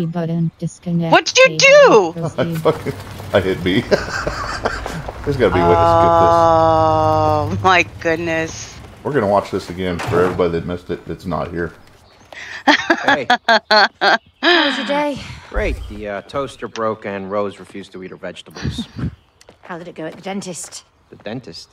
B button. Disconnect. What'd you do? I fucking I hit B. There's gotta be a way to Oh my goodness. We're gonna watch this again for everybody that missed it that's not here. Hey, How was your day? great. The uh, toaster broke and Rose refused to eat her vegetables. How did it go at the dentist? The dentist.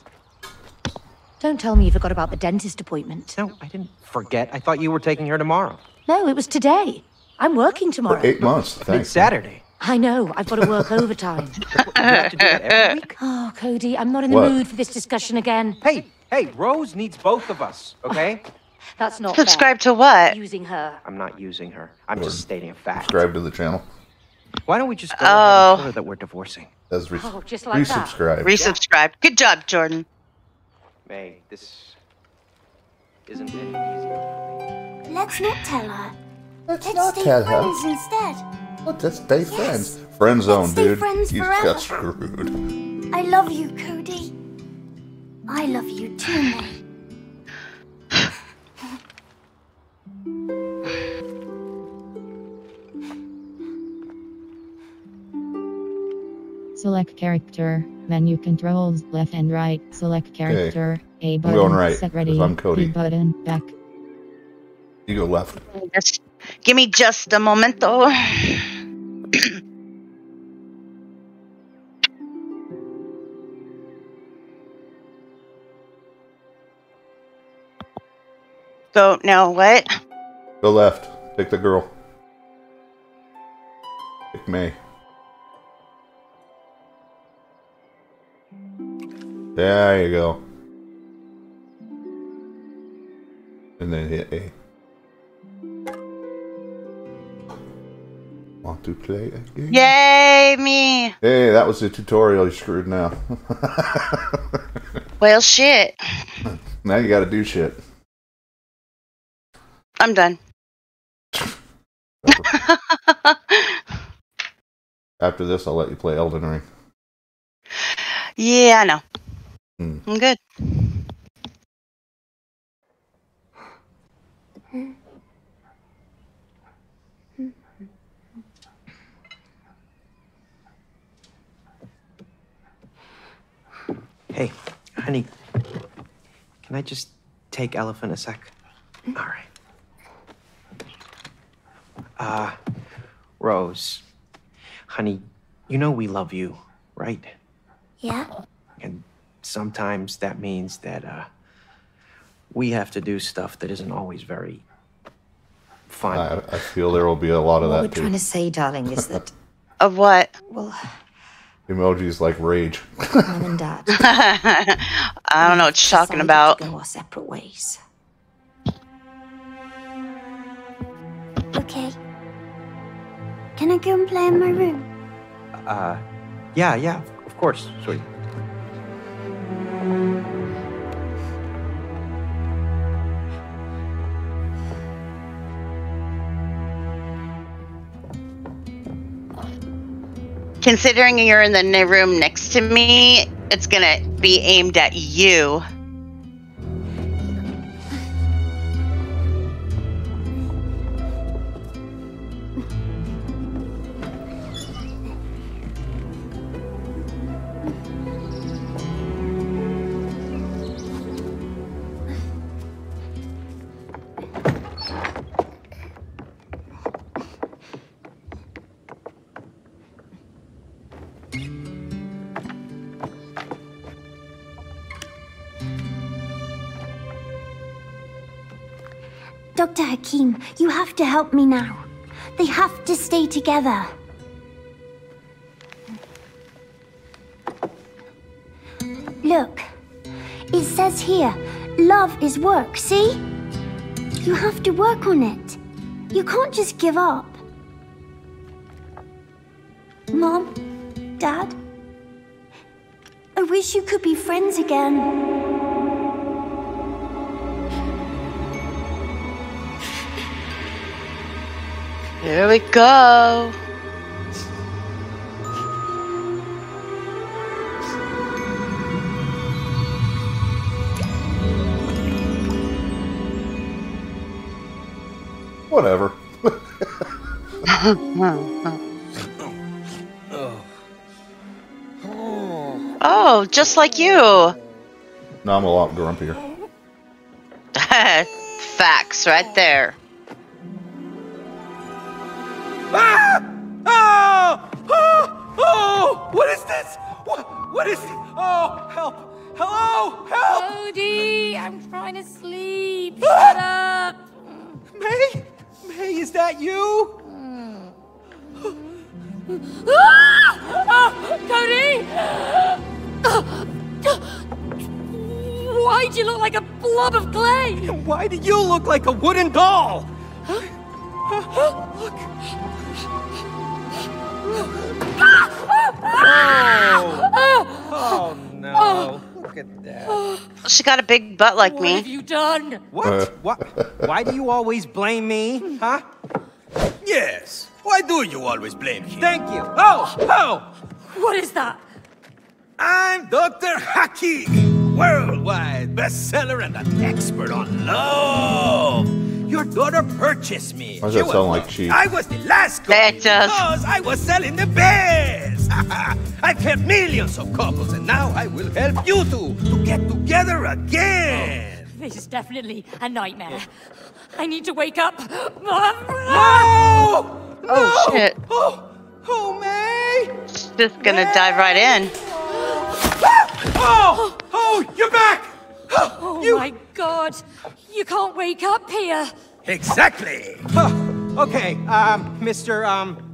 Don't tell me you forgot about the dentist appointment. No, I didn't forget. I thought you were taking her tomorrow. No, it was today. I'm working tomorrow. Eight months. It's Saturday. I know. I've got to work overtime. You have to do every week. Oh, Cody, I'm not in the What? mood for this discussion again. Hey, hey, Rose needs both of us, okay? That's not Subscribe fair. to what? Using her. I'm not using her. I'm just stating a fact. Subscribe to the channel. Why don't we just go Oh. and tell her oh. that we're divorcing? As re- Oh, just like that. resubscribe. Resubscribe. Good job, Jordan. May, this isn't any easier. Let's not tell her. Let's Let's not stay tell her. friends instead. Let's stay friends. Friend zone, Let's stay dude. friends you forever. got screwed. I love you, Cody. I love you too, May. Select character. Menu controls left and right. Select character. A button. going right, Set 'cause ready. I'm Cody. B button. Back. You go left. Just give me just a moment, though. Go now. What? Go left. Pick the girl. Pick May. There you go. And then hit A. to play a game? Yay, me. Hey, that was the tutorial. You're screwed now. Well, shit. now you gotta do shit. I'm done. After this, I'll let you play Elden Ring. yeah, I know. Hmm. I'm good. Hey, honey, can I just take Elephant a sec? All right. Uh, Rose, honey, you know we love you, right? Yeah? And sometimes that means that uh, we have to do stuff that isn't always very fun. I, I feel there will be a lot of that. What we're that trying to say, darling, is that, Of what? well, Emojis like rage. mom and dad. I don't know what you're talking about. To go our separate ways. Okay. Can I go and play in my room? Uh, yeah, yeah, of course, sweet. Considering you're in the room next to me, it's gonna be aimed at you. To help me now. They have to stay together. Look, it says here, love is work, see? You have to work on it. You can't just give up. Mom, Dad, I wish you could be friends again. Here we go. Whatever. Oh, just like you. No, I'm a lot grumpier. Facts right there. What, is it? Oh, help! Hello! Help! Cody, I'm trying to sleep. Ah! Shut up. May? May, is that you? Ah! Cody! Why'd you look like a blob of clay? Why do you look like a wooden doll? Look. Oh. Oh no. Look at that. She got a big butt like me. What have you done? What? Uh. what? Why do you always blame me? Huh? Yes. Why do you always blame him? Thank you. Oh! Oh! What is that? I'm Dr. Hakim, worldwide bestseller and an expert on love. Your daughter purchased me. Why does She that sound like cheap? I was the last couple That does. because I was selling the best. I've helped millions of couples, and now I will help you two to get together again. This is definitely a nightmare. I need to wake up. Oh! Oh, shit. Oh! Oh, May! Just gonna dive right in. Oh! Oh! You're back! Oh my god. You can't wake up here. Exactly. Huh. Okay, um, Mr. Um,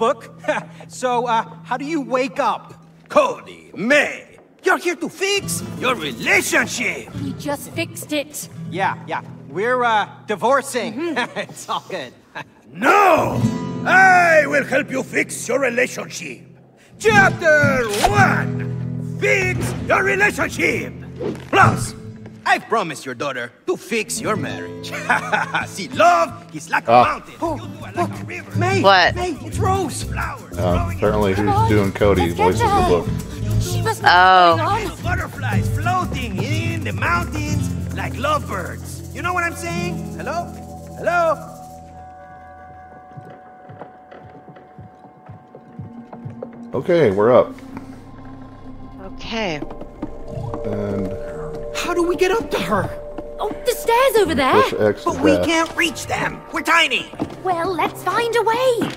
Book. so, uh, how do you wake up? Cody, May, you're here to fix your relationship. We just fixed it. Yeah, yeah. We're, uh, divorcing. it's all good. No! I will help you fix your relationship. Chapter 1 Fix your relationship. Plus, I promised your daughter to fix your marriage. See, love is like a Ah. mountain. Oh, you look, like a river. May! What? May, it's Rose! Flowers Uh, growing apparently, Come who's on, doing Cody let's voices to the book. She must Oh. know what's Little butterflies floating in the mountains like lovebirds. You know what I'm saying? Hello? Hello? Okay, we're up. Okay. And How do we get up to her? Oh, the stairs over there. push X But is we back. can't reach them. We're tiny. Well, let's find a way.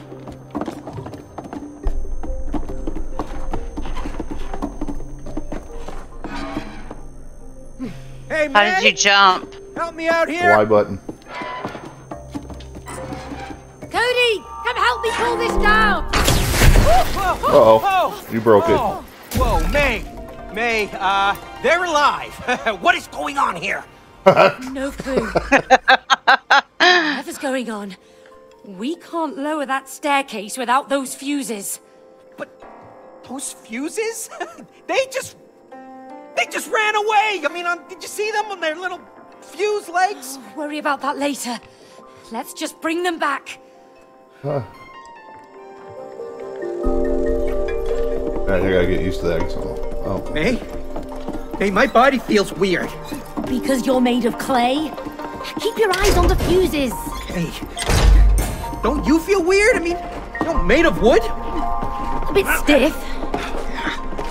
Hey, How did you jump? Help me out here! Y button. Cody, come help me pull this down. Uh-oh. Oh! You broke it. Whoa, May! May, uh, they're alive! what is going on here? No clue. Whatever's going on, we can't lower that staircase without those fuses. But those fuses? they just. They just ran away! I mean, um, did you see them on their little fuse legs? Worry about that later. Let's just bring them back. Huh? Alright, I gotta get used to that. So, oh, May? May, my body feels weird. Because you're made of clay? Keep your eyes on the fuses. Hey, don't you feel weird? I mean, you're made of wood? A bit stiff.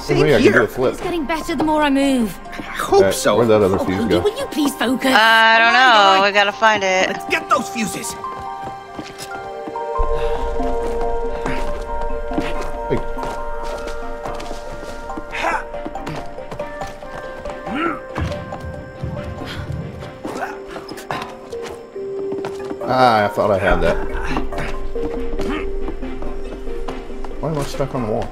Same me, I can do here. a flip. It's getting better the more I move. I hope Uh, so. Where'd that other Oh, fuse Cody, go? will you please focus? I don't know. We gotta find it. Let's get those fuses. Ah, I thought I had that. Why am I stuck on the wall?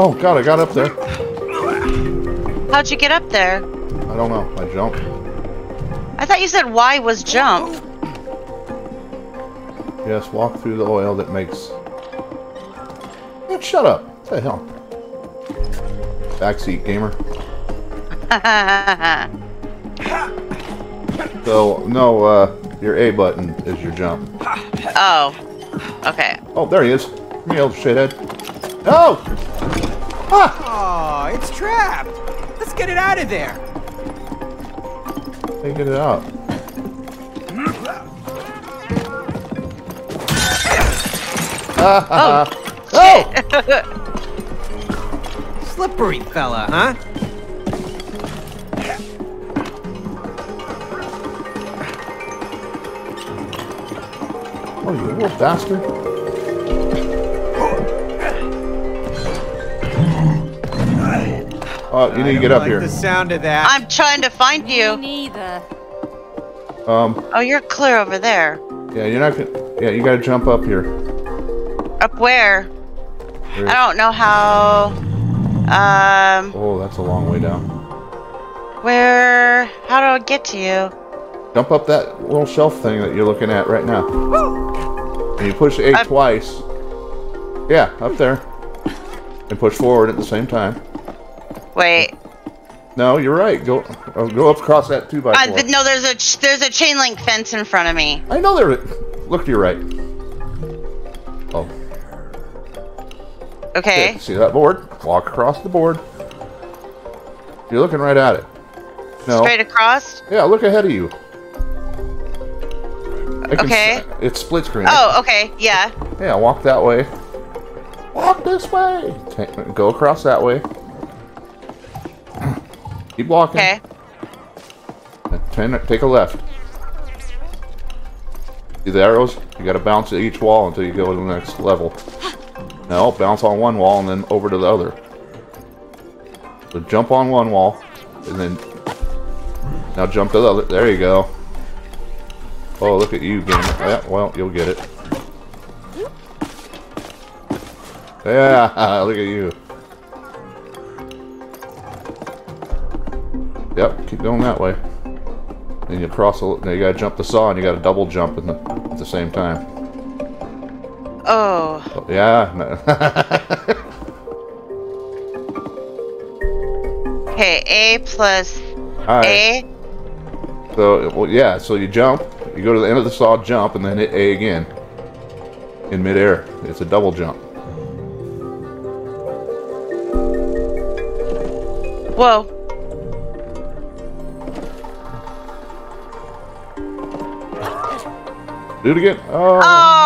Oh god, I got up there. How'd you get up there? I don't know. I jumped. I thought you said Y was jump. Yes, walk through the oil that makes. Shut up! What the hell? Backseat gamer. So no, uh, your A button is your jump. oh. Okay. Oh, there he is. Come here, old shithead. Oh! Ah! Aw, it's trapped. Let's get it out of there. Hey, get it out. oh! Slippery fella, huh? Oh, you little bastard. Oh, you need to get up like here. the sound of that. I'm trying to find Me you. neither. Um, Oh, you're clear over there. yeah, you're not gonna. Yeah, you gotta jump up here. Up where? There. I don't know how. Um, Oh, that's a long way down. where? How do I get to you? Jump up that little shelf thing that you're looking at right now. And you push A twice. Yeah, up there. And push forward at the same time. Wait. No, you're right. Go, oh, go up across that two by Uh, four. th- no, there's a ch- there's a chain link fence in front of me. I know there. Look to your right. Okay. okay. See that board? Walk across the board. You're looking right at it. No. Straight across. Yeah, look ahead of you. I Okay. It's split screen. Oh, okay. Yeah. Yeah, walk that way. Walk this way. Go across that way. Keep walking. Okay. Uh, turn, take a left. See the arrows? You gotta bounce at each wall until you go to the next level. No, bounce on one wall and then over to the other. So jump on one wall, and then now jump to the other. There you go. Oh, look at you, game. Yeah, well, you'll get it. Yeah, look at you. Yep, keep going that way. Then you cross. Now you gotta jump the saw, and you gotta double jump in the, at the same time. Oh. Yeah. no. Okay. A plus right. A. So, well, yeah. So you jump. You go to the end of the saw, jump, and then hit A again. In midair, it's a double jump. Whoa. Do it again. Oh. Oh.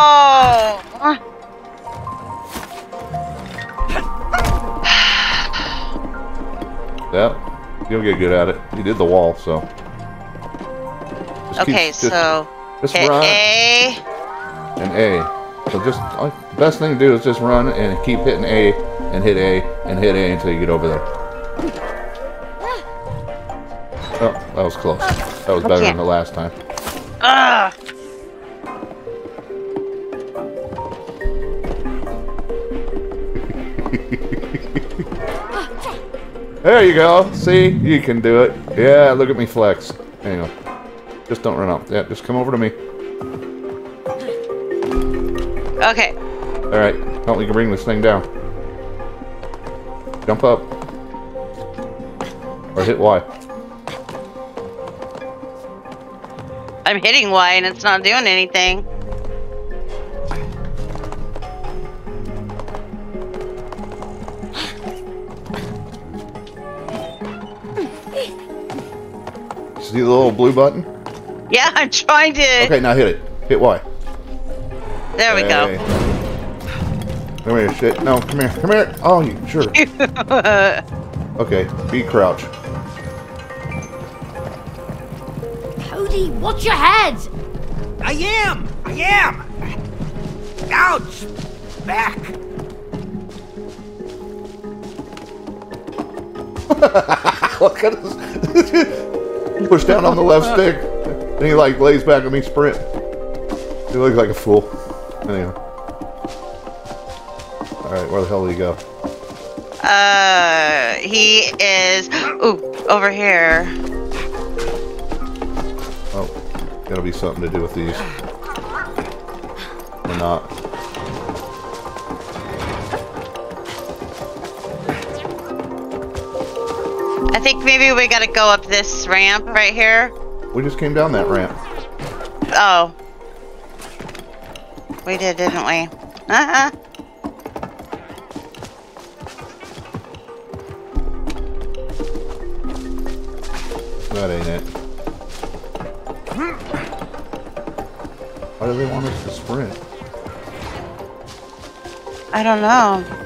You'll get good at it. You did the wall, so. Just keep- Okay. just- So. just Okay. run. A. and A. So just uh, best thing to do is just run and keep hitting A and hit A and hit A until you get over there. Oh, that was close. That was better than the last time. There you go. See, you can do it. Yeah, look at me flex. Hang on. Just don't run up. Yeah, just come over to me. Okay. All right, help me bring this thing down. Jump up. Or hit Y. I'm hitting Y and it's not doing anything. See the little blue button? Yeah, I'm trying to. Okay, now hit it. Hit Y. There we Hey. go. Come here, shit. No, come here. Come here. Oh, you sure. Okay, B crouch. Cody, watch your head! I am! I am! Ouch! Back! Look at this. Push down on the left stick. And he like lays back at me sprint. He looks like a fool. Anyway. Alright, where the hell did he go? Uh, he is. Ooh, over here. Oh, gotta be something to do with these. Or not. Think maybe we gotta go up this ramp right here. We just came down that ramp. Oh. We did, didn't we? Uh-huh. That ain't it. Why do they want us to sprint? I don't know.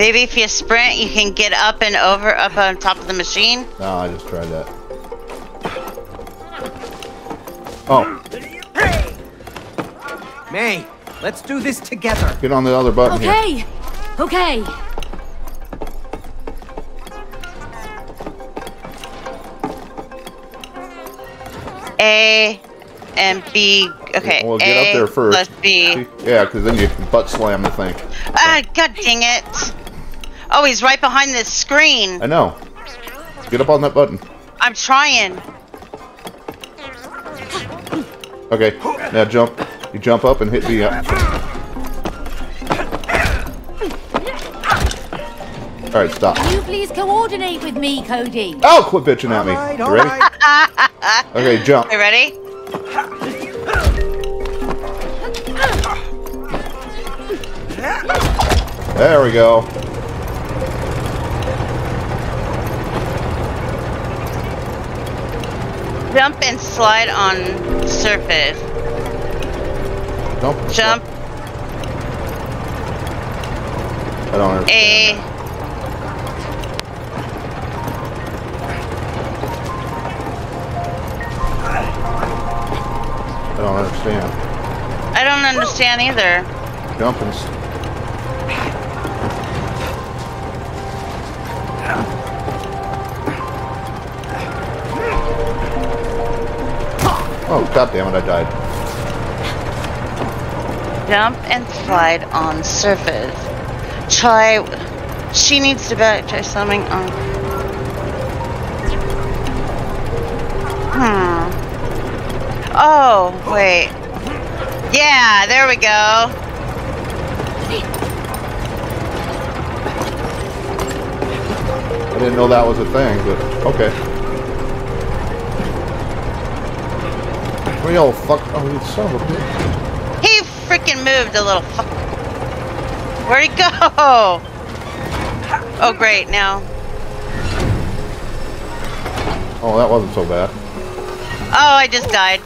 Maybe if you sprint, you can get up and over up on top of the machine. No, I just tried that. Oh, May, let's do this together. get on the other button here. Okay. Okay. A and B. Okay. Well, get A up there first. Plus B. Yeah, because then you can butt slam the thing. Ah, god dang it. Oh, he's right behind this screen. I know. Get up on that button. I'm trying. Okay, now jump. You jump up and hit B. Up. All right, stop. Can you please coordinate with me, Cody? Oh, quit bitching at me. Alright, You ready? alright. Okay, jump. You ready? There we go. Jump and slide on surface. Jump. Jump I don't understand. A. I don't understand. I don't understand either. Jump and. Oh, god damn it, I died. Jump and slide on surface. Try. She needs to back try something on. Hmm. Oh, wait. Yeah, there we go. I didn't know that was a thing, but okay. Real fuck. Oh, you son of a bitch. He freaking moved a little fuck. Where'd he go? Oh, great, now. Oh, that wasn't so bad. Oh, I just died.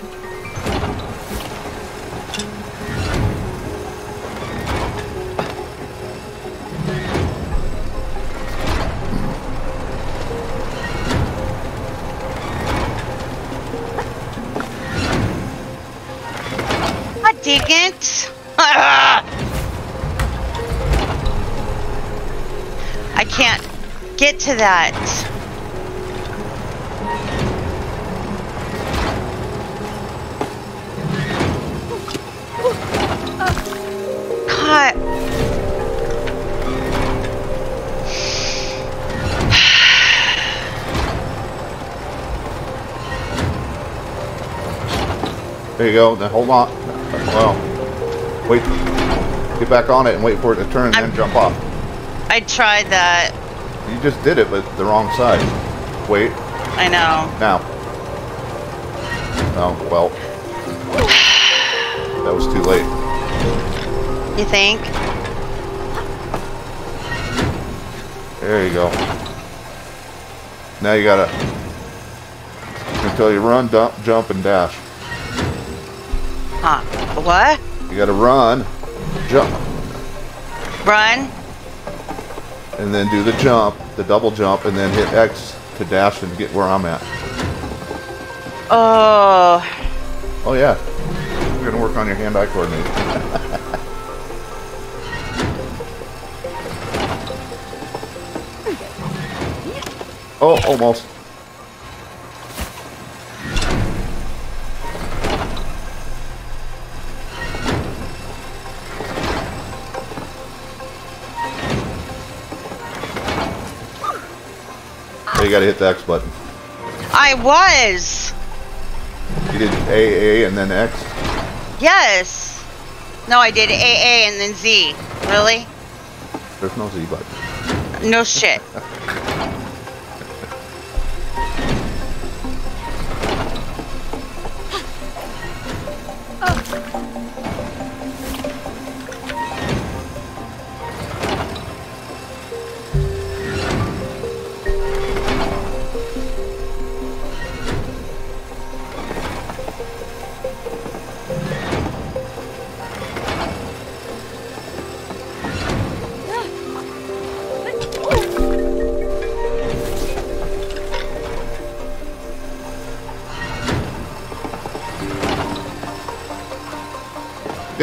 I. Ah! I can't get to that. God. There you go. Then hold on. Well, wait. Get back on it and wait for it to turn and then I'm- jump off. I tried that. You just did it, but the wrong side. Wait. I know. Now. Oh, well. That was too late. You think? There you go. Now you gotta until you run, dump, jump, and dash. Huh. What? You gotta run, jump, Run? and then do the jump, the double jump, and then hit X to dash and get where I'm at. Oh. Oh yeah, we're gonna work on your hand-eye coordination. oh, almost. You gotta hit the X button. I was. You did A, A, and then X. Yes. No, I did AA and then Z. Really? There's no Z button. No shit.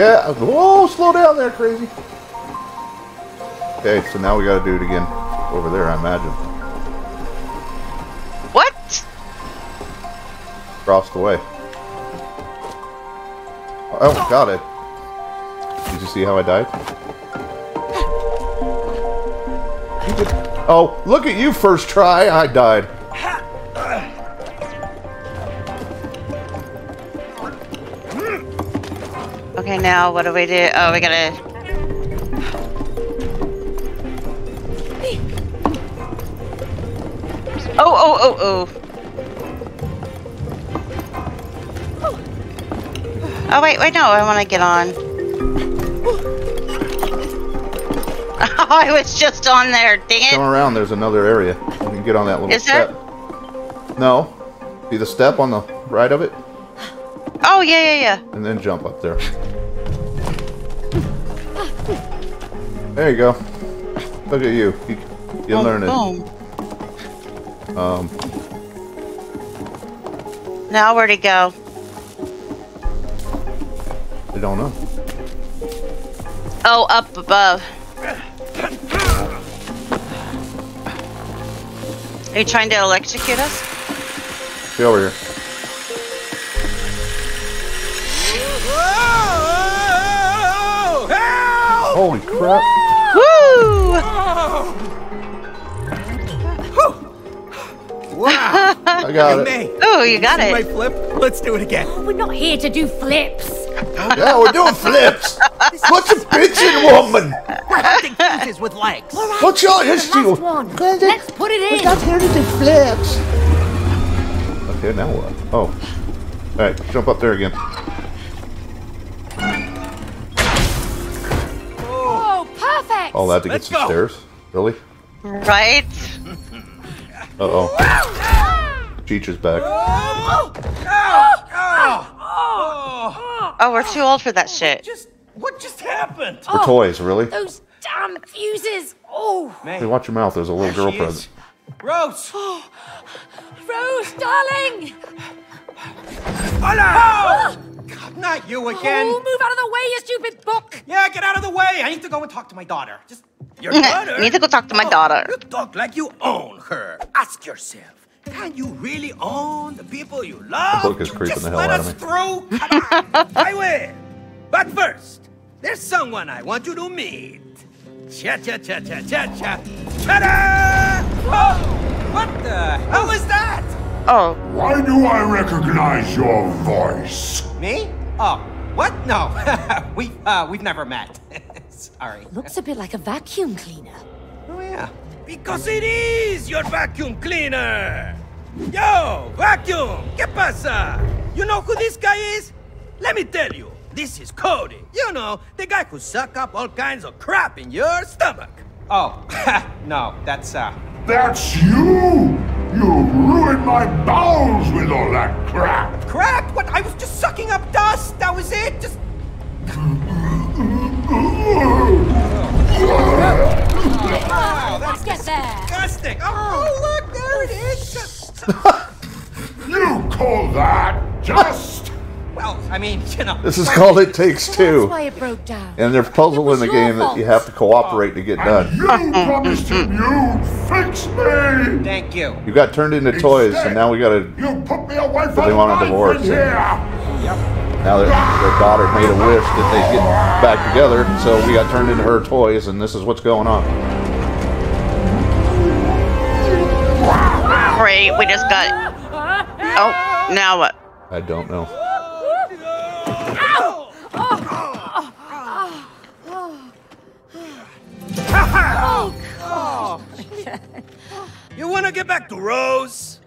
Yeah. Whoa, slow down there, crazy. Okay, so now we gotta do it again over there, I imagine. What? Across the way. Oh, got it. Did you see how I died? You Oh, look at you, first try. I died. Now what do we do? Oh, we gotta. Oh, oh, oh, oh. Oh, wait, wait, no, I want to get on. Oh, I was just on there, dang Come around, there's another area. You can get on that little Is there? step. No. Be the step on the right of it? Oh, yeah, yeah, yeah. And then jump up there. There you go. Look at you. You, you Boom, learn it. boom. Um, Now where'd he go? I don't know. Oh, up above. Are you trying to electrocute us? Get over here. Whoa! Help! Holy crap. Woo! Wow! I got it. May, Oh, you got see my flip? Let's do it again. Oh, we're not here to do flips. Yeah, we're doing flips. What's a bitchin' woman? We're hunting fuses with legs. What's your history? One. Let's put it in. We're not here to do flips. Okay, now what? Oh. Alright, jump up there again. Perfect. All that to get Let's some go. stairs? Really? Right? Uh oh. Cheech is back. Oh! Oh, we're too old for that shit. Just what just happened? For toys, really? Those damn fuses. Oh, Hey, watch your mouth. There's a little girl There she present. is. Rose! Rose, darling. Hola! God, not you oh, again. Oh, move out of the way, you stupid book. Yeah, get out of the way. I need to go and talk to my daughter. Just your daughter. Need to go talk to my Oh, daughter. You talk like you own her. Ask yourself, can you really own the people you love? The book is creeping Just the hell let out of us me. through. Come on. I will. But first, there's someone I want you to meet. Cha cha cha cha cha cha. Ta-da! Oh, what the hell is that? Oh, Why do I recognize your voice? Me? Oh, what? No, we've uh, we've never met. Sorry. Looks a bit like a vacuum cleaner. Oh yeah. Because it is your vacuum cleaner. Yo, vacuum, ¿qué pasa? You know who this guy is? Let me tell you. This is Cody. You know, the guy who suck up all kinds of crap in your stomach. Oh, no, that's uh. That's you! You ruined my bowels with all that crap! Crap? What? I was just sucking up dust. That was it. Just. Oh, that's Get there. disgusting. Oh, oh, oh, look, there it is. You call that just? Well, I mean, you know. This is called It Takes That's Two. why it broke down. And there's a puzzle in the was your game that you have to cooperate to get And done. you promised him you'd fix me! Thank you. You got turned into toys, and now we gotta. You put me away they from want a my divorce, friend here! Now that their daughter made a wish that they get back together, so we got turned into her toys, and this is what's going on. great. We just got. Oh, now what? I don't know. You wanna get back to Rose?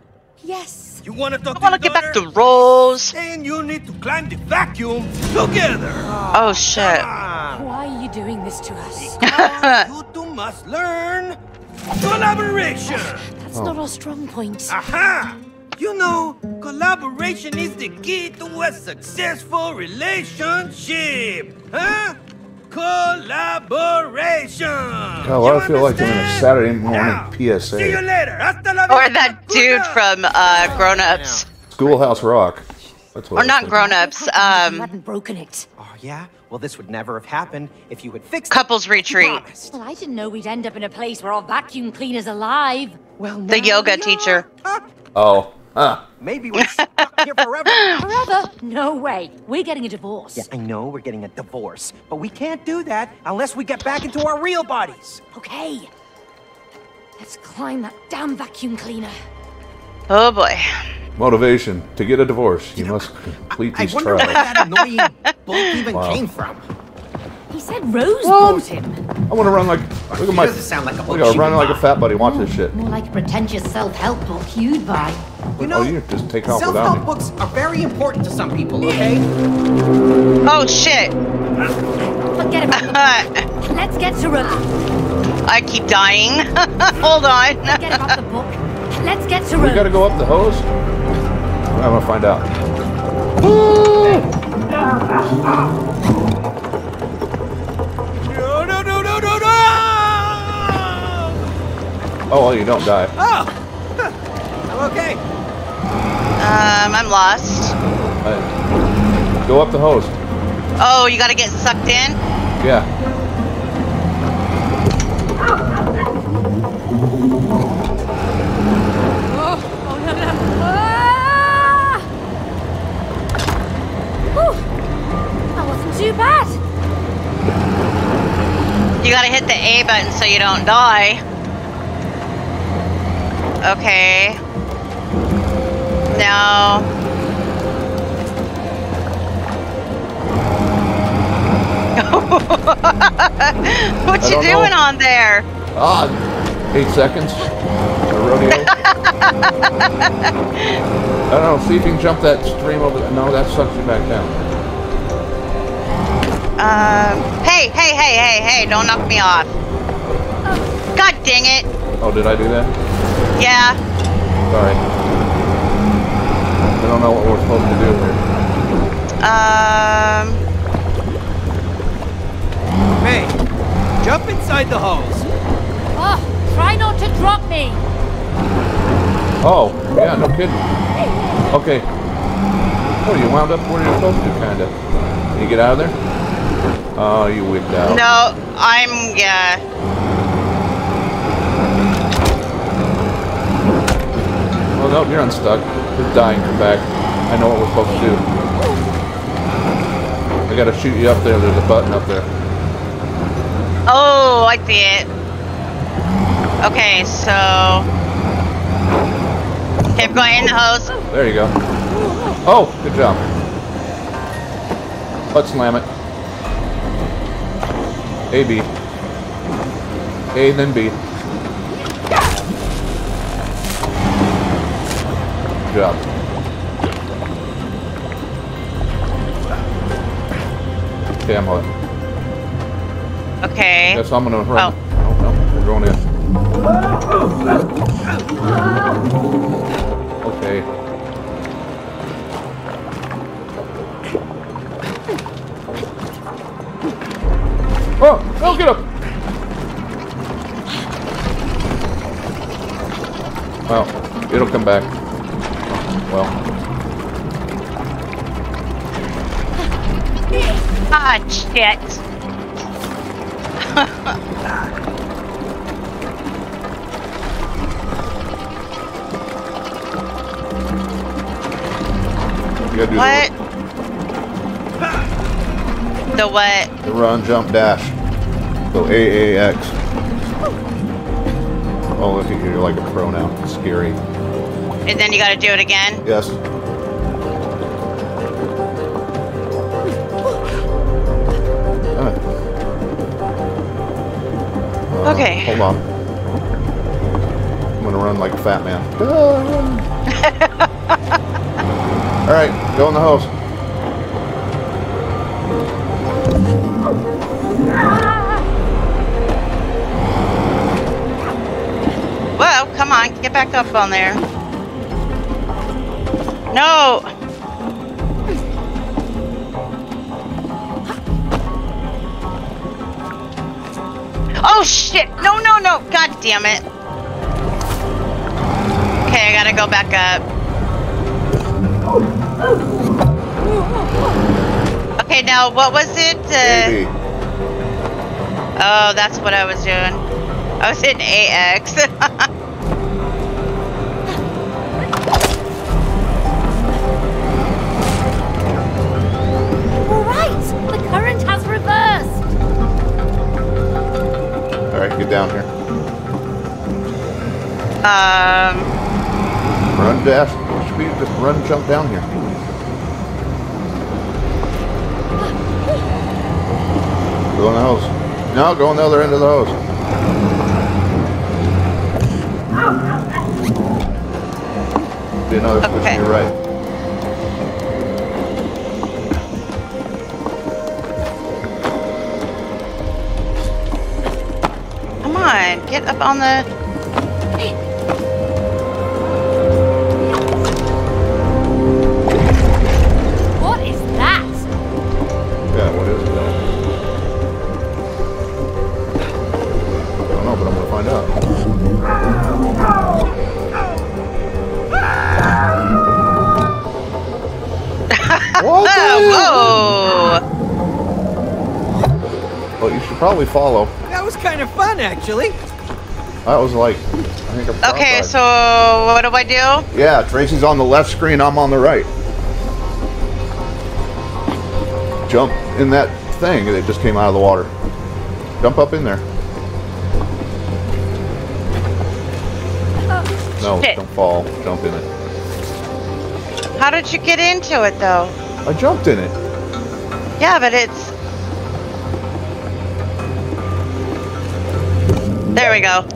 Yes. You wanna talk I want to to get back to? Rose. Then you need to climb the vacuum together. Oh, shit. Why are you doing this to us? you two must learn collaboration. Oh, that's not our strong point. Aha! You know, collaboration is the key to a successful relationship. Huh? Collaboration. God, why I feel like I'm in a Saturday morning Now, PSA. See you later. Hasta la Or that dude from uh, Grown Ups. Schoolhouse Rock. That's Or what I not grown-ups. You Um, hadn't broken it. Oh, yeah? Well, this would never have happened if you had fixed couples retreat. Well, I didn't know we'd end up in a place where our vacuum cleaner's alive. Well, The yoga we teacher. Oh, huh. Maybe we're stuck here forever. Forever? No way. We're getting a divorce. Yeah, I know we're getting a divorce, but we can't do that unless we get back into our real bodies. Okay. Let's climb that damn vacuum cleaner. Oh boy. Motivation to get a divorce. You must complete I these wonder where that annoying book even Wow. came from. He said Rose um, bought him. I want to run like. Look at my. doesn't sound like a book Look, I'm running would like a fat buddy. Watch this shit. More like a pretentious self-help book you'd buy. You know, oh, you just take off without self-help me. books are very important to some people, okay? Oh shit. Forget about the book. Let's get to Rose. I keep dying. Hold on. Forget about the book. Let's get to We Rose. gotta go up the hose. I'm gonna find out. Oh, well, you don't die. Oh! I'm okay. Um, I'm lost. Uh, go up the hose. Oh, you gotta get sucked in? Yeah. Oh, oh no, no. Ah! Whew. That wasn't too bad. You gotta hit the A button so you don't die. Okay. Now. what I you doing know. on there? Ah, eight seconds. Rodeo. I don't know. See if you can jump that stream over. There. No, that sucks you back down. Um, hey, hey, hey, hey, hey, don't knock me off. God dang it. Oh, did I do that? Yeah. Sorry. I don't know what we're supposed to do here. Um, May, jump inside the hose. Oh, try not to drop me. Oh, yeah, no kidding. Okay. Oh, you wound up where you're supposed to, kinda. Can you get out of there? Oh, you wigged out. no, I'm, yeah. Oh, no, you're unstuck. You're dying. Come back. I know what we're supposed to do. I gotta shoot you up there. There's a button up there. Oh, I see it. Okay, so. Keep going in the hose. There you go. Oh, good job. Butt slam it. A, B. A, then B. job. Okay, I'm on. Okay. Guess I'm gonna run. Oh. No, no, we're going in. Okay. Oh, no, get up! Well, it'll come back. Well, Ah, shit. What? The what? The, the run, jump, dash. So AAX. Oh, look at you, you're like a pro now. Scary. And then you gotta do it again? Yes. Uh. Okay. Hold on. I'm gonna run like a fat man. Alright, go in the hose. Well, come on, get back up on there. No! Oh shit! No, no, no! God damn it! Okay, I gotta go back up. Okay, now what was it? Uh, oh, that's what I was doing. I was hitting AX. Down here. um, Run dash. Should be just run jump down here. Go in the hose. No, go on the other end of the hose. Be another Okay. to your right. Get up on the. What is that? Yeah, what is it? I don't know, but I'm gonna find out. what? Oh, whoa! Well, you should probably follow. That was kind of fun, actually. That was like, I think a Okay, so what do I do? Yeah, Tracy's on the left screen, I'm on the right. Jump in that thing that just came out of the water. Jump up in there. No, Shit. don't fall. Jump in it. How did you get into it though? I jumped in it. Yeah, but it's. There we go.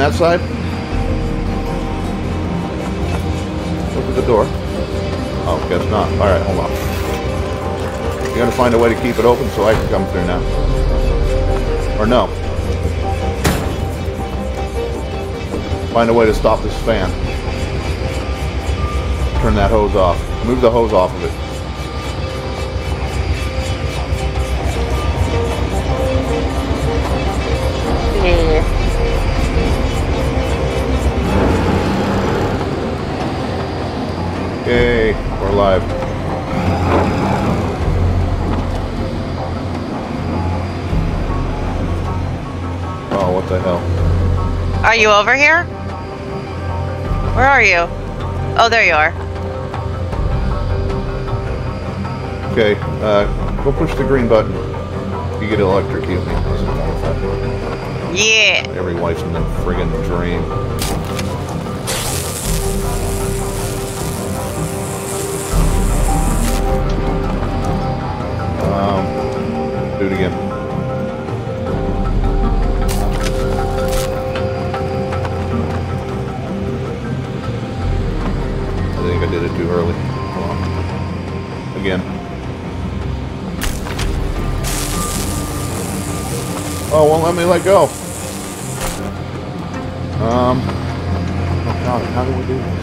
That side? Look at the door. Oh, guess not. All right, hold on. You gotta find a way to keep it open so I can come through now. Or no. Find a way to stop this fan. Turn that hose off. Move the hose off of it. The hell? Are you over here? Where are you? Oh, there you are. Okay, uh, go push the green button. You get electrocuted. Yeah. Every wife's in a friggin' dream. Oh, won't let me let go. Um. Oh God, how do we do this?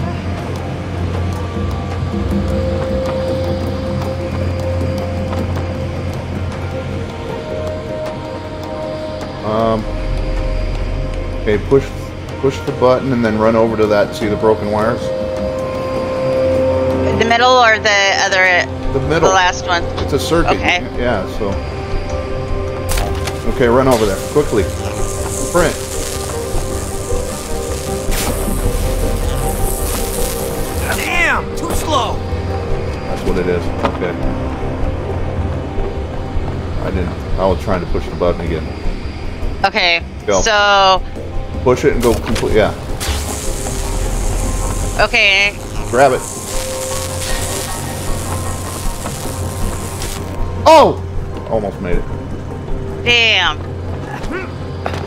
Um. Okay, push push the button and then run over to that. See the broken wires? The middle or the other? The middle. The last one. It's a circuit. Okay. Yeah. So. Okay, run over there quickly. Sprint. Damn, too slow. That's what it is. Okay. I didn't. I was trying to push the button again. Okay. Go. So, Push it and go complete. Yeah. okay. Grab it. Oh! Almost made it. Damn.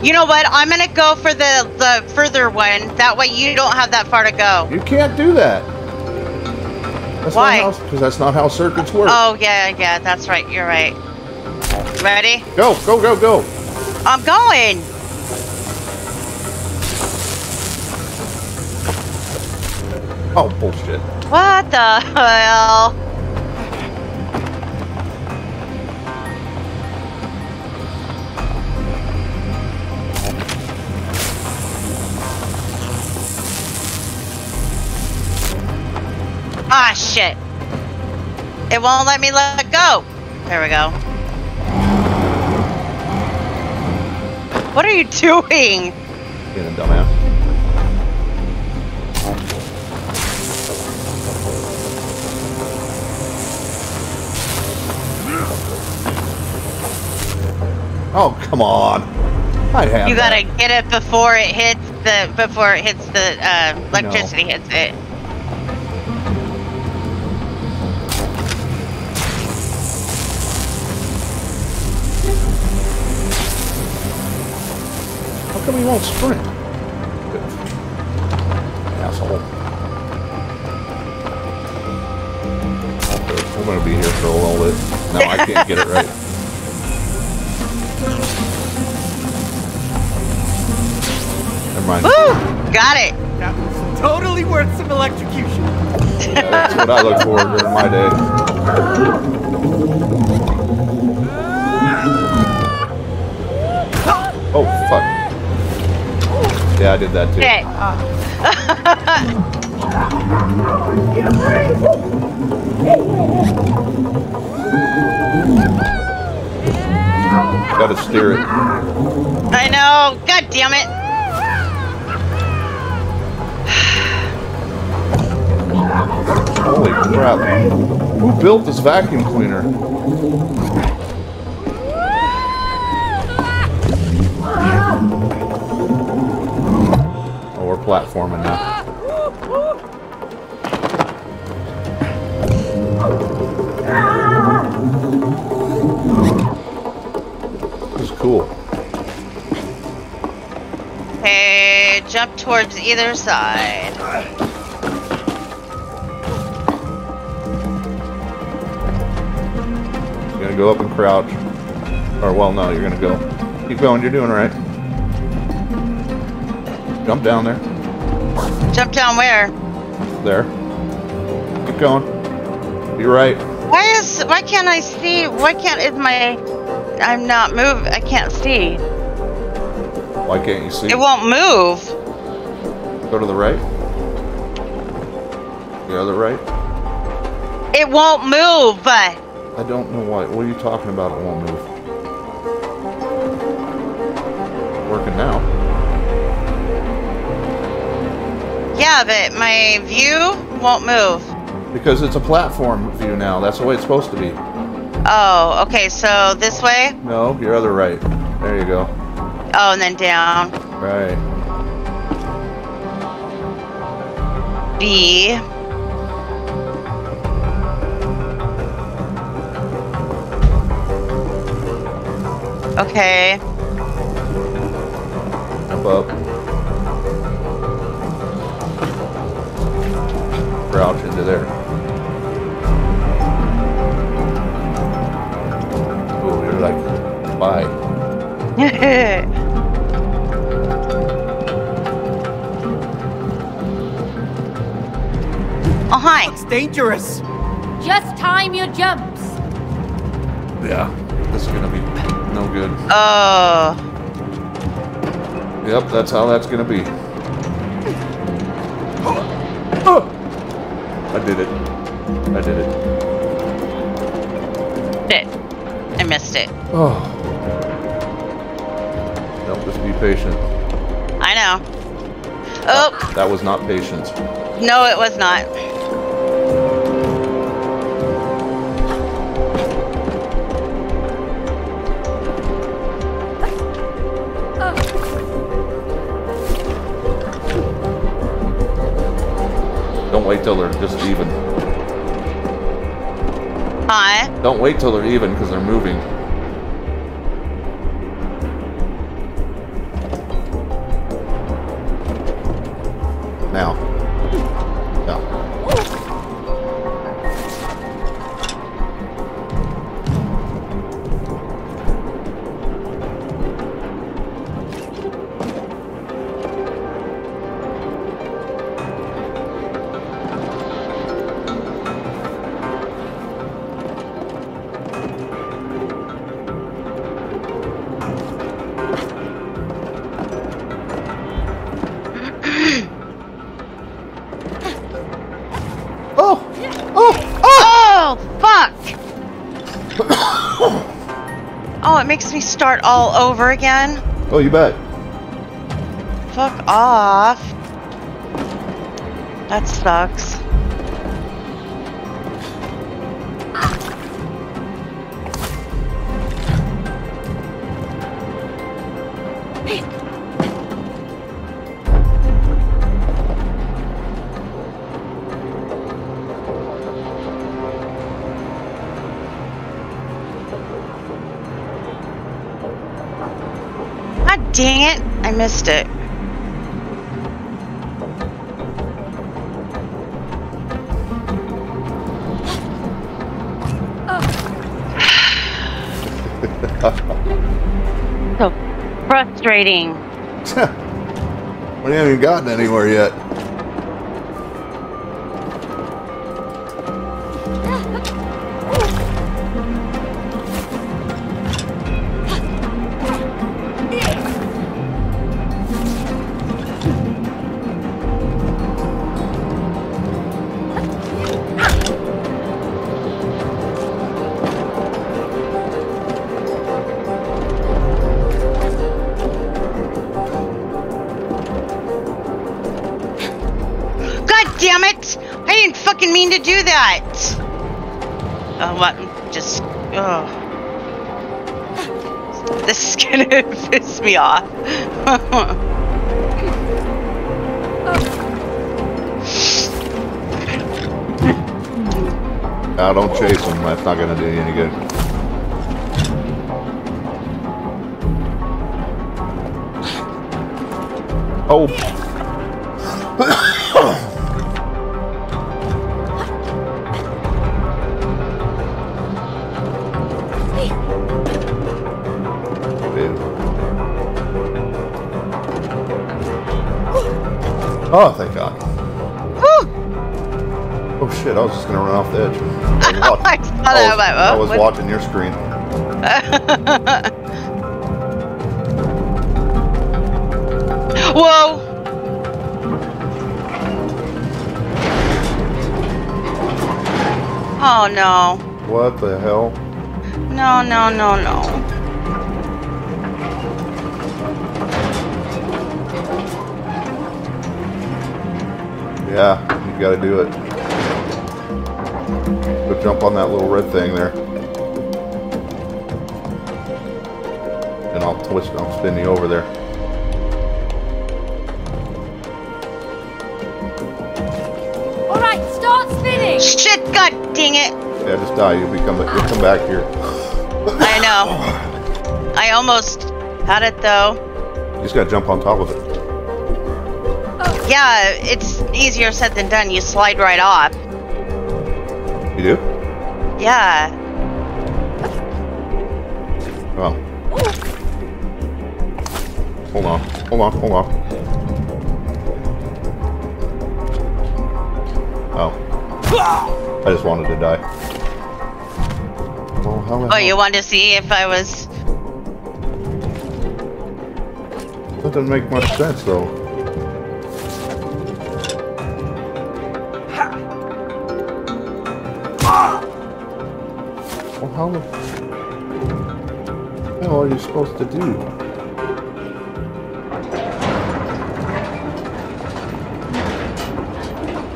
You know what? I'm gonna go for the the further one. That way you don't have that far to go. You can't do that. That's Why? Because that's not how circuits work. Oh, yeah, yeah, that's right. You're right. Ready? Go, go, go, go. I'm going. Oh, bullshit. What the hell? Ah, shit. It won't let me let go. There we go. What are you doing? Being a dumbass. Oh, come on. I have You gotta get it before it hits the before it hits the uh, electricity hits it. Come he won't sprint? Asshole. I'm gonna be here for a little bit. No, I can't get it right. Never mind. Woo! Got it. That was totally worth some electrocution. That's what I look for during my day. Oh, fuck. Yeah, I did that too. Shit. Gotta steer it. I know. God damn it. Holy crap. Who built this vacuum cleaner? Platforming now. Uh, this is cool. Okay, jump towards either side. You're gonna go up and crouch. Or, well, no, you're gonna go. Keep going, you're doing right. Jump down there. Jump down where? There. Keep going. You're right. Why is why can't I see? Why can't is my I'm not move. I can't see. Why can't you see? It won't move. Go to the right. The other right. It won't move. But I don't know why. What are you talking about? It won't move. Yeah, but my view won't move. Because it's a platform view now. That's the way it's supposed to be. Oh, okay. So this way. No, your other right. There you go. Oh, and then down. Right. B. Okay. Jump up. Crouch into there. Oh, you're like, bye. oh, hi. It's dangerous. Just time your jumps. Yeah, this is gonna be no good. Oh. Yep, that's how that's gonna be. I did it. I did it. It. I missed it. Oh. Don't just be patient. I know. Oh, That was not patience. no, it was not. Wait till they're just even. Hi. Don't wait till they're even because they're moving. Start all over again. Oh, you bet. Fuck off. That sucks. Dang it, I missed it. so frustrating. we haven't even gotten anywhere yet. Piss me off. Now don't chase them. That's not gonna do you any good. Oh. Oh, thank God. Oh shit, I was just gonna run off the edge. I was, I saw I was- I was watching your screen. Whoa! Oh no. What the hell? No, no, no, no. Yeah, you gotta do it. Go jump on that little red thing there. And I'll twist, I'll spin you over there. Alright, start spinning! Shit, god dang it! Yeah, just die. You'll become, you'll come back here. I know. I almost had it though. You just gotta jump on top of it. Oh. Yeah, it's easier said than done. You slide right off. You do? Yeah. Oh. Hold on, hold on, hold on. Oh. I just wanted to die. Well, how Oh, you wanted to see if I was. That doesn't make much sense, though. Hell are supposed to do?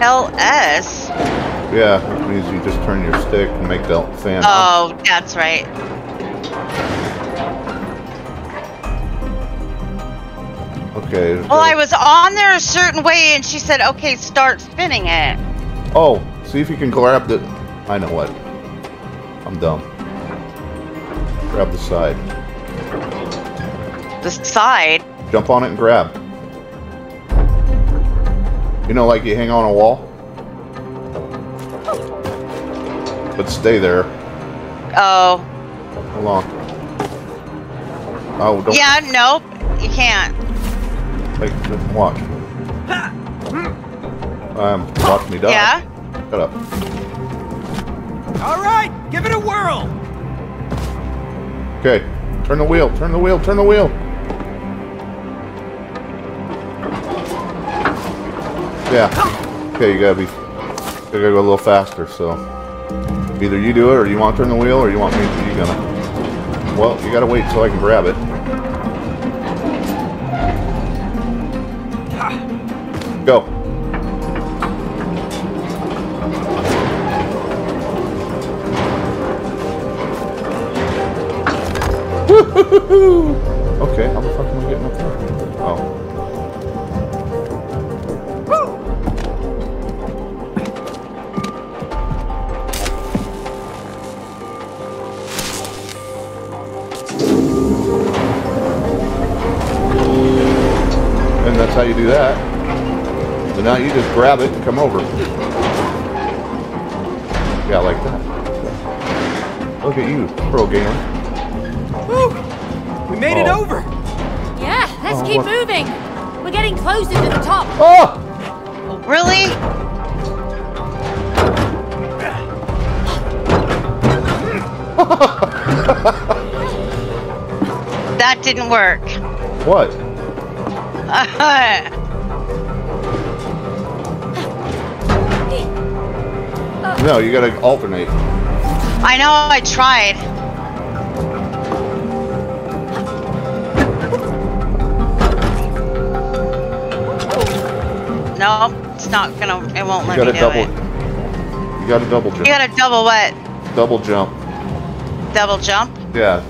LS? Yeah, it means you just turn your stick and make the fan. Oh, that's right. Okay. Well, I was on there a certain way, and she said, "Okay, start spinning it." Oh, see if you can grab the. I know what. I'm dumb. Grab the side. The side. Jump on it and grab. You know, like you hang on a wall? But stay there. Oh. Hold on. Oh, don't. Yeah. Nope. You can't. Like, just watch. Um, watch me die. Yeah. Shut up. All right, give it a whirl. Okay. Turn the wheel. Turn the wheel. Turn the wheel. Yeah. Okay, you gotta be. You gotta go a little faster, so either you do it or you want to turn the wheel or you want me to you gonna. Well, you gotta wait until I can grab it. Grab it and come over. Yeah, like that. Look at you, pro gamer. We made it Oh. over. Yeah, let's Oh, keep what- moving. We're getting closer to the top. Oh! Really? that didn't work. What? No, you gotta alternate. I know I tried. No, it's not gonna. It won't You let me do double. it. You gotta double jump. You gotta double what? double jump. Double jump? Yeah.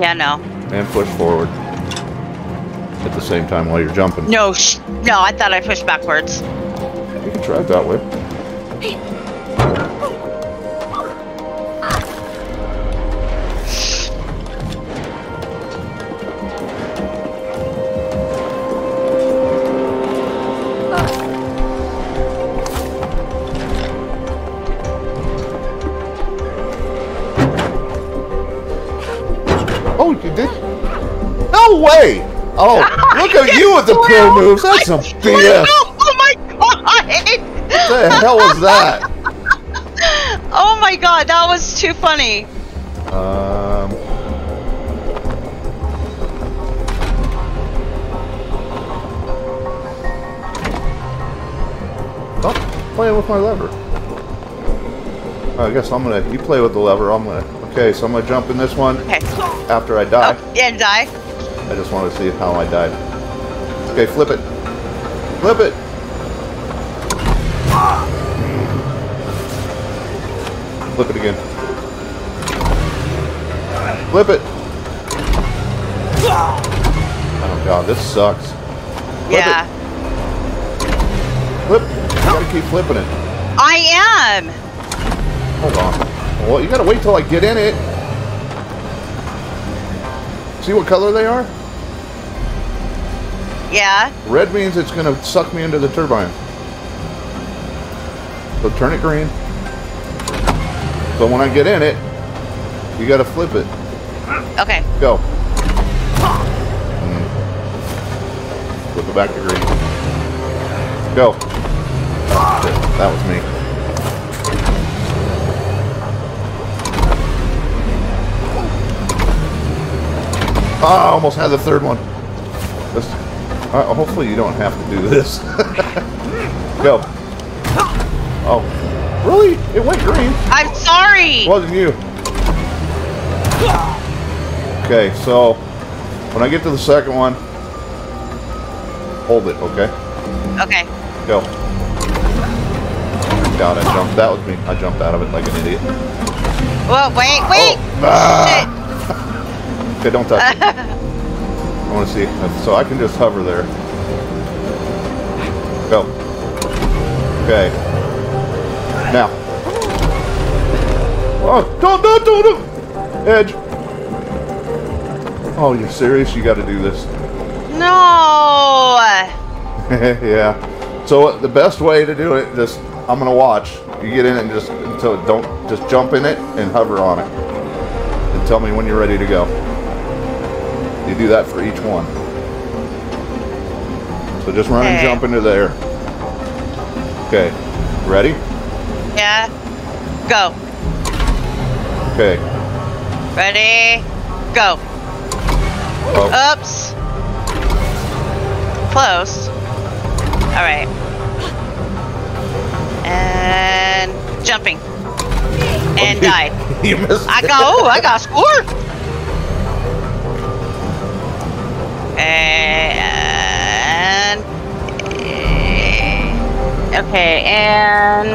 Yeah, no. And push forward. The same time while you're jumping. No, sh- no. I thought I pushed backwards. You can try it that way. Oh, you did? No way! Oh, look at you with the pro moves. That's some BS. Oh my god! What the hell was that? Oh my god, that was too funny. Um. Stop playing with my lever. I guess I'm gonna. You play with the lever. I'm gonna. Okay, so I'm gonna jump in this one Okay. after I die. Oh, yeah, die. I just want to see how I died. Okay, flip it. Flip it. Flip it again. Flip it. Oh god, this sucks. Flip yeah. it. Flip. You gotta keep flipping it. I am. Hold on. Well, you gotta wait till I get in it. See what color they are? Yeah. Red means it's going to suck me into the turbine. So turn it green. So when I get in it, you got to flip it. Okay. Go. Mm. Flip it back to green. Go. Oh. That was me. Ah, I almost had the third one. Uh, hopefully you don't have to do this. Go. Oh, really? It went green. I'm sorry. It wasn't you. Okay, so when I get to the second one, hold it, okay? Okay. Go. God, I jumped. That was me. I jumped out of it like an idiot. Well, wait, wait. Ah! Okay, don't touch it. I want to see. So I can just hover there. Go. Okay. Now. Oh, don't, don't, don't, don't. Edge. Oh, you're serious? You got to do this. No. yeah. So uh, the best way to do it, just I'm gonna watch. You get in it and just until don't just jump in it and hover on it, and tell me when you're ready to go. Do that for each one. So just run and jump into there. Okay. Ready? Yeah. Go. Okay. Ready? Go. Oh, Oops. close. All right. And jumping. Oh, and died. you missed. I got, oh, I got a And, okay, and,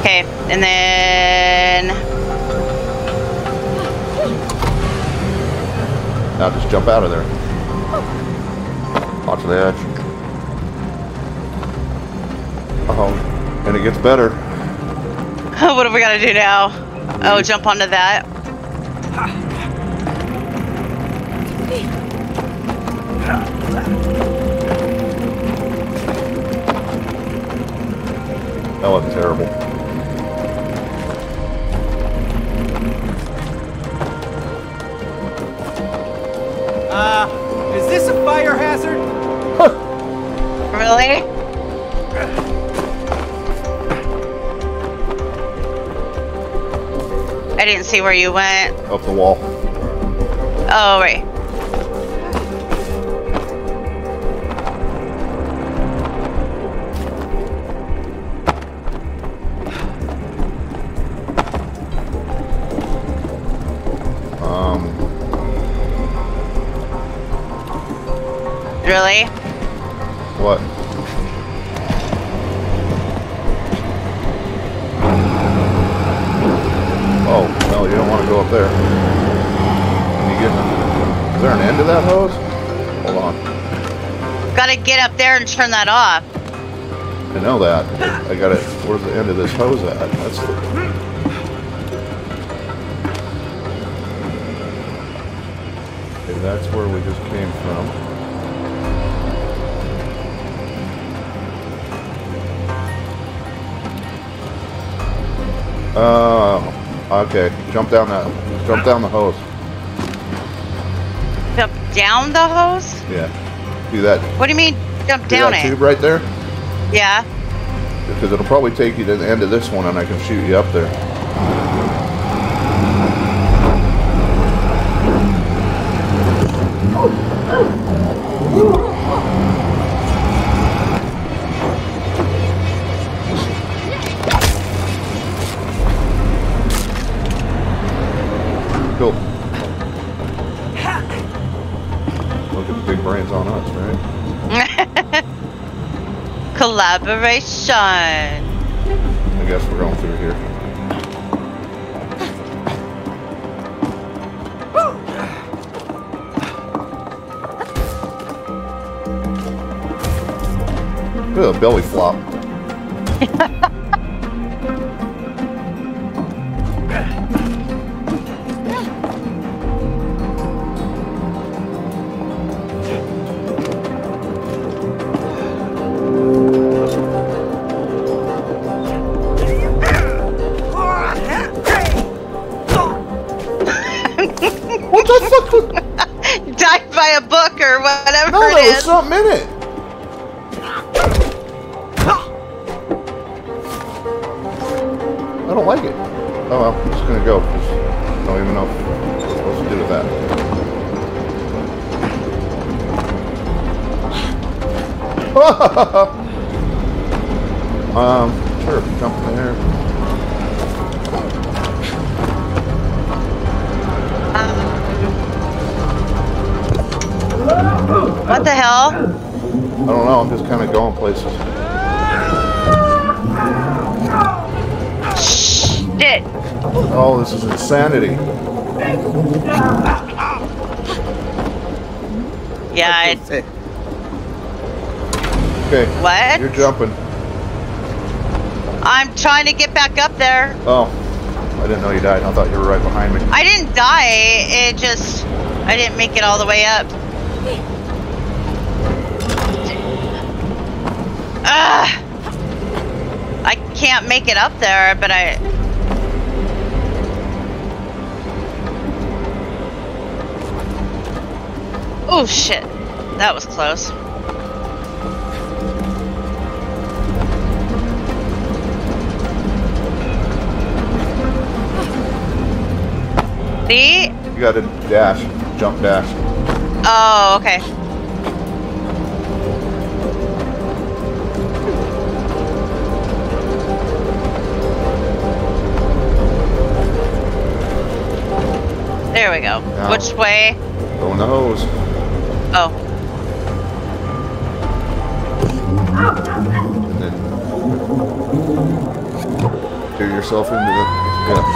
okay, and then, Now just jump out of there. Watch the edge. Oh. And it gets better. what have we got to do now? Oh, jump onto. That see where you went. Up the wall. Oh, right. Um, Really? Get up there and turn that off. I know that. I got it. Where's the end of this hose at? That's the... Okay, that's where we just came from. Oh, okay. Jump down that. Jump down the hose. Jump down the hose? Yeah. Do that. What do you mean jump down that it? tube right there? Yeah. Because it'll probably take you to the end of this one, and I can shoot you up there. Collaboration. I guess we're going through here. At belly flop. Insanity. Yeah, I, Okay. What? You're jumping. I'm trying to get back up there. Oh, I didn't know you died. I thought you were right behind me. I didn't die. It just I didn't make it all the way up. Ugh. I can't make it up there, but I. Oh shit, that was close. See? You got to dash, jump dash. Oh, okay. There we go. Now. Which way? The hose. Oh, And then do yourself into the. Yeah.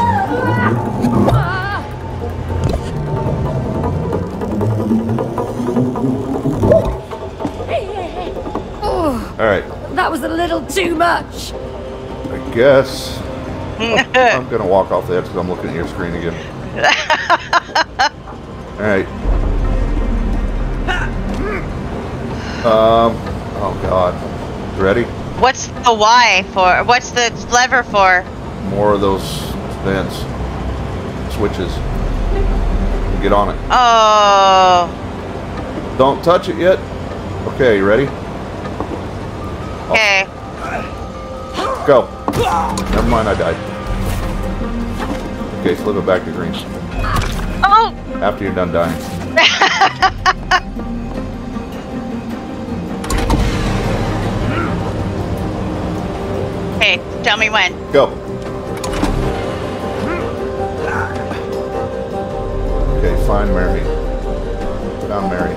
Oh, All right. that was a little too much. I guess I'm gonna walk off the edge because I'm looking at your screen again. Um. Oh God. Ready? what's the Y for? What's the lever for? More of those vents. Switches. Get on it. Oh, Don't touch it yet. Okay, you ready? okay. Go. Never mind, I died. Okay, flip it back to green. Oh, After you're done dying. Tell me when. Go. Okay, find Mary. Found Mary.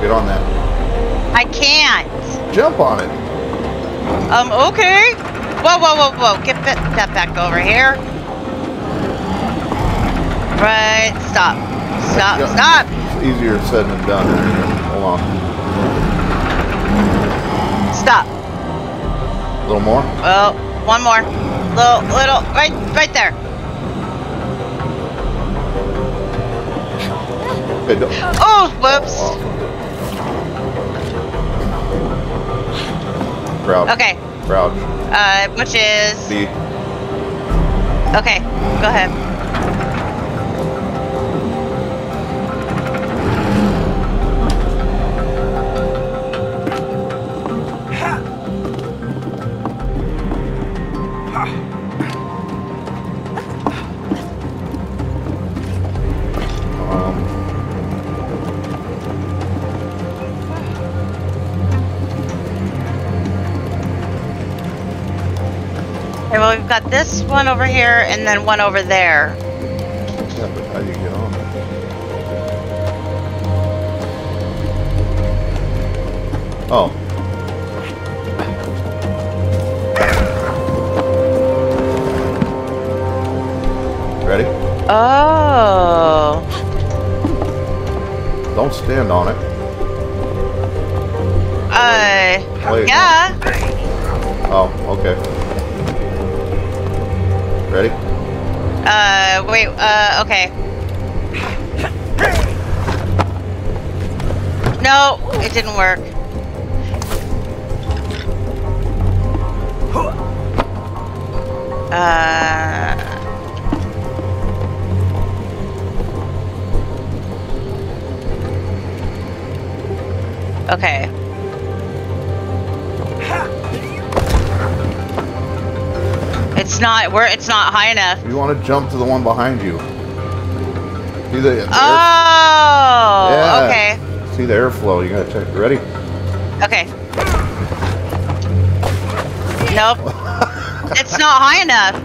Get on that. I can't. Jump on it. Um. Okay. Whoa, whoa, whoa, whoa. Get that, that back over here. Right. Stop. Stop. Yeah. Stop. It's easier said than done. Hold on. Stop. A little more. Well, one more. Little, little. Right, right there. Oh, whoops. Oh. Okay. Crouch. Uh, which is B. okay. Go ahead. Got this one over here and then one over there. yeah, but how do you get on it? Oh. Ready? Oh. Don't stand on it. Uh. Wait. Yeah. Oh, okay. Ready? Uh. Wait. Uh. Okay. No, it didn't work. Uh. Okay. It's not. We're. It's not high enough. You want to jump to the one behind you. See the, air- Oh. Yeah. Okay. see the airflow. You gotta check. Ready? Okay. Nope. it's not high enough.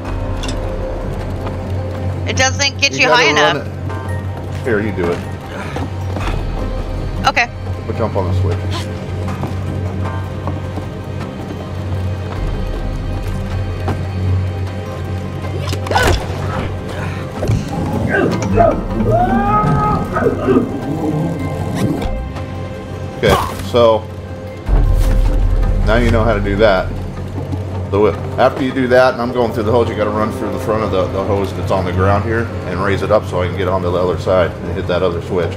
It doesn't get you, high enough. it. Here, you do it. Okay. But jump on the switch. So now you know how to do that. So after you do that, and I'm going through the hose, you got to run through the front of the, the hose that's on the ground here and raise it up so I can get onto the other side and hit that other switch.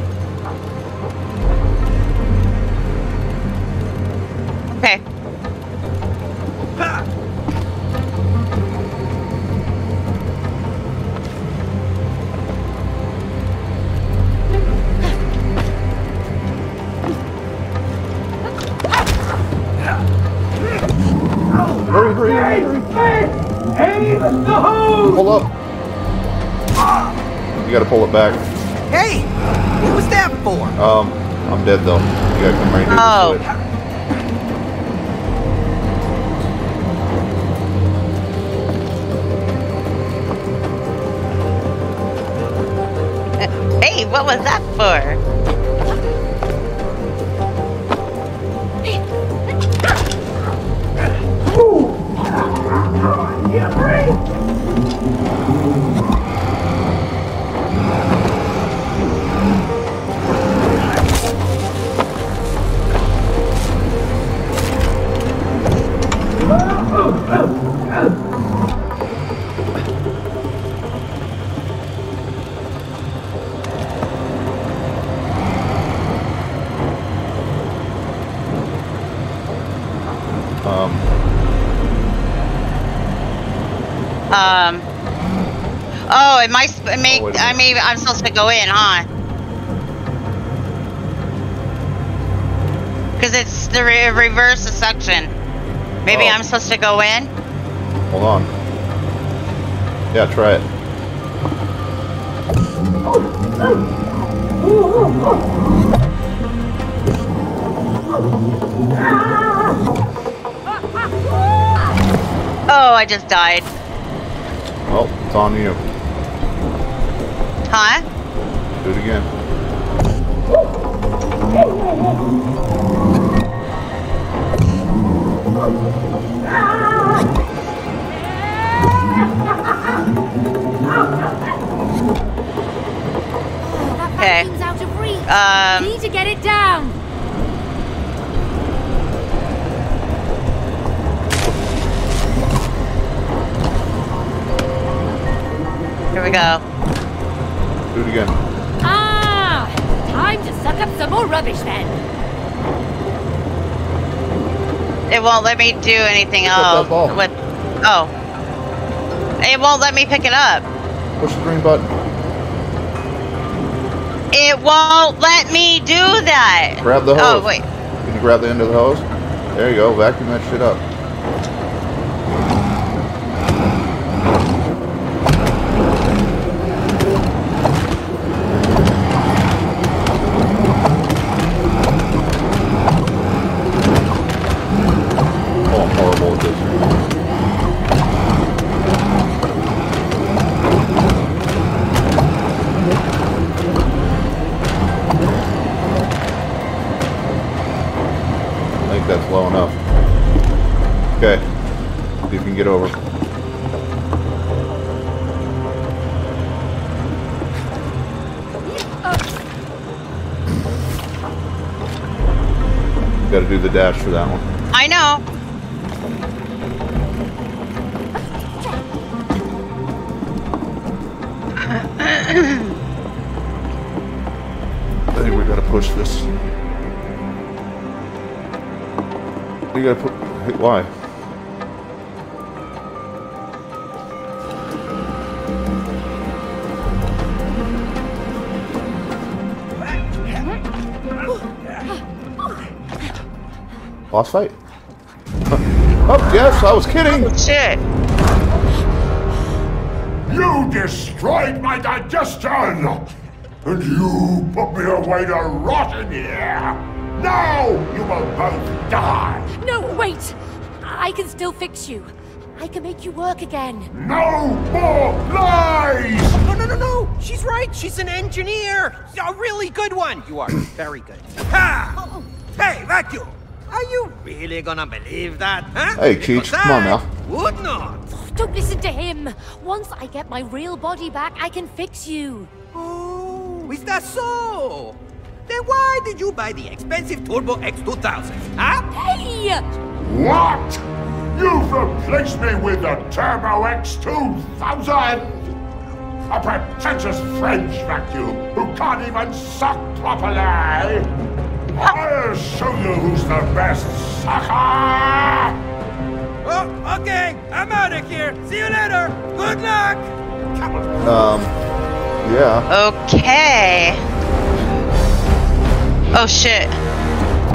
Oh. To go in, huh? Because it's the re- reverse of suction. Maybe Oh. I'm supposed to go in. hold on. Yeah, try it. Oh, I just died. Well, it's on you. Huh? Do it again. Okay. out of reach. Um. Need to get it down. Here we go. Do it again. Some more rubbish then. It won't let me do anything Pick else with. Oh. It won't let me pick it up. Push the green button. It won't let me do that. Grab the oh, hose. Oh wait. Can you grab the end of the hose? There you go. Vacuum that shit up. Yes, I was kidding. Oh, shit. You destroyed my digestion! And you put me away to rot in here! Now you will both die! No, wait! I can still fix you. I can make you work again. No more lies! No, no, no, no! She's right! She's an engineer! A really good one! You are very good. Ha! Oh, oh. Hey, vacuum! Are you really gonna believe that, huh? Hey, Because Cheech, come on now. Would not! Don't listen to him. Once I get my real body back, I can fix you. Oh, is that so? Then why did you buy the expensive Turbo X2000? Huh? Hey! What? You've replaced me with the Turbo X2000! A pretentious French vacuum who can't even suck properly! I'll show you who's the best sucker! Oh, okay. I'm out of here. See you later. Good luck. Um, yeah. Okay. Oh shit.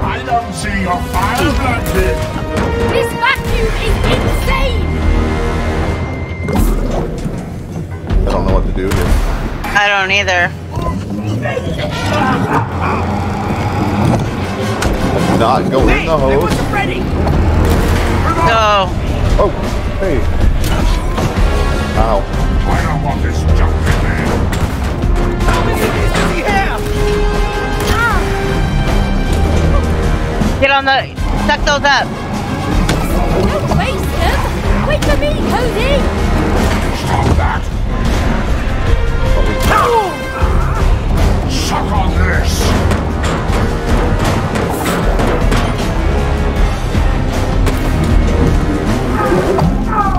I don't see your fire blanket! This vacuum vacuum is insane! I don't know what to do here. I don't either. Not go in the hose. No. Oh, hey. Ow. I don't want this junk in there. How many of these does he have? Get on the. Suck those up. Don't waste them! Wait for me, Cody! Stop that. Suck on this.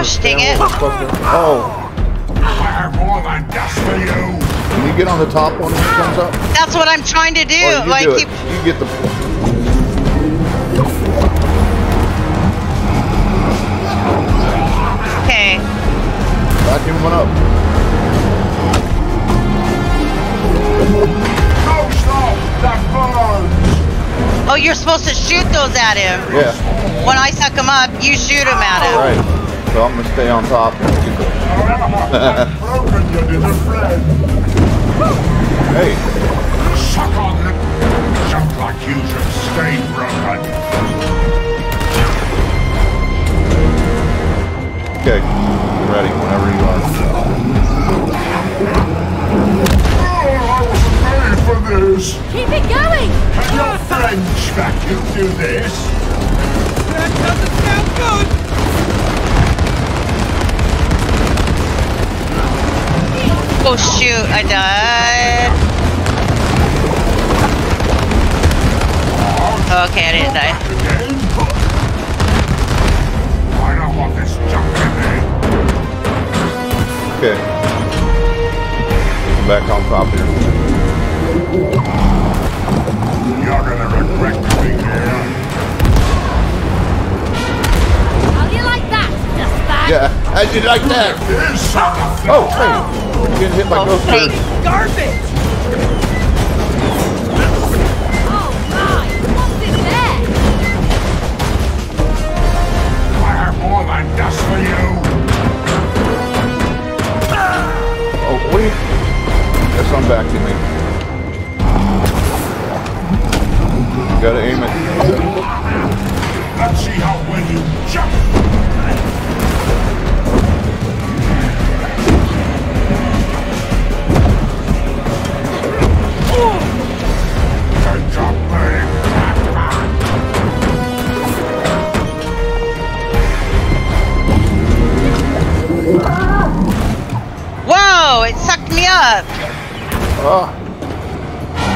Gosh dang it. Oh, I have more than dust for you. can you get on the top one when it comes up? That's what I'm trying to do. Or you like do it. You get the. Okay. Vacuum one up. No, stop! That burns! Oh, you're supposed to shoot those at him. Yeah. When I suck him up, you shoot him at him. Right. So I'm gonna stay on top. I've broken you, little friend. Hey, Suck on it. Jump like you should stay broken. okay. I'm ready whenever you are. Oh, I wasn't made for this. Keep it going! Can your French vacuum do this? That doesn't sound good! Oh shoot, I died. Okay, I didn't die. Again? I don't want this junk in there. Okay. Come back on top here. You're gonna regret coming here. How do you like that, dustbag? Yeah. How'd you like that? Oh, hey. Getting hit by Oh, ghost hey. Garbage! Oh my! What's in there? I have more than dust for you. Oh, what do you? Guess I'm vacuuming. You gotta aim it. Let's see how well you jump. Oh,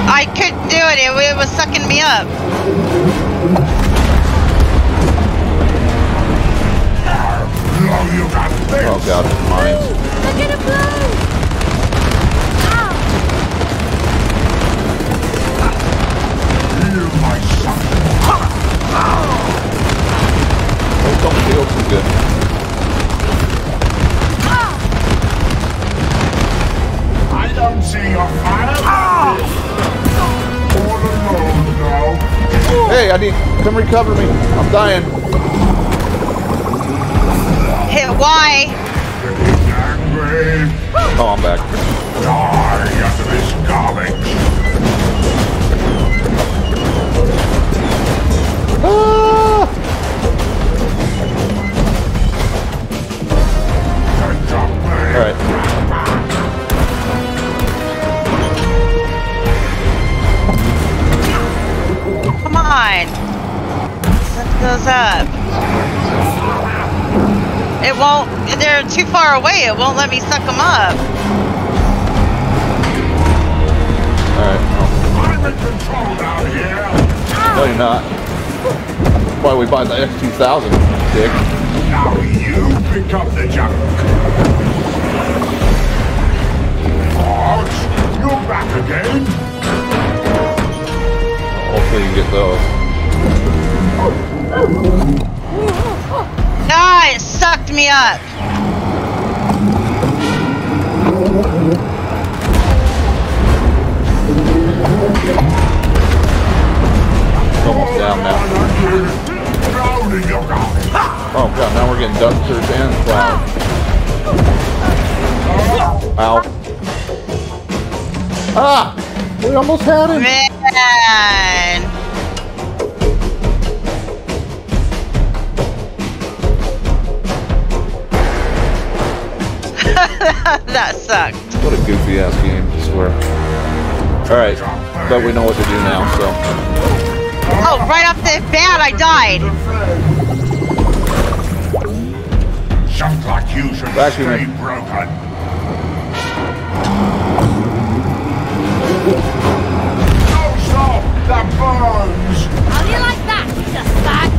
I couldn't do it. It, it was sucking me up. Blow you got this. oh god, mines. Look at it blow! Ow! My son. Those don't feel too good. I need. Come recover me. I'm dying. Hit Y. Getting angry. Oh, I'm back. Die this garbage. Ah! All right. Come on. Lift those up. It won't. They're too far away. It won't let me suck them up. All right. I'm in control down here. No, no you're not. That's why we buy the X2000, dick. Now you pick up the junk. What? You're back again? Hopefully you get those. Ah, it sucked me up. Almost down now. Oh god, now we're getting dumpsters and cloud. Ow. Ah! We almost had him! Man. that sucked. What a goofy ass game, I swear. Alright, but we know what to do now, so. Oh, right off the bat, I died. Junk like you should Vacuum stay it. broken. No, stop! That burns! How do you like that, you bag?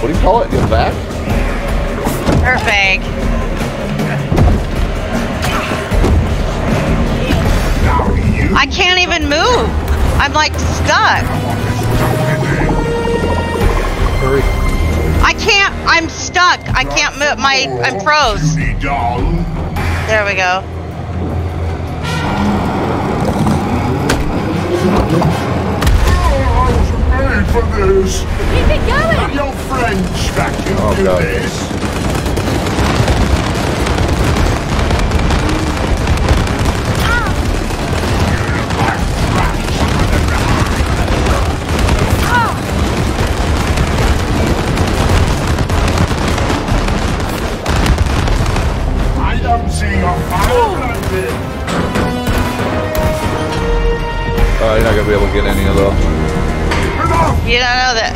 What do you call it? Your back? Perfect. I can't even move. I'm like stuck. Hurry. I can't. I'm stuck. I can't move. My I'm froze. Puny doll. There we go. Oh, I was made for this. Keep it going! Your French vacuum Oh, this.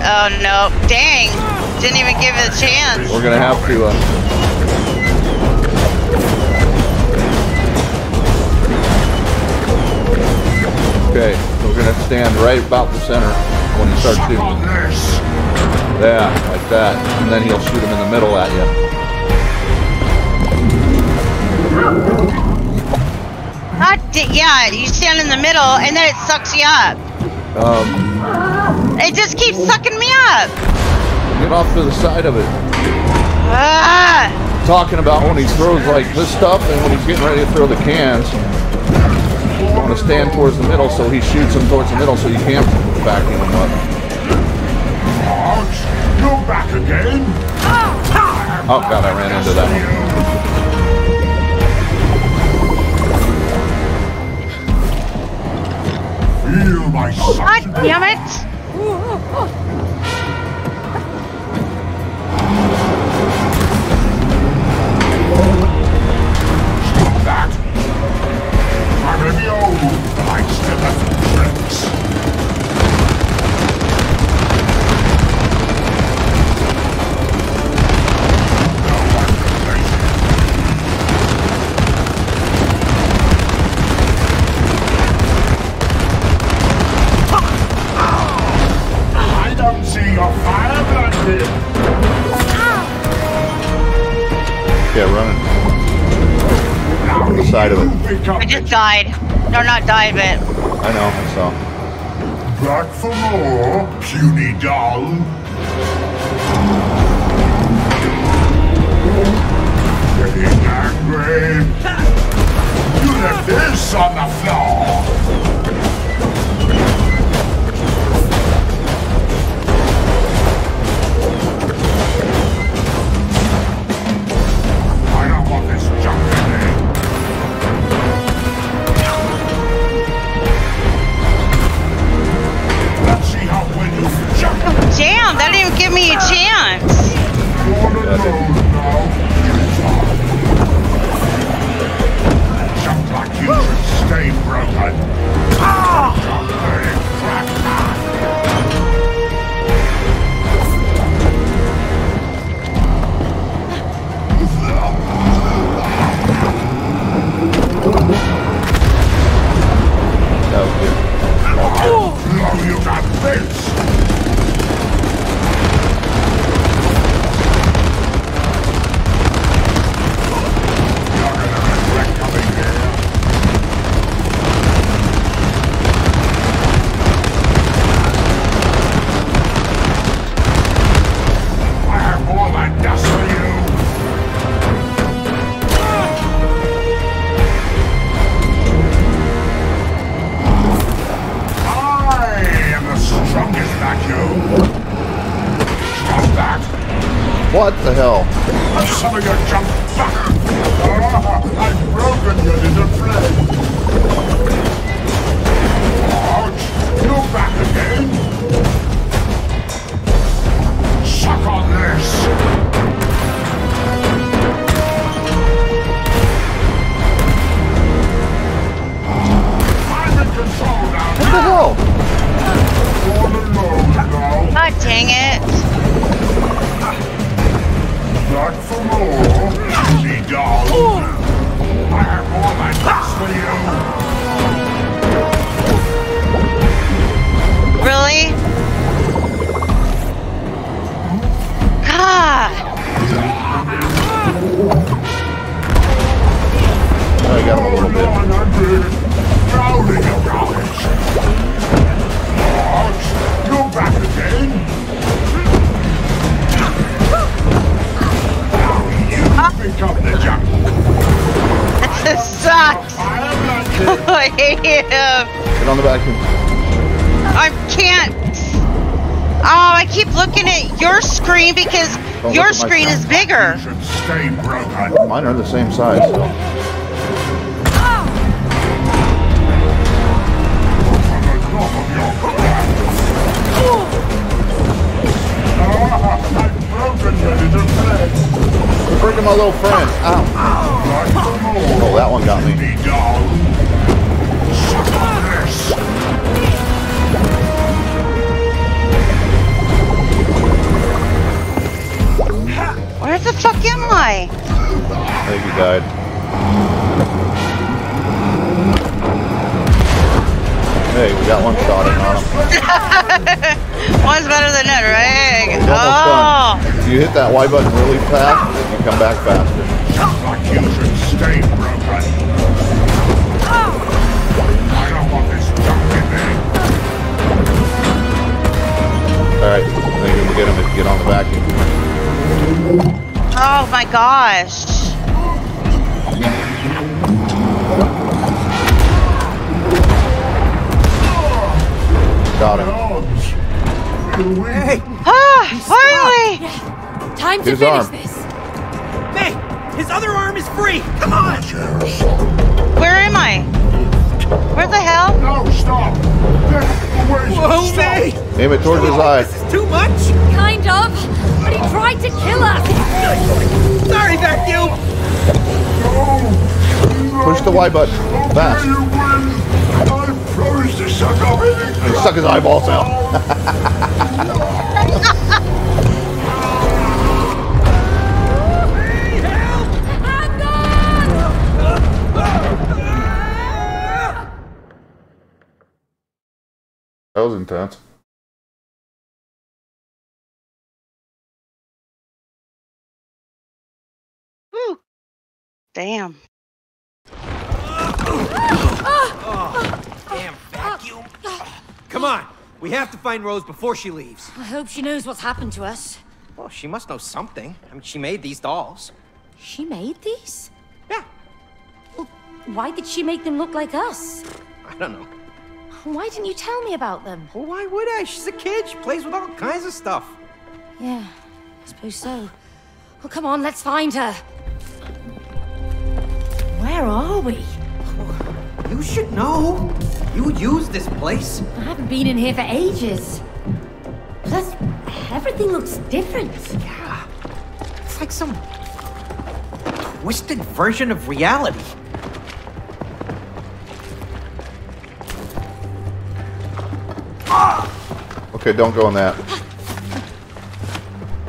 Oh no! Dang! Didn't even give it a chance. We're gonna have to, uh... Okay, so we're gonna stand right about the center when he starts shooting. Yeah, like that. And then he'll shoot him in the middle at you. Da- yeah, you stand in the middle and then it sucks you up. Um, It just keeps sucking up. get off to the side of it. Ah! Talking about when he throws like this stuff and when he's getting ready to throw the cans. You want to stand towards the middle so he shoots them towards the middle so you can't vacuum them up. What? You're back again? Oh god, I ran into that one. Feel my God damn it! Side of it. you pick up I just died. No, not died, but I know, I saw. Back for more, puny doll. Getting angry. You left this on the floor. Damn, that didn't even give me a chance. You're alone now. Jump like you should stay broken. Burning screen is bigger. Stay broken. Mine are the same size. So. I've broken your little friend. Quit breaking my little friend. Ow. Back for more. Oh, that one got me. Am I? Think he died. Hey, we got one shot in on him. One's better than none, right? He's almost Oh. If you hit that Y button really fast, you come back faster. Like you should stay broken. I don't want this junk in there. Alright, I think you'll get him if you get on the vacuum. Oh my gosh. Got him. Dogs. You win. Hey, Ah, finally. Time to His finish arm. this. hey, his other arm is free. Come on. Where am I? Where the hell? No, stop. Where's Whoa, stop. mate. Aim it towards his eye. This is too much. Kind of. But he tried to kill us. Sorry, vacuum. Push the Y button. Fast. You. I promise to suck off anything. Suck his eyeballs out. find Rose before she leaves. I hope she knows what's happened to us. Well, she must know something. I mean, she made these dolls. She made these? Yeah, Well, why did she make them look like us? I don't know. Why didn't you tell me about them? Well, why would I? She's a kid. She plays with all kinds of stuff. Yeah, I suppose so. Well, come on, let's find her. Where are we? You should know. You use this place. I haven't been in here for ages. Plus, everything looks different. Yeah. It's like some twisted version of reality. Okay, don't go in that.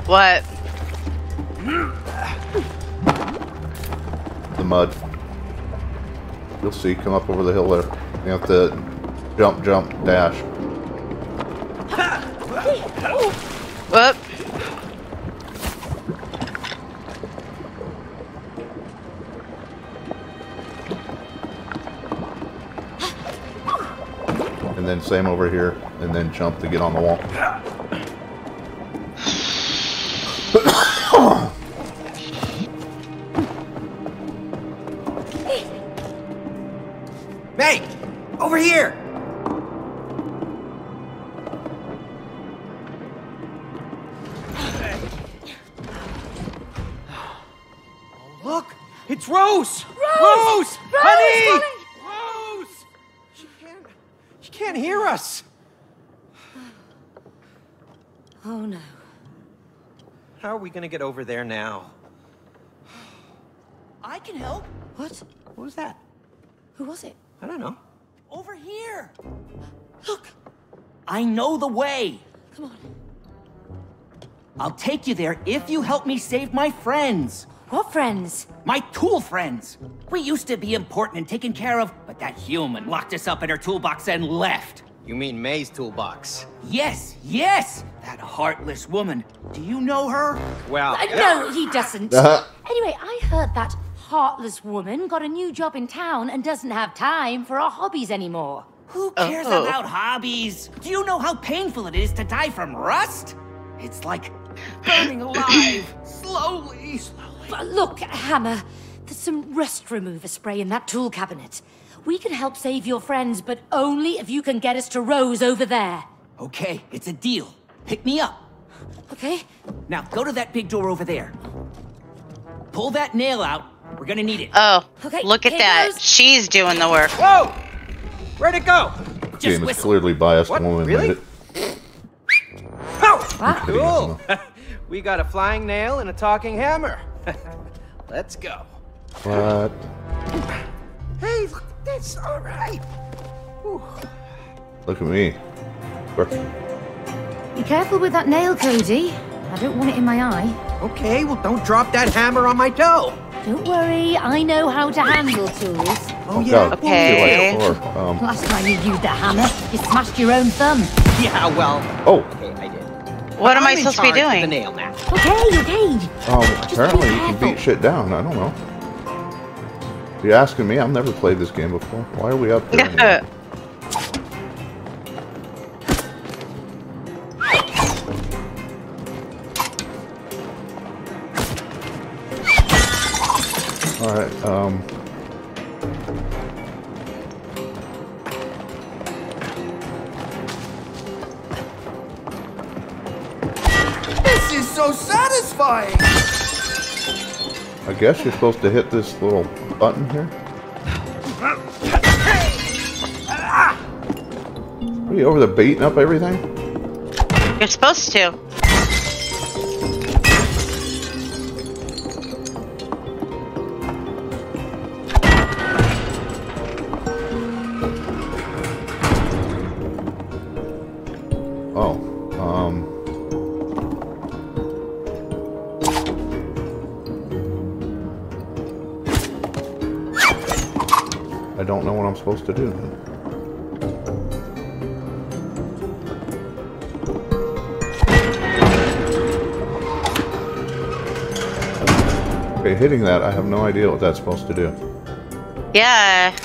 What? The mud. You'll see. Come up over the hill there. You have to jump, jump, dash. Whoop. And then same over here. And then jump to get on the wall. over here. Oh, look! It's Rose! Rose! Rose! Rose, Honey! darling! Rose! She can't. She can't hear us. Oh no. How are we gonna get over there now? I can help. What? What was that? Who was it? I don't know. Over here. Look! I know the way. Come on. I'll take you there if you help me save my friends. What friends? My tool friends. We used to be important and taken care of, but that human locked us up in her toolbox and left. You mean May's toolbox? Yes, yes! That heartless woman. Do you know her? Well, Uh, no, he doesn't. anyway, I heard that heartless woman got a new job in town and doesn't have time for our hobbies anymore. Who cares Oh. about hobbies? Do you know how painful it is to die from rust? It's like burning alive, slowly, slowly. But look, Hammer, there's some rust remover spray in that tool cabinet. We can help save your friends, but only if you can get us to Rose over there. Okay, it's a deal. Pick me up. Okay? Now go to that big door over there. Pull that nail out. We're gonna need it. Oh, Okay, look at here that. goes. She's doing the work. Whoa! Where'd it go? Just Game is clearly biased. What? Woman Really? made it. Pow! Cool. we got a flying nail and a talking hammer. Let's go. What? Hey, look at this. All right. Look at me. Where- Be careful with that nail, Cody. I don't want it in my eye. Okay, well, don't drop that hammer on my toe. Don't worry, I know how to handle tools. Oh, yeah. Okay. I feel like a floor. Um, Last time you used that hammer, you smashed your own thumb. Yeah, well, oh, okay, I did. What am I I'm in supposed to be doing? The nail now. Okay, okay. um, Just apparently you can beat shit down. I don't know. You're asking me? I've never played this game before. Why are we up there? anyway? All right. Um. This is so satisfying. I guess you're supposed to hit this little button here. Are you over there beating up everything? You're supposed to. Supposed to do. Okay, hitting that, I have no idea what that's supposed to do. Yeah.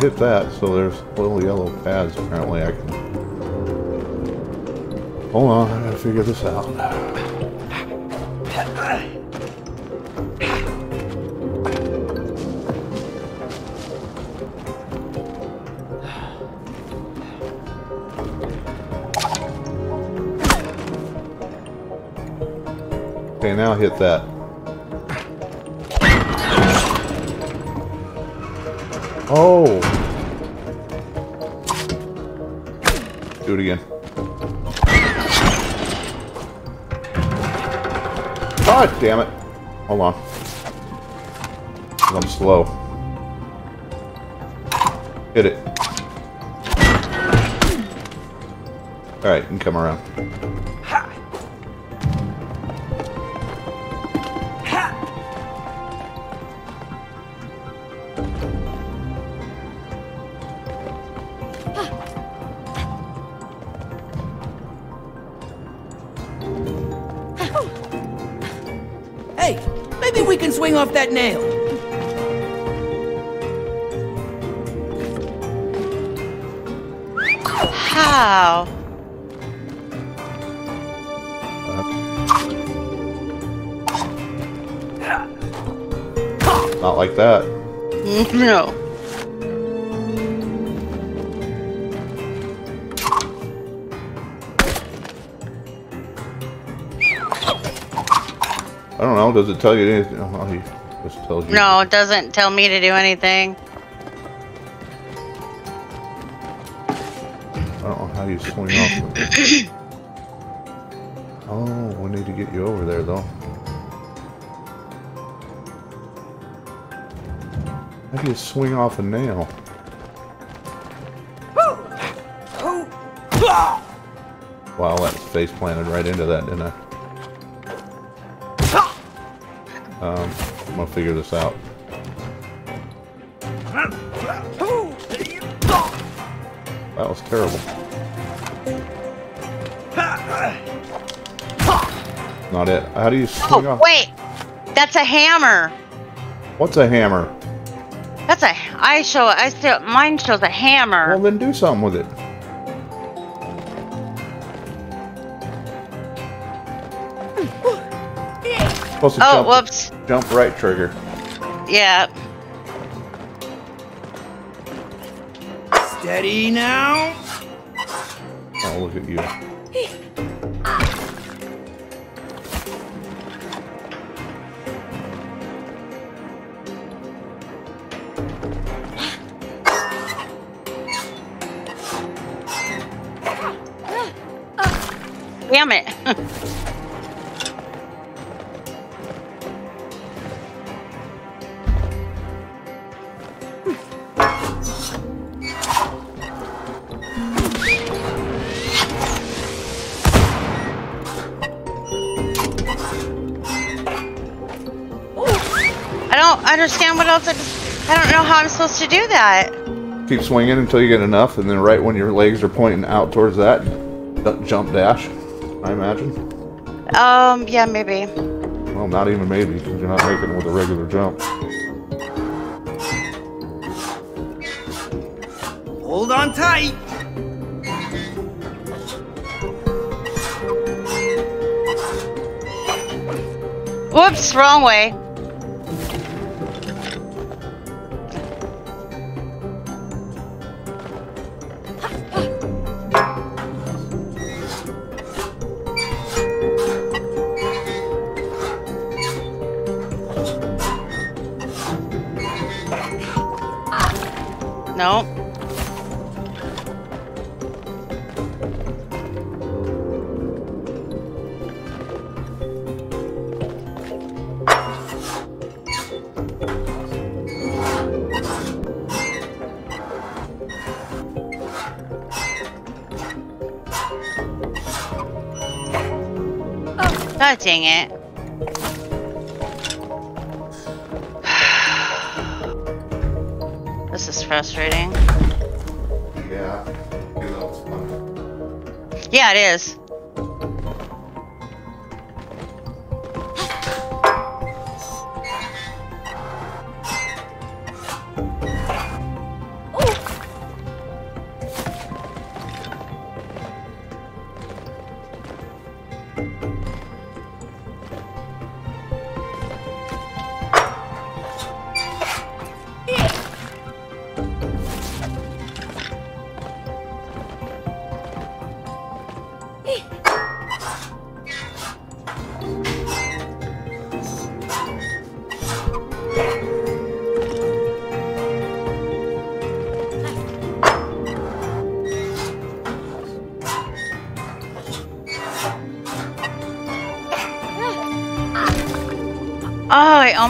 Hit that, so there's little yellow pads apparently I can... Hold on, I gotta figure this out. Okay, now hit that. Damn it. Hold on. I'm slow. Hit it. Alright, you can come around. Tells you. No, it doesn't tell me to do anything. I don't know how you swing off. oh, we need to get you over there, though. How do you swing off a nail? Wow, that face planted right into that, didn't I? Um, I'm gonna figure this out. That was terrible. Not it. How do you swing Oh, off? wait. That's a hammer. What's a hammer? That's a. I show. I still. Mine shows a hammer. Well, then do something with it. Supposed to Oh, jump, whoops. Jump right trigger. Yeah. Steady now. Oh, look at you. Damn it. don't understand what else. I, I don't know how I'm supposed to do that. Keep swinging until you get enough, and then right when your legs are pointing out towards that, jump dash. I imagine. Um, yeah, maybe. Well, not even maybe, because you're not making it with a regular jump. Hold on tight. Whoops, wrong way. Dang it.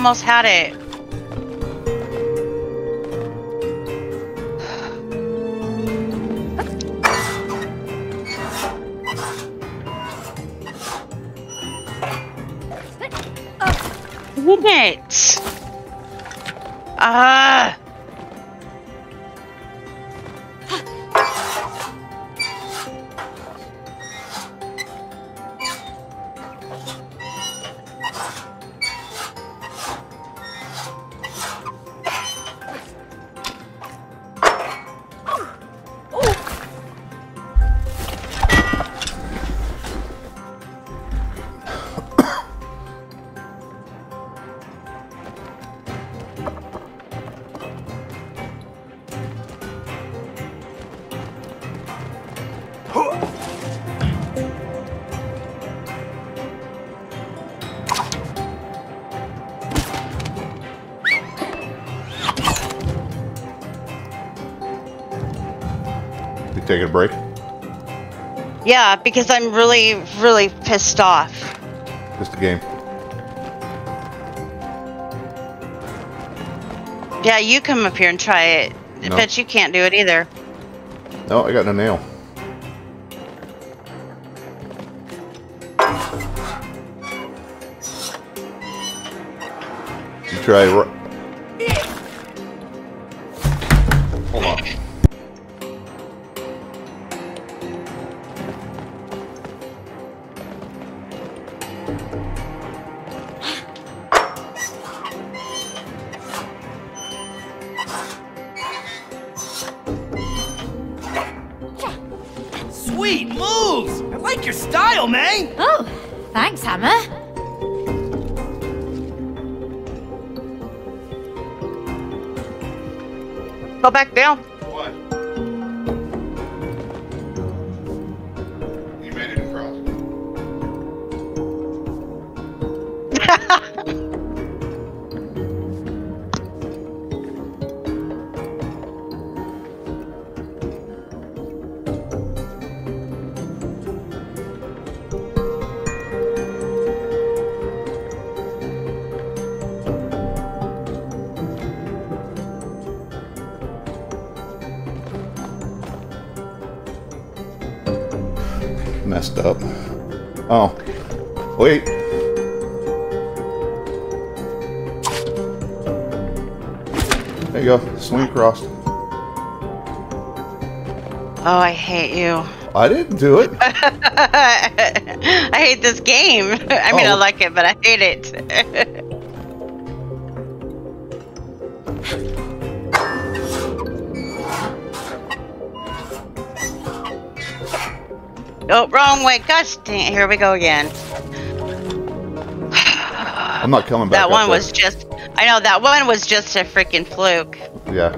Almost had it. Yeah, because I'm really, really pissed off. Just a game. Yeah, you come up here and try it. I No. bet you can't do it either. No, I got no nail. You try. I didn't do it. I hate this game. I mean, I Oh. like it, but I hate it. oh, wrong way. Gosh dang it. Here we go again. I'm not coming back. That one there. was just. I know, that one was just a freaking fluke. Yeah,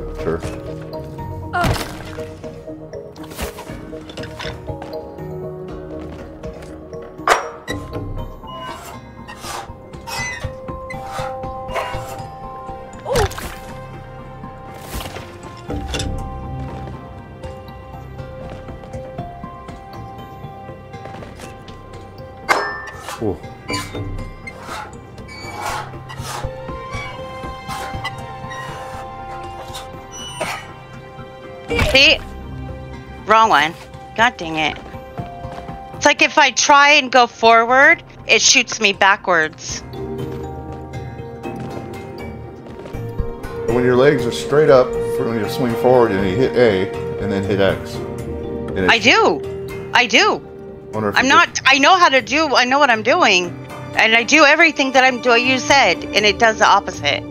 Ooh. See? Wrong one. God dang it. It's like if I try and go forward, it shoots me backwards. When your legs are straight up for when you swing forward and you hit A and then hit X. I do. I do. I'm not. I know how to do. I know what I'm doing, and I do everything that I'm doing. You said, and it does the opposite.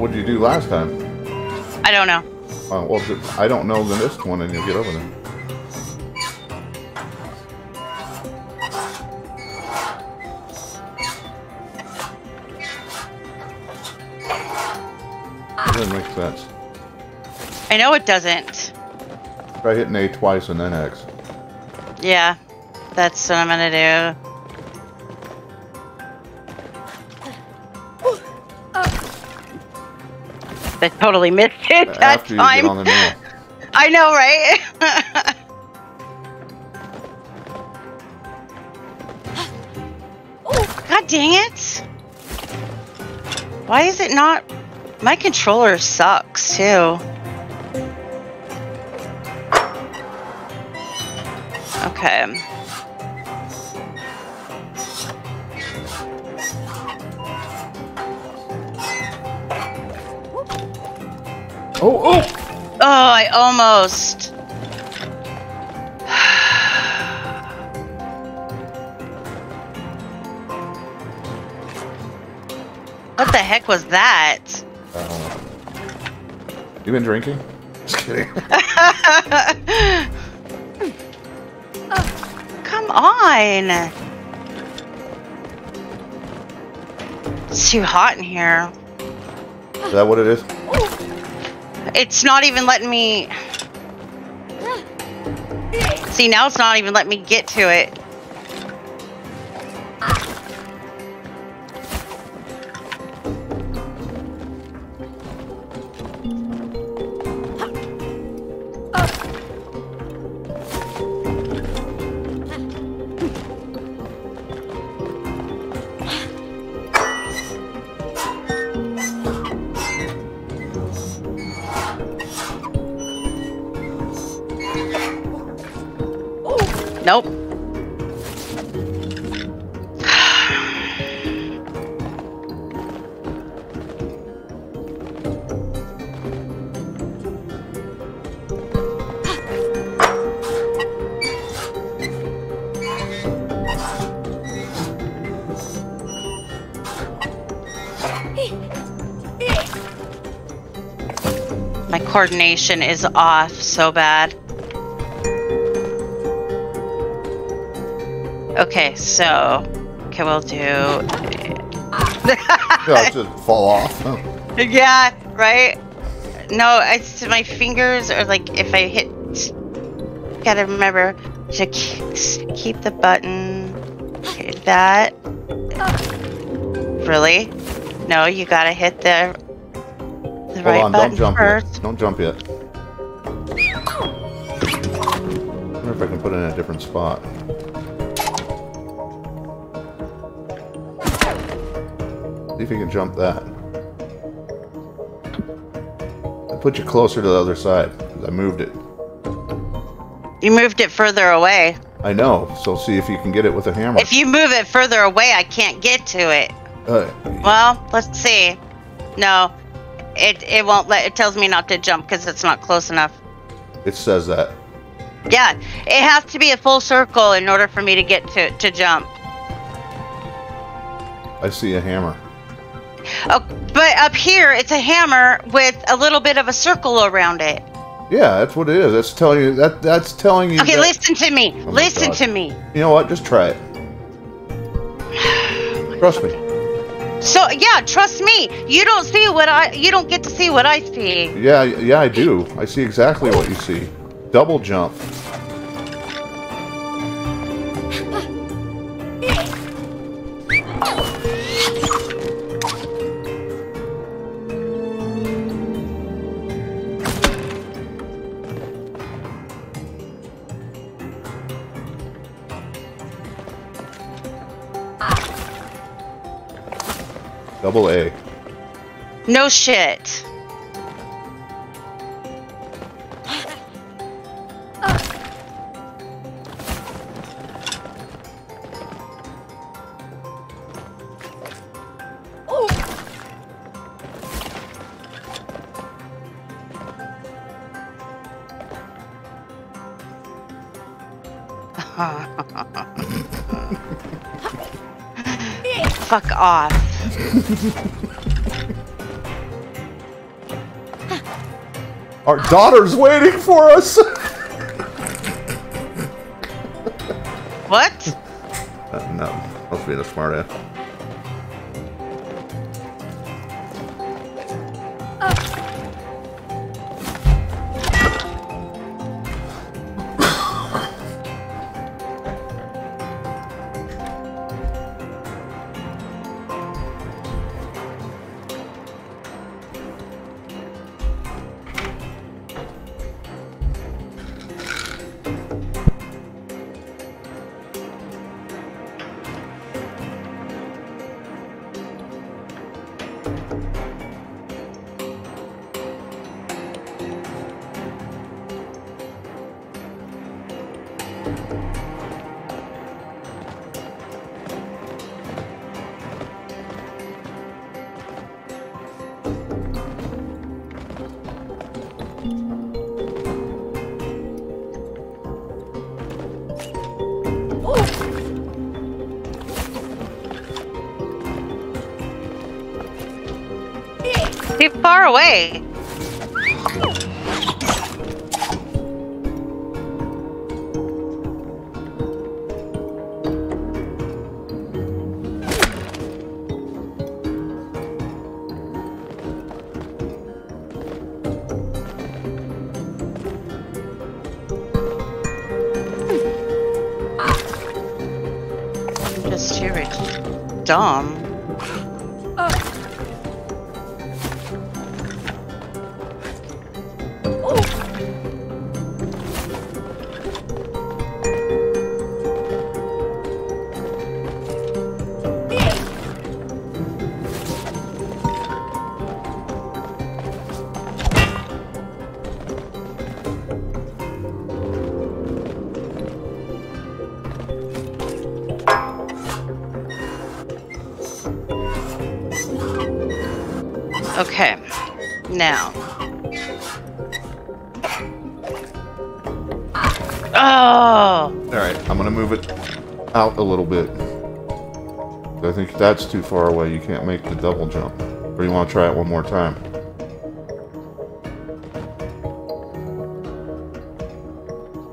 What did you do last time? I don't know. Uh, well, I don't know the next one, and you'll get over there. Know it doesn't. Try hitting A twice and then X. Yeah, that's what I'm gonna do. I totally missed it that After time. get on the nail. I know, right? oh, God dang it! Why is it not? My controller sucks too. Okay. Oh, oh! Oh, I almost. What the heck was that? Uh, you been drinking? Just kidding. Come on. It's too hot in here. Is that what it is? It's not even letting me. See, now it's not even letting me get to it. Coordination is off so bad. Okay, so okay, we'll do. Yeah, just fall off. Yeah, right. No, it's my fingers are like if I hit. Gotta remember to keep the button. Okay, that. Really? No, you gotta hit the the Hold right on, button don't jump first. yet. Don't jump yet. wonder if I can put it in a different spot. See if you can jump that. I put you closer to the other side. I moved it. You moved it further away. I know, so see if you can get it with a hammer. If you move it further away, I can't get to it. Uh, Well, let's see. No, it it won't let. It tells me not to jump because it's not close enough. it says that. Yeah, it has to be a full circle in order for me to get to to jump. I see a hammer. Oh, but up here, it's a hammer with a little bit of a circle around it. Yeah, that's what it is. That's telling you that. That's telling you. Okay, that- listen to me. Oh listen God. to me. You know what? Just try it. Trust me. So yeah, trust me. You don't see what I. You don't get to see what I see. Yeah, yeah, I do. I see exactly what you see. Double jump. Double A. No shit. Fuck off. Our daughter's waiting for us. What? Uh, no, must be the smart ass. Out a little bit. I think that's too far away. You can't make the double jump. Or you want to try it one more time?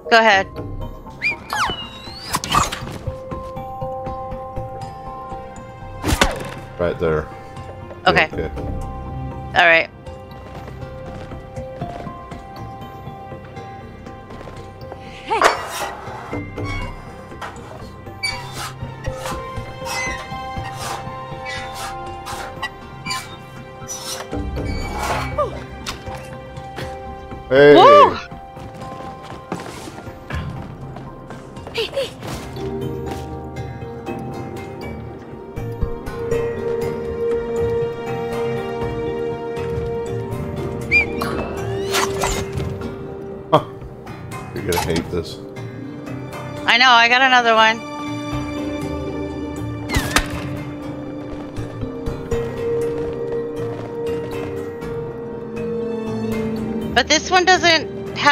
Go ahead.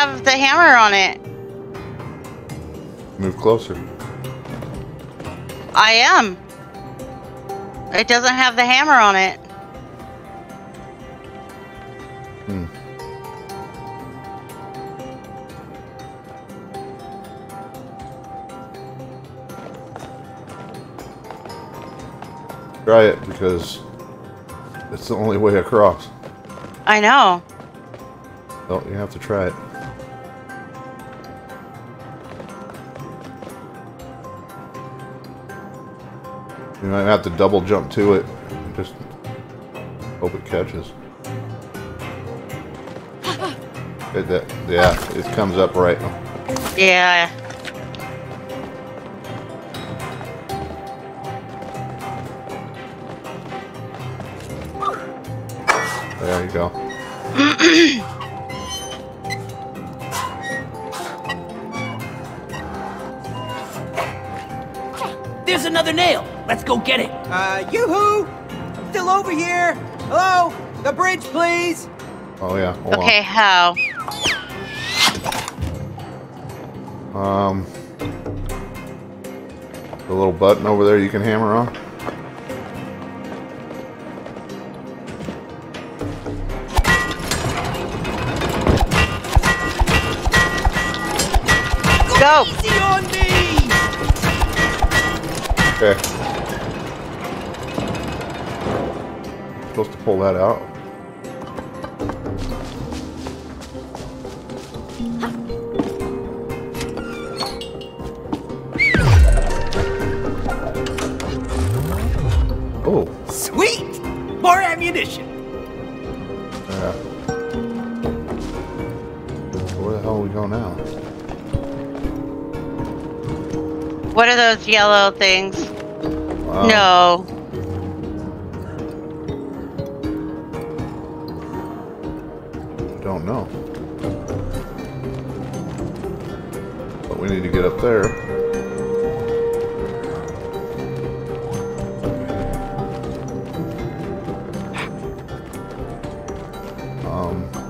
Have the hammer on it. Move closer. I am. It doesn't have the hammer on it. Hmm. Try it because it's the only way across. I know. Oh, you have to try it. Might have to double jump to it. Just hope it catches. It, that, yeah, it comes up right. Yeah. Okay, how? Um, the little button over there you can hammer on. Go! Easy on me! Okay. Supposed to pull that out. Yellow things? Wow. No. Don't know. But we need to get up there. Um.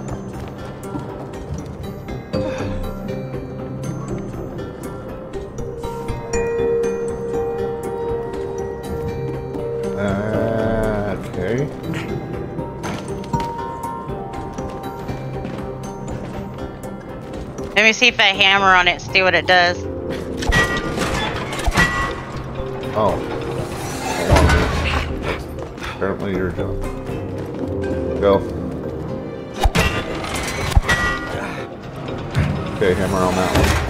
Let me see if I hammer on it, see what it does. Oh. Apparently you're done. Go. Okay, hammer on that one.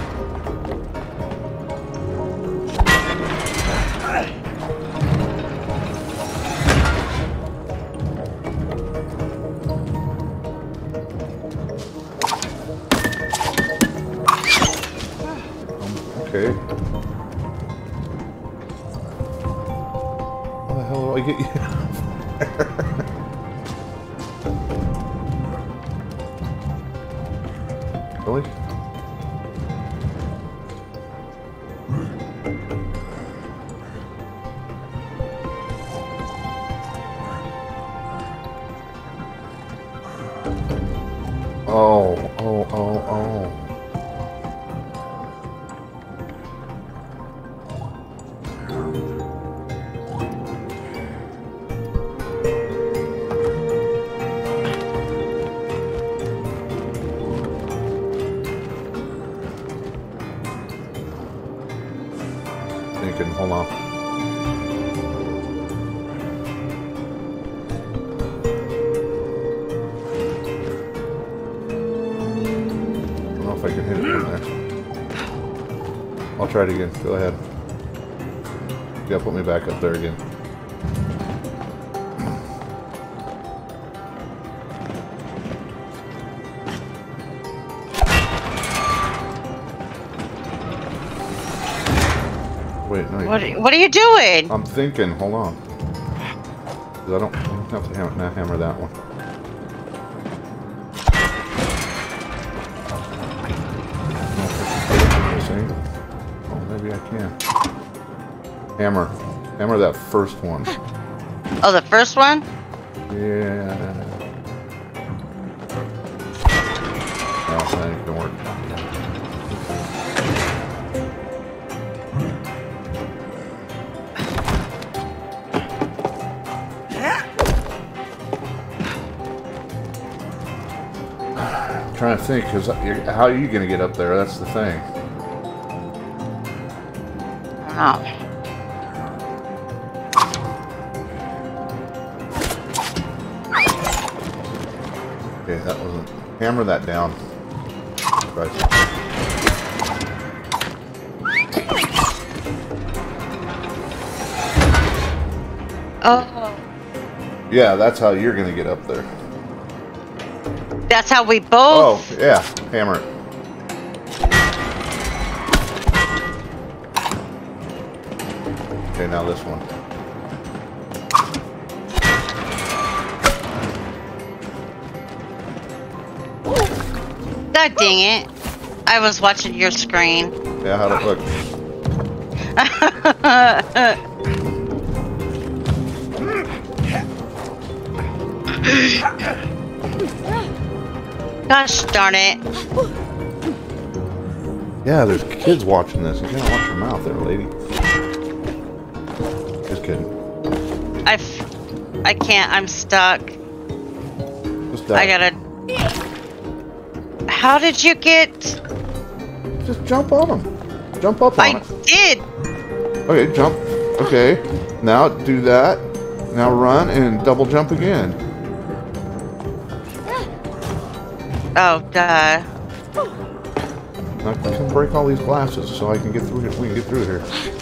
Try it again. Go ahead. You gotta put me back up there again. Wait, no. What are, what are you doing? I'm thinking. Hold on. I don't, have to hammer, hammer that one. Hammer. Hammer that first one. Oh, the first one? Yeah. Oh, that ain't gonna work. I'm trying to think, because how are you going to get up there? That's the thing. Oh. Hammer that down. Right. Oh. Yeah, that's how you're going to get up there. That's how we both. Oh, yeah. Hammer it. Okay, now this one. God dang it. I was watching your screen. Yeah, how the fuck? look? Gosh darn it. Yeah, there's kids watching this. You gotta watch your mouth there, lady. Just kidding. I I can't. I'm stuck. Just I gotta. How did you get? Just jump on them. Jump up on him. I it. did. Okay, jump. Okay. Now do that. Now run and double jump again. Oh, duh. I can break all these glasses so I can get through here. We can get through here.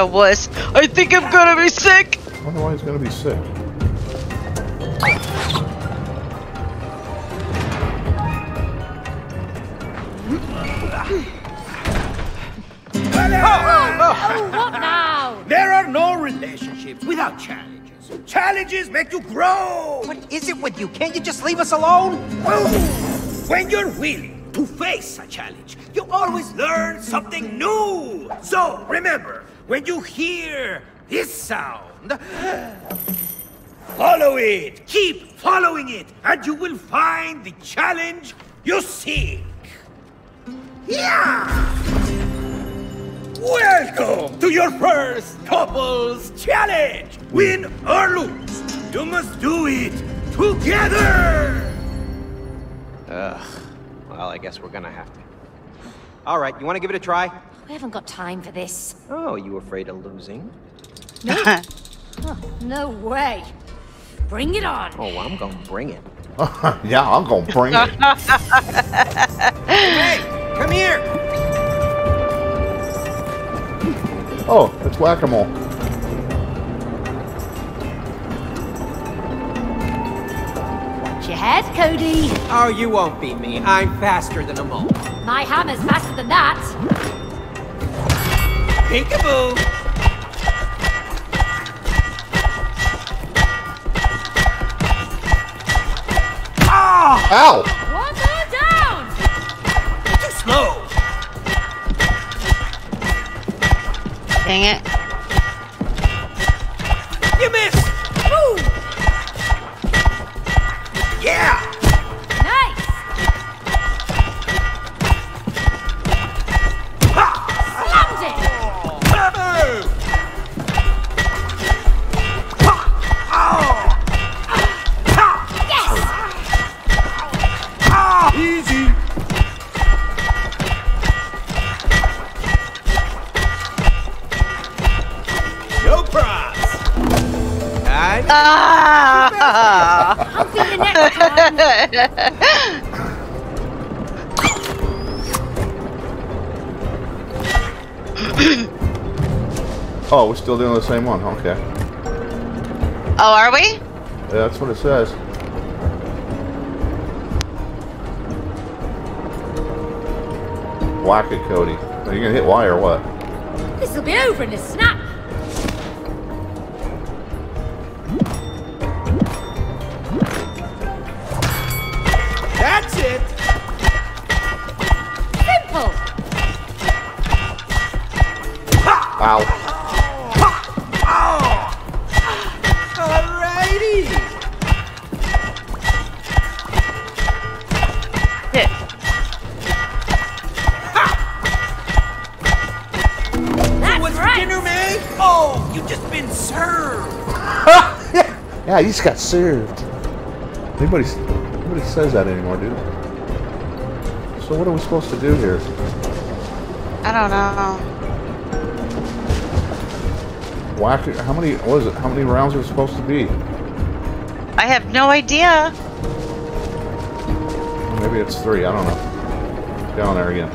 Oh, what a wuss. I think I'm gonna be sick. I wonder why he's gonna be sick. Oh, what now? There are no relationships without challenges. Challenges make you grow. What is it with you? Can't you just leave us alone? When you're willing to face a challenge, you always learn something new. So remember, when you hear this sound, follow it. Keep following it, and you will find the challenge you seek. Yeah! Welcome to your first couples challenge. Win or lose, you must do it together. Ugh. Well, I guess we're gonna have to. All right, you want to give it a try? We haven't got time for this. Oh, you afraid of losing? Oh, no way. Bring it on. Oh, I'm gonna bring it. yeah, I'm gonna bring it. Hey, come here. Oh, it's whack-a-mole. Watch your head, Cody. Oh, you won't beat me. I'm faster than a mole. My hammer's faster than that. Peekaboo! Ah! Ow! One more down! Too slow! Dang it. Still doing the same one. Okay. oh, are we? Yeah, that's what it says. Whack it, Cody. Are you gonna hit Y or what? This'll be over in a served. Nobody, nobody says that anymore, dude. So what are we supposed to do here? I don't know. Whack it. How many? What is it? How many rounds are supposed to be? I have no idea. Maybe it's three. I don't know. Down there again.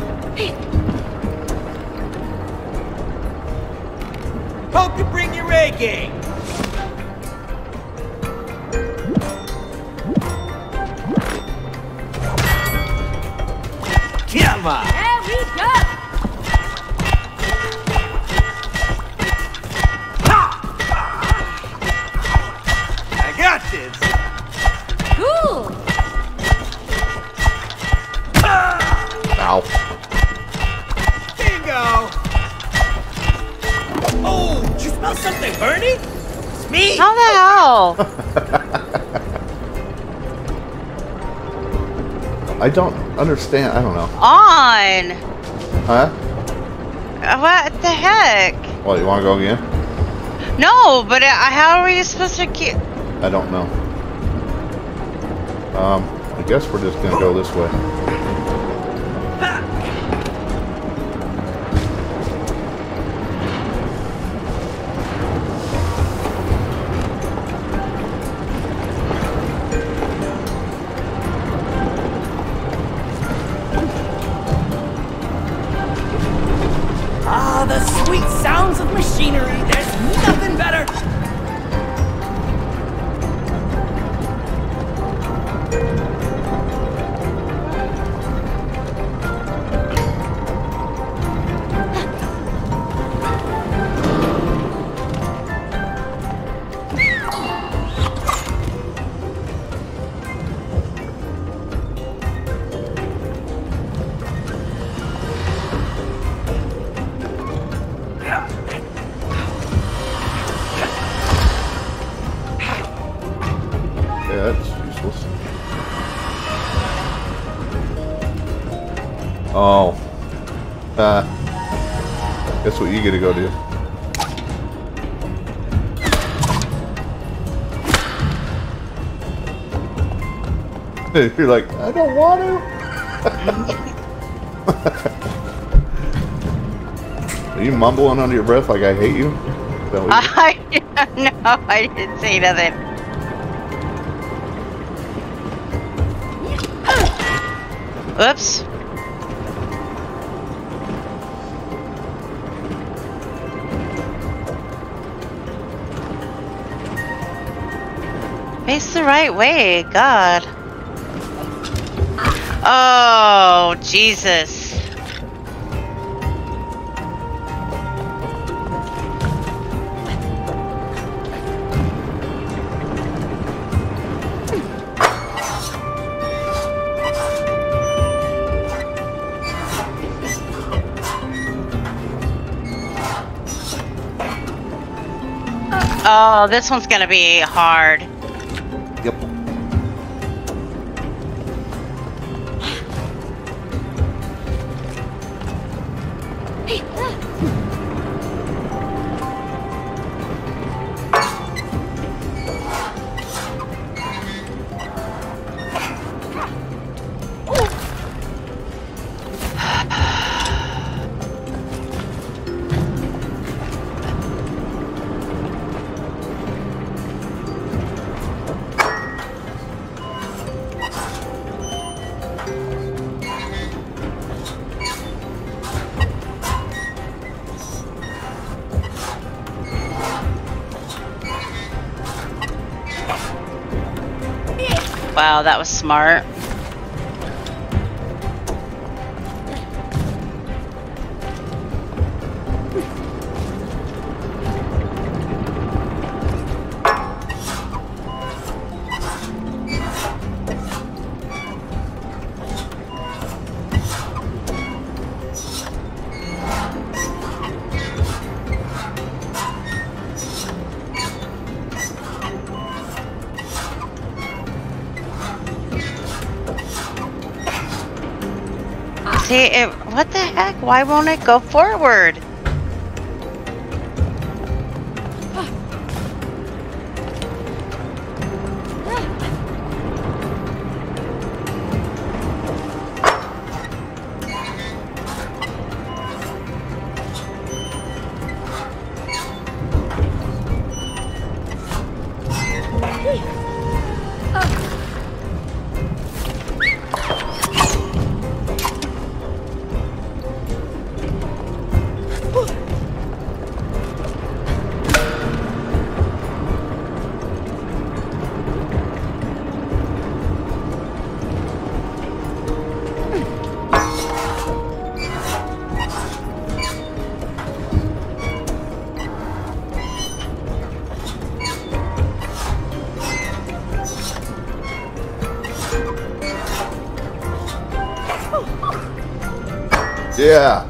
Hope you bring your A game. Don't understand. I don't know. On. Huh? Uh, What the heck? What? You want to go again? No, but uh, how are you supposed to keep? I don't know. Um, I guess we're just gonna go this way. You're like, I don't want to. Are you mumbling under your breath like I hate you? I no, I didn't say nothing. Whoops. Face the right way, God. Oh, Jesus. Oh, this one's gonna be hard. Wow, that was smart. Why won't it go forward? Yeah.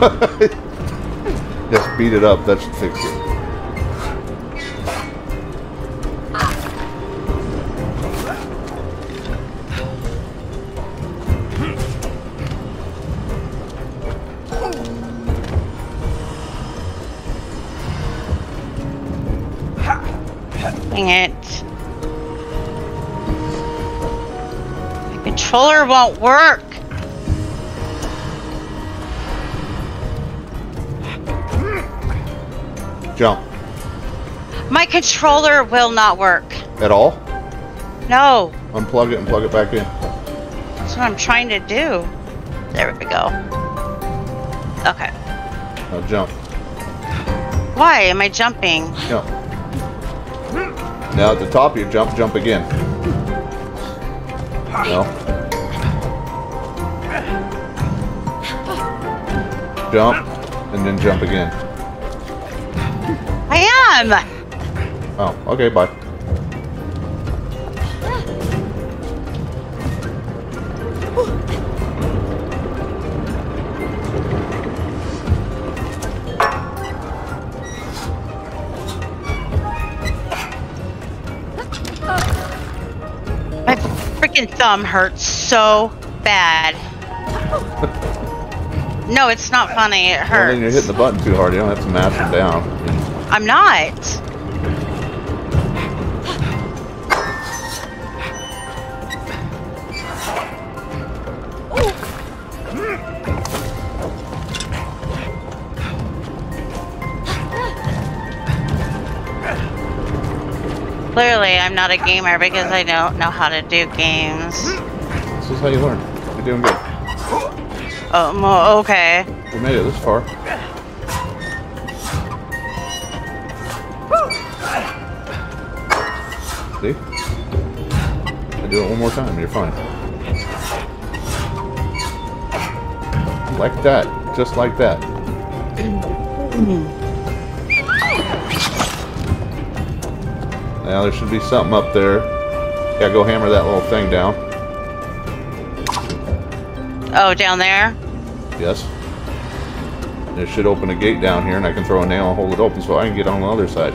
Just beat it up. That should fix it. It. My controller won't work. Jump. My controller will not work. At all? No. Unplug it and plug it back in. That's what I'm trying to do. There we go. Okay. Now jump. Why am I jumping? Jump. Now at the top you jump, jump again. No. Jump, and then jump again. Am! Oh, okay, bye. My freaking thumb hurts so bad. No, it's not funny. It Well, hurts. then you're hitting the button too hard. You don't have to mash it down. I'm not. Clearly, I'm not a gamer because I don't know how to do games. This is how you learn. You're doing good. Oh, mo- okay. We made it this far. More time, you're fine. Like that. Just like that. Now there should be something up there. Yeah, go hammer that little thing down. Oh, down there? Yes. It should open a gate down here, and I can throw a nail and hold it open so I can get on the other side.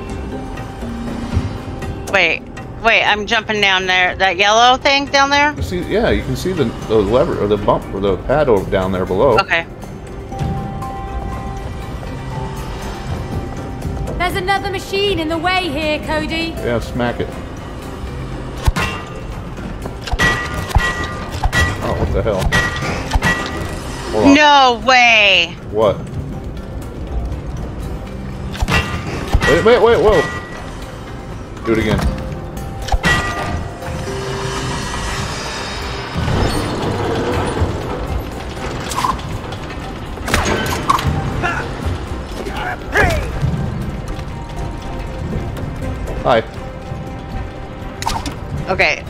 Wait, wait, I'm jumping down there. That yellow thing down there? You see, yeah, you can see the, the lever or the bump or the pad over down there below. Okay. There's another machine in the way here, Cody. Yeah, smack it. Oh, what the hell? Hold on. No way! What? Wait, wait, wait, whoa! Do it again. Okay.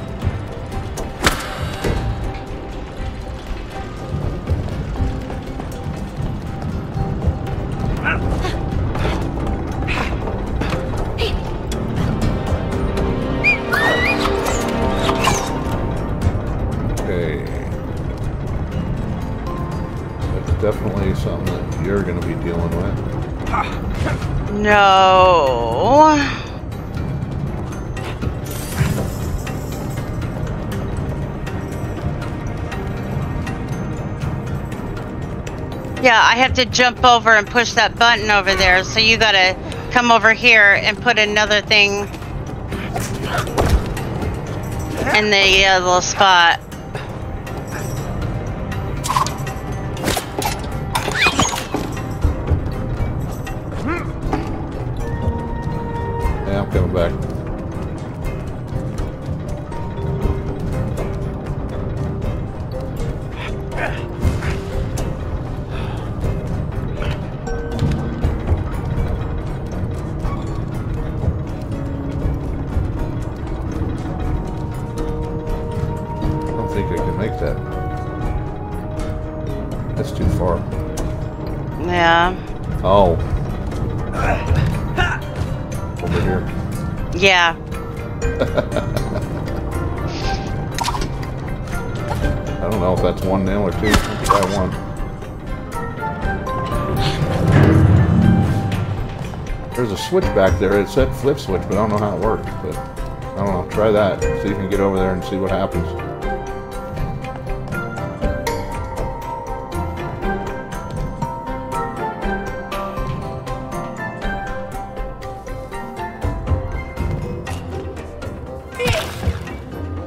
To jump over and push that button over there, so you gotta come over here and put another thing in the uh, little spot. Switch back there. It said flip switch, but I don't know how it works. But I don't know. Try that. See if you can get over there and see what happens.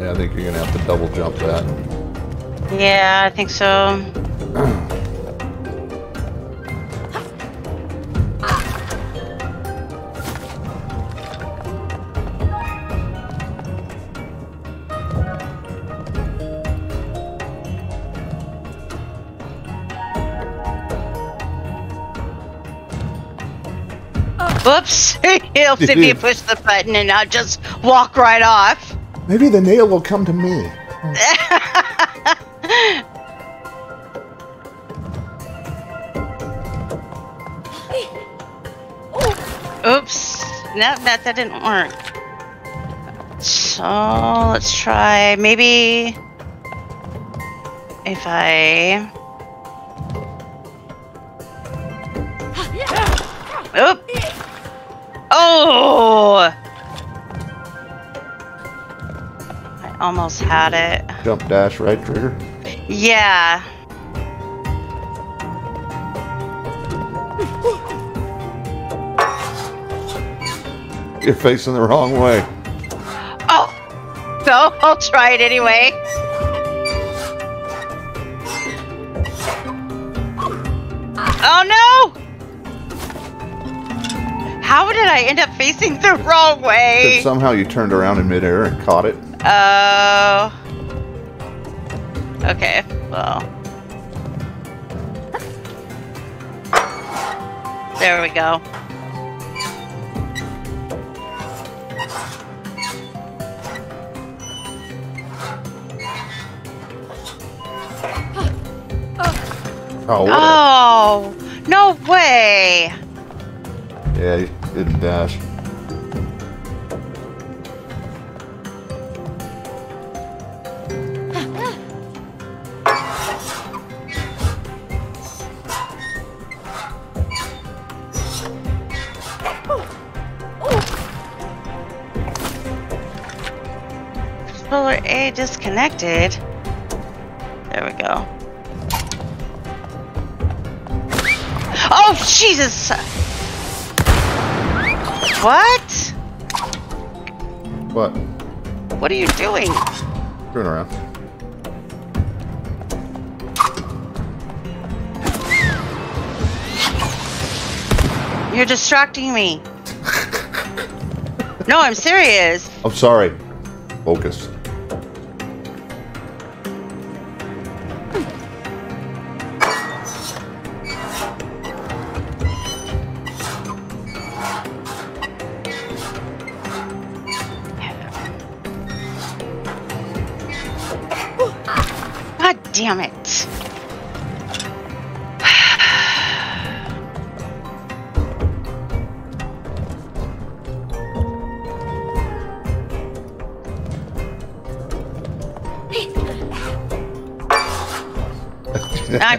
Yeah, I think you're gonna have to double jump that. Yeah, I think so. He'll see me push the button and I'll just walk right off. Maybe the nail will come to me. Oops. No, that, that didn't work. So let's try maybe if I. I almost had it. Jump dash right trigger. Yeah. You're facing the wrong way. Oh! So I'll try it anyway. How did I end up facing the wrong way? somehow you turned around in midair and caught it. Oh. okay. Well. There we go. Oh, Oh, no way. yeah, you dash. Controller A disconnected. There we go. Oh, Jesus! What? What? What are you doing? Turn around. You're distracting me. no, I'm serious. I'm sorry. Focus.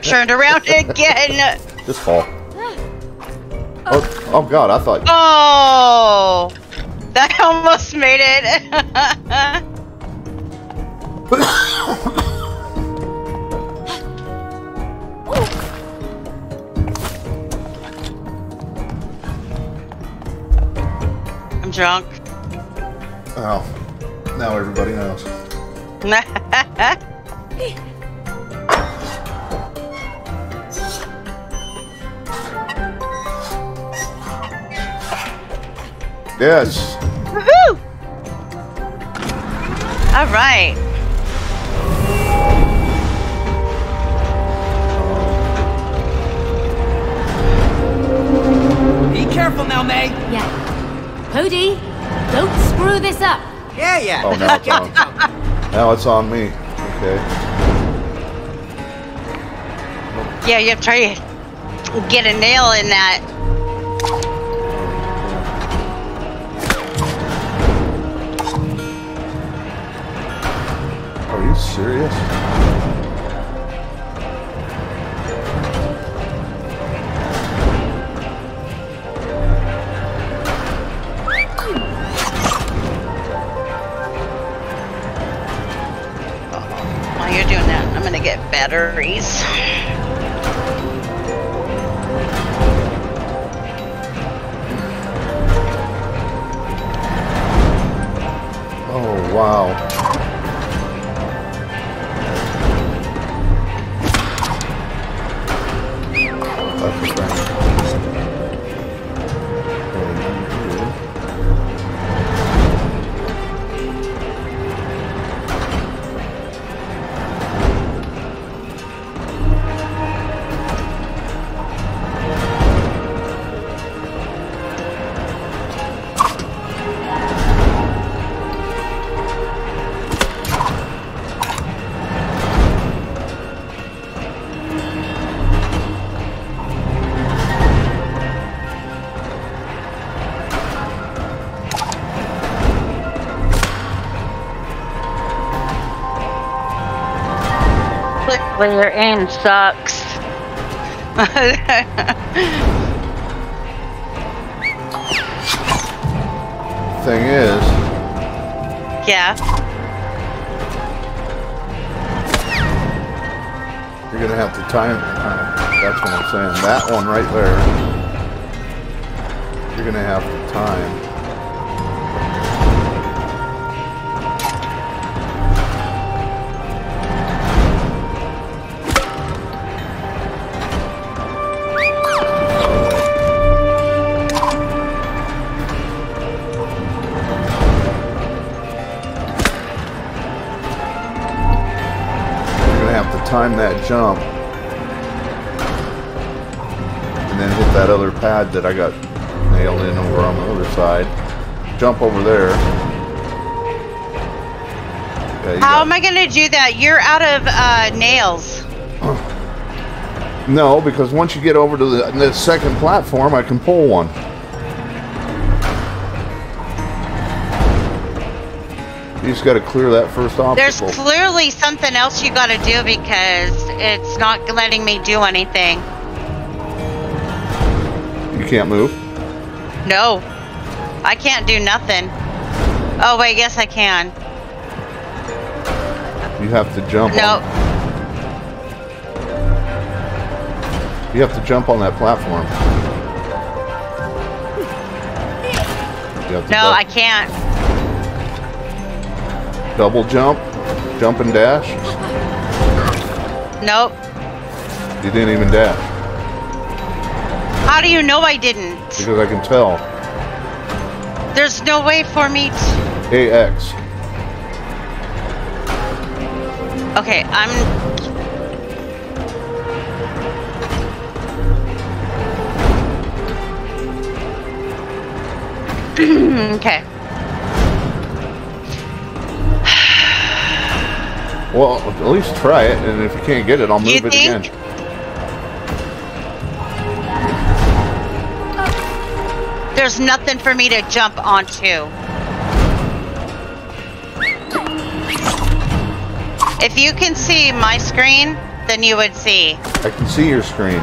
Turned around again. Just fall. Oh, oh God! I thought. Oh, that almost made it. I'm drunk. Oh, now everybody knows. Yes. Woohoo! All right. Be careful now, May. Yeah. Cody, don't screw this up. Yeah, yeah. Oh, now it's on. Now it's on me. Okay. Yeah, you have to try to get a nail in that. Clearly your aim sucks. Thing is, yeah. you're gonna have to time. Uh, that's what I'm saying. That one right there. You're gonna have to time. Jump. And then hit that other pad that I got nailed in over on the other side. Jump over there. You How am I gonna do that? You're out of uh, nails. No, because once you get over to the, the second platform, I can pull one. You just got to clear that first There's clearly something else you gotta do because it's not letting me do anything. you can't move. No. I can't do nothing. Oh, wait, yes, I can. You have to jump. No. On, you have to jump on that platform. To No, I can't. Double jump, jump and dash. Nope. You didn't even dash How do you know I didn't? because I can tell. There's no way for me to. AX. Okay, I'm. okay. Well, at least try it, and if you can't get it, I'll move You it think? again. There's nothing for me to jump onto. If you can see my screen, then you would see. I can see your screen.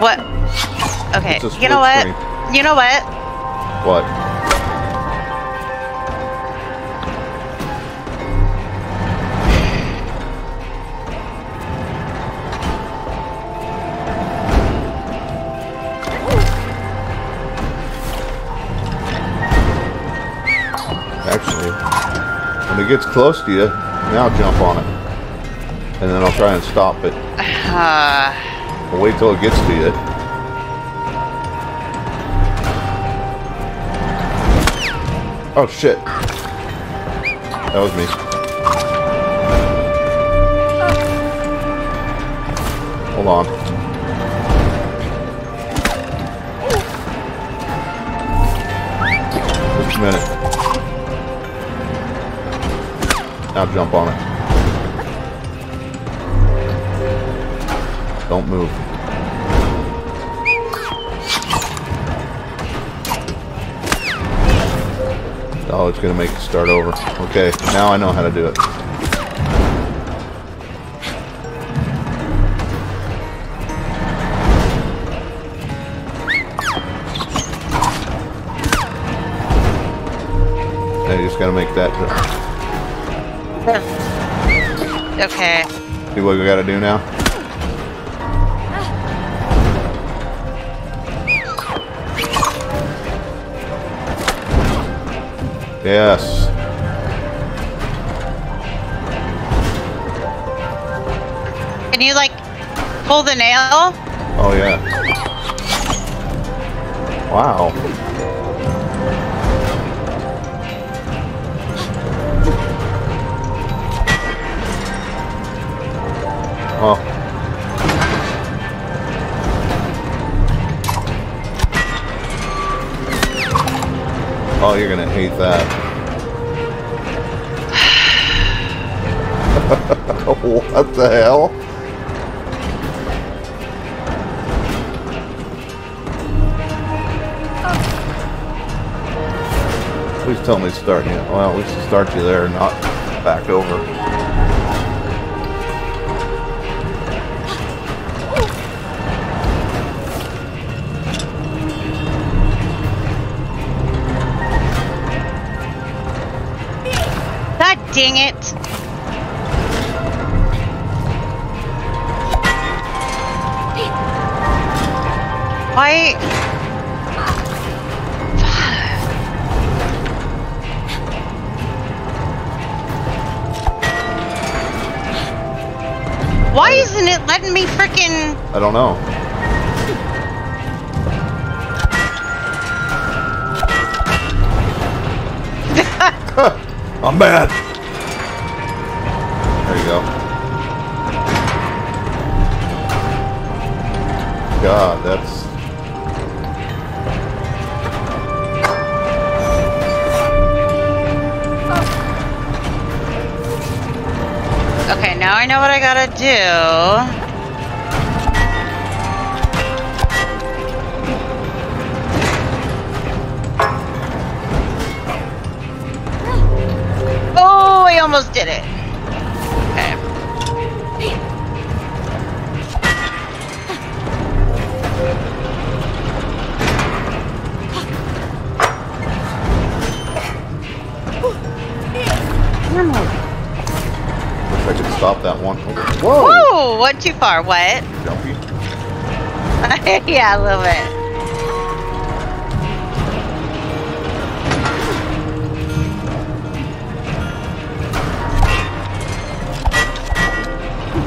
What? Okay, you know what? You know what? What? Gets close to you, now jump on it. And then I'll try and stop it. Uh, I'll wait till it gets to you. Oh shit. That was me. Hold on. Just a minute. Now jump on it. Don't move. Oh, it's gonna make it start over. Okay, now I know how to do it. You just gotta make that jump. Okay. See what we gotta do now? Yes. Can you like pull the nail? Oh yeah. Wow. Oh, you're gonna hate that. what the hell? Please tell me to start you. Well, we should start you there, not back over. I don't know. I'm bad. There you go. God, that's Okay, now I know what I gotta do. Far. What? Yeah, a little bit.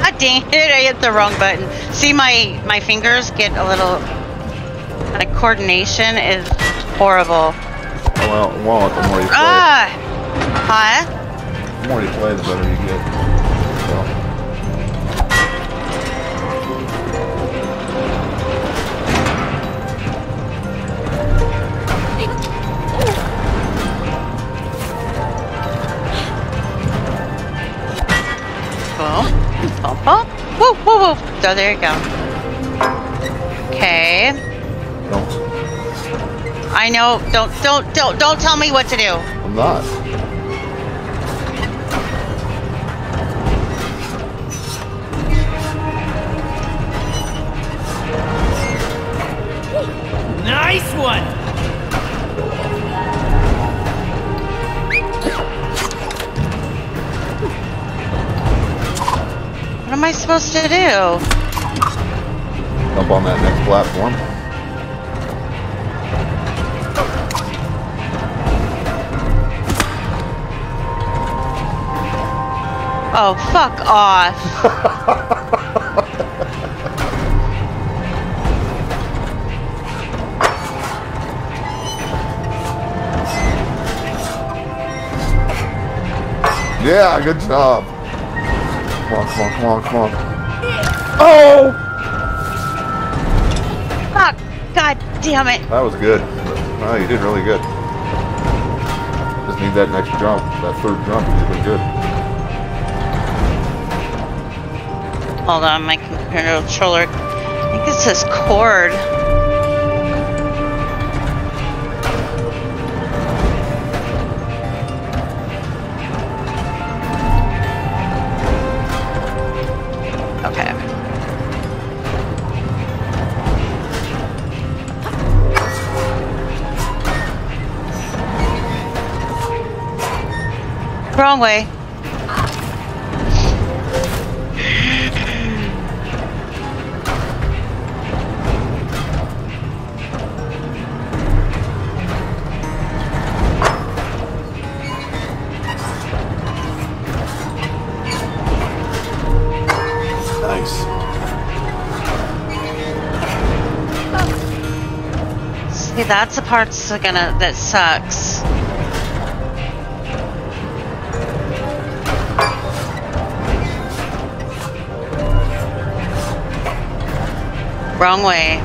God dang it, I hit the wrong button. See my my fingers get a little my coordination is horrible. Well, well, the more you play, Ah huh? the more you play, the better you get. Oh, boom, boom. Woo, woo, woo. So there you go. Okay. don't. I know. Don't, don't, don't, don't tell me what to do. I'm not. Nice one! Am I supposed to do? Jump on that next platform. Oh, fuck off. Yeah, good job. Come on, come on, come on, come on. Oh! Fuck. God damn it. That was good. Oh, you did really good. Just need that next jump, that third jump. You did good. Hold on, my controller. I think it says cord. wrong way. that's the parts gonna that sucks. Wrong way.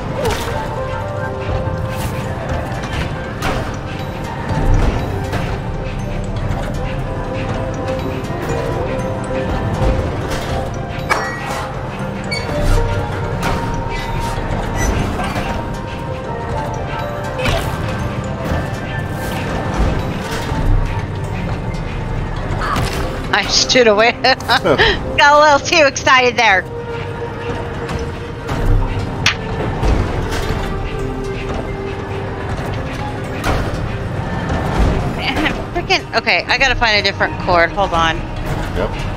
I stood away. Got a little too excited there. Okay, I gotta find a different cord. Hold on. Yep.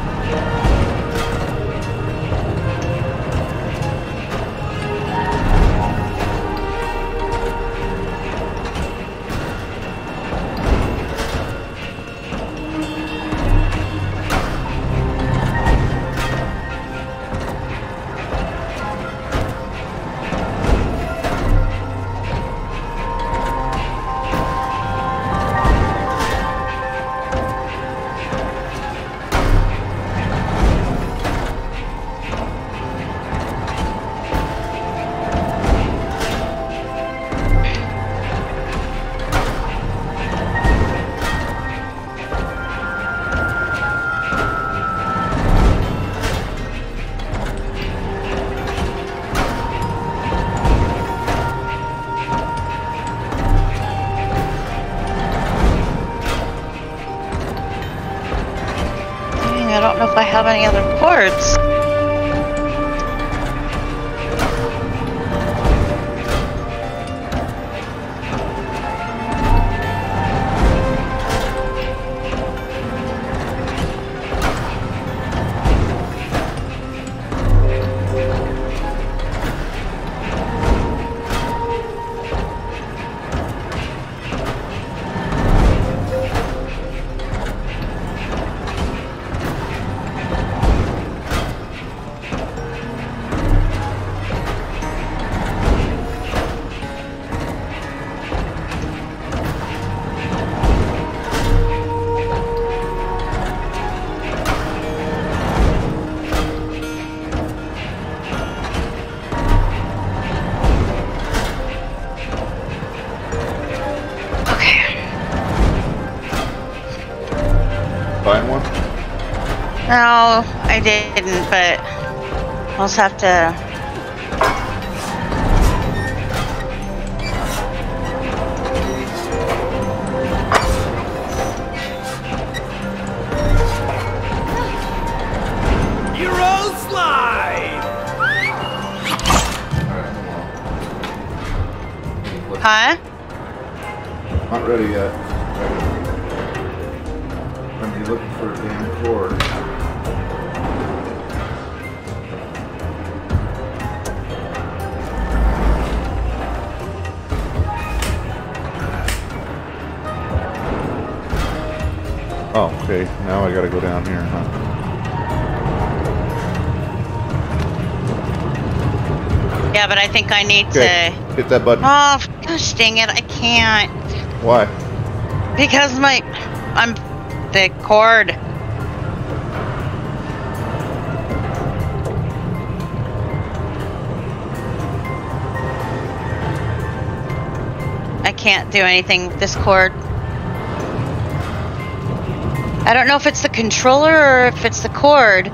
Other No, I didn't, but I'll just have to. Euro slide! Huh? Not ready yet. I'm be looking for a damn cord. Oh, okay. Now I gotta go down here, huh? Yeah, but I think I need Okay. to. Hit that button. Oh, gosh dang it! I can't Why? because my I'm the cord. I can't do anything with this cord. I don't know if it's the controller or if it's the cord.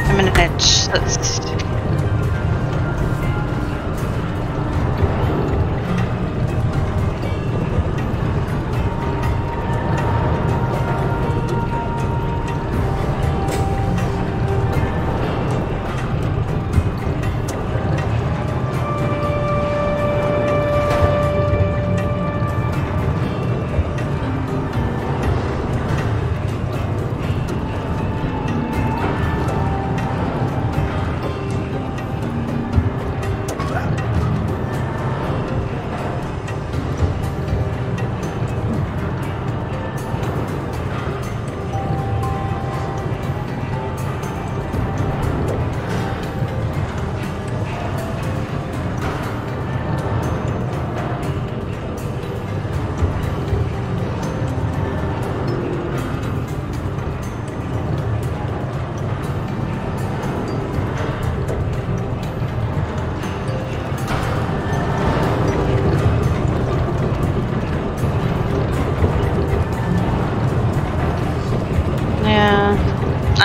I'm gonna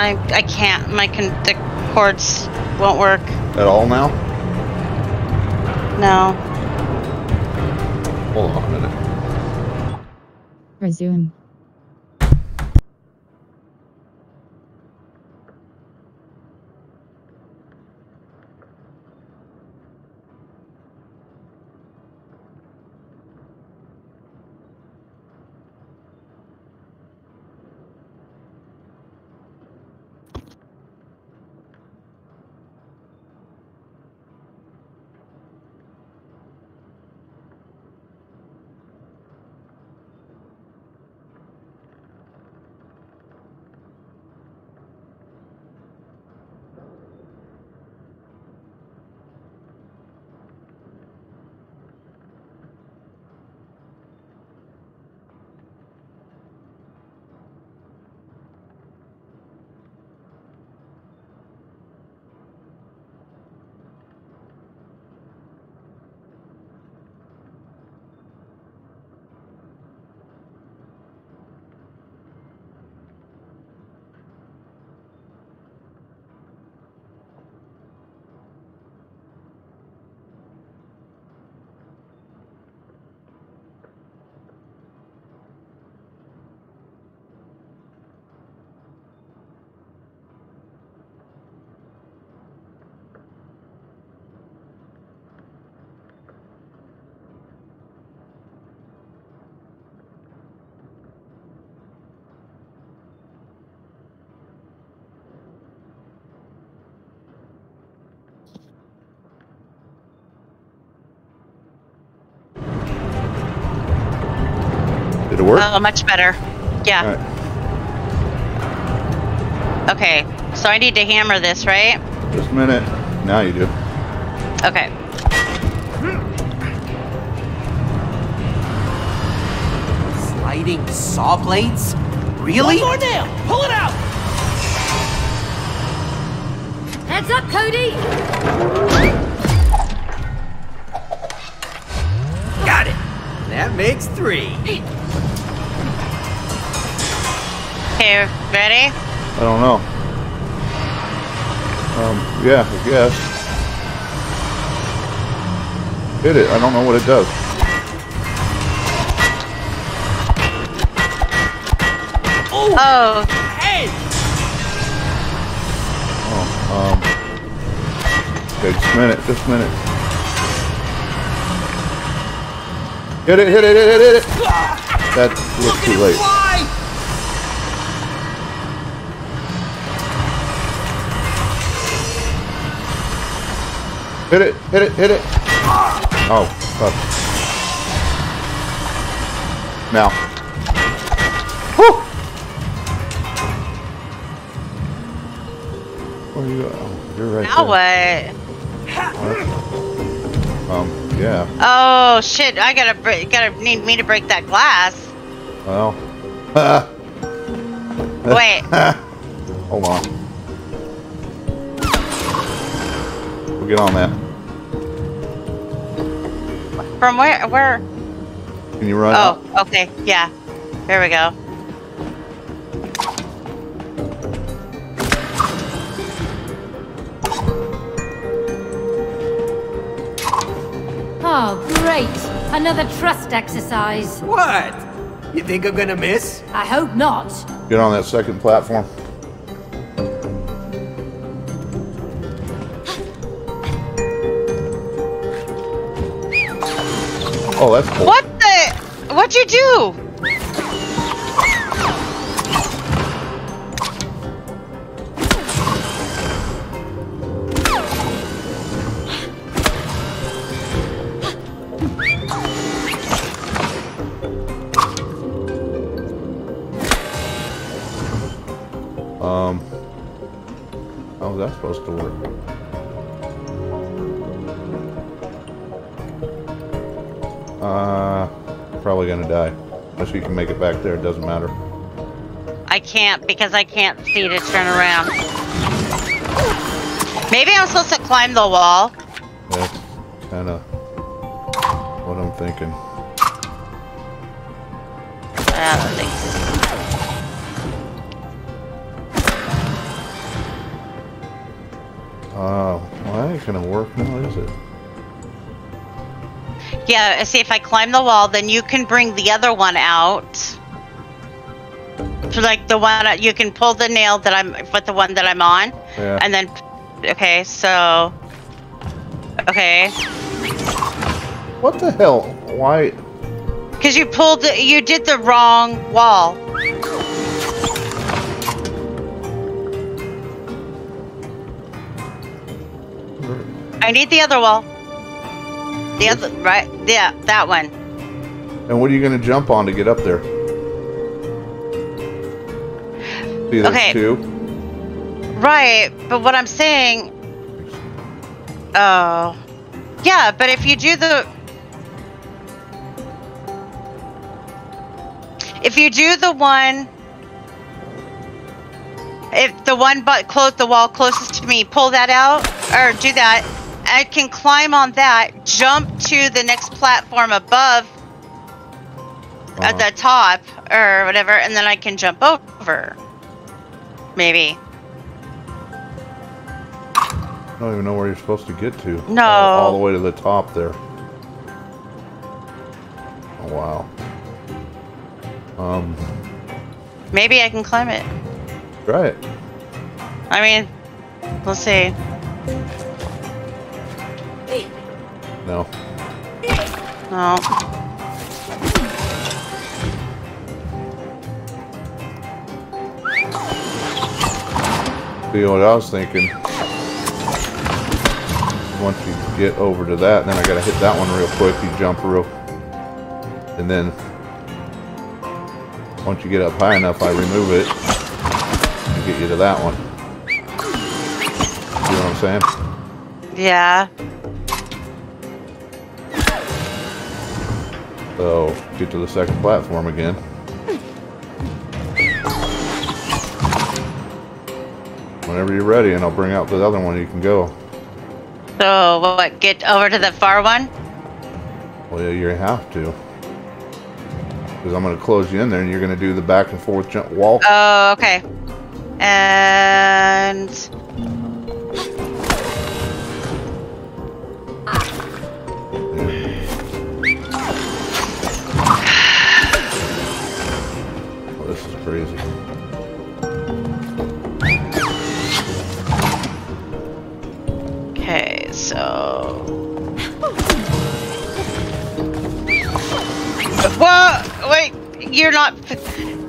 I I can't. My con- the cords won't work. At all now? No. Hold on a minute. Resume. Oh, much better. Yeah. Alright. Okay. So I need to hammer this, right? Just a minute. Now you do. Okay. Sliding saw blades? Really? One more nail! Pull it out! Heads up, Cody! Got it. That makes three. Okay, ready? I don't know. Um, yeah, I guess. Hit it. I don't know what it does. Oh, Hey! Oh, um. Okay, just a minute, just a minute. Hit it, hit it, hit it, hit it! That was too late. Hit it, hit it, hit it! Oh, fuck. Now. Woo! Where are you? Oh, you're right now there. what? Um, yeah. Oh shit! I gotta break. Gotta need me to break that glass. Well. Wait. Hold on. We'll get on that. From where? Where? Can you run? out? Oh, okay. Yeah. There we go. Oh, great. Another trust exercise. What? You think I'm gonna miss? I hope not. Get on that second platform. Oh, that's cool. What the? What'd you do? Um, how's that supposed to work? Unless you can make it back there, it doesn't matter. I can't because I can't see to turn around. Maybe I'm supposed to climb the wall. That's kind of what I'm thinking. Yeah, see if I climb the wall, then you can bring the other one out. So like the one uh, you can pull the nail that I'm with the one that I'm on, Yeah. and then okay, so okay, What the hell? Why? because you pulled the, you did the wrong wall. I need the other wall. The other right, yeah, that one. And what are you gonna jump on to get up there? See, Okay. two. Right, but what I'm saying. Oh. Yeah, but if you do the. If you do the one. If the one but close the wall closest to me, pull that out or do that. I can climb on that, jump to the next platform above at Uh-huh. the top or whatever, and then I can jump over. Maybe. I don't even know where you're supposed to get to. No. All, all the way to the top there. Oh wow. Um, Maybe I can climb it. Right. I mean, we'll see. No. No. See what I was thinking. Once you get over to that, then I gotta hit that one real quick. You jump real, and then once you get up high enough, I remove it and get you to that one. See what I'm saying? Yeah. So get to the second platform again. Whenever you're ready, and I'll bring out the other one. You can go. So what? Get over to the far one. Well, yeah, you have to. Because I'm going to close you in there and you're going to do the back and forth jump walk. Oh, okay. And crazy. okay, so. Whoa! Wait, you're not.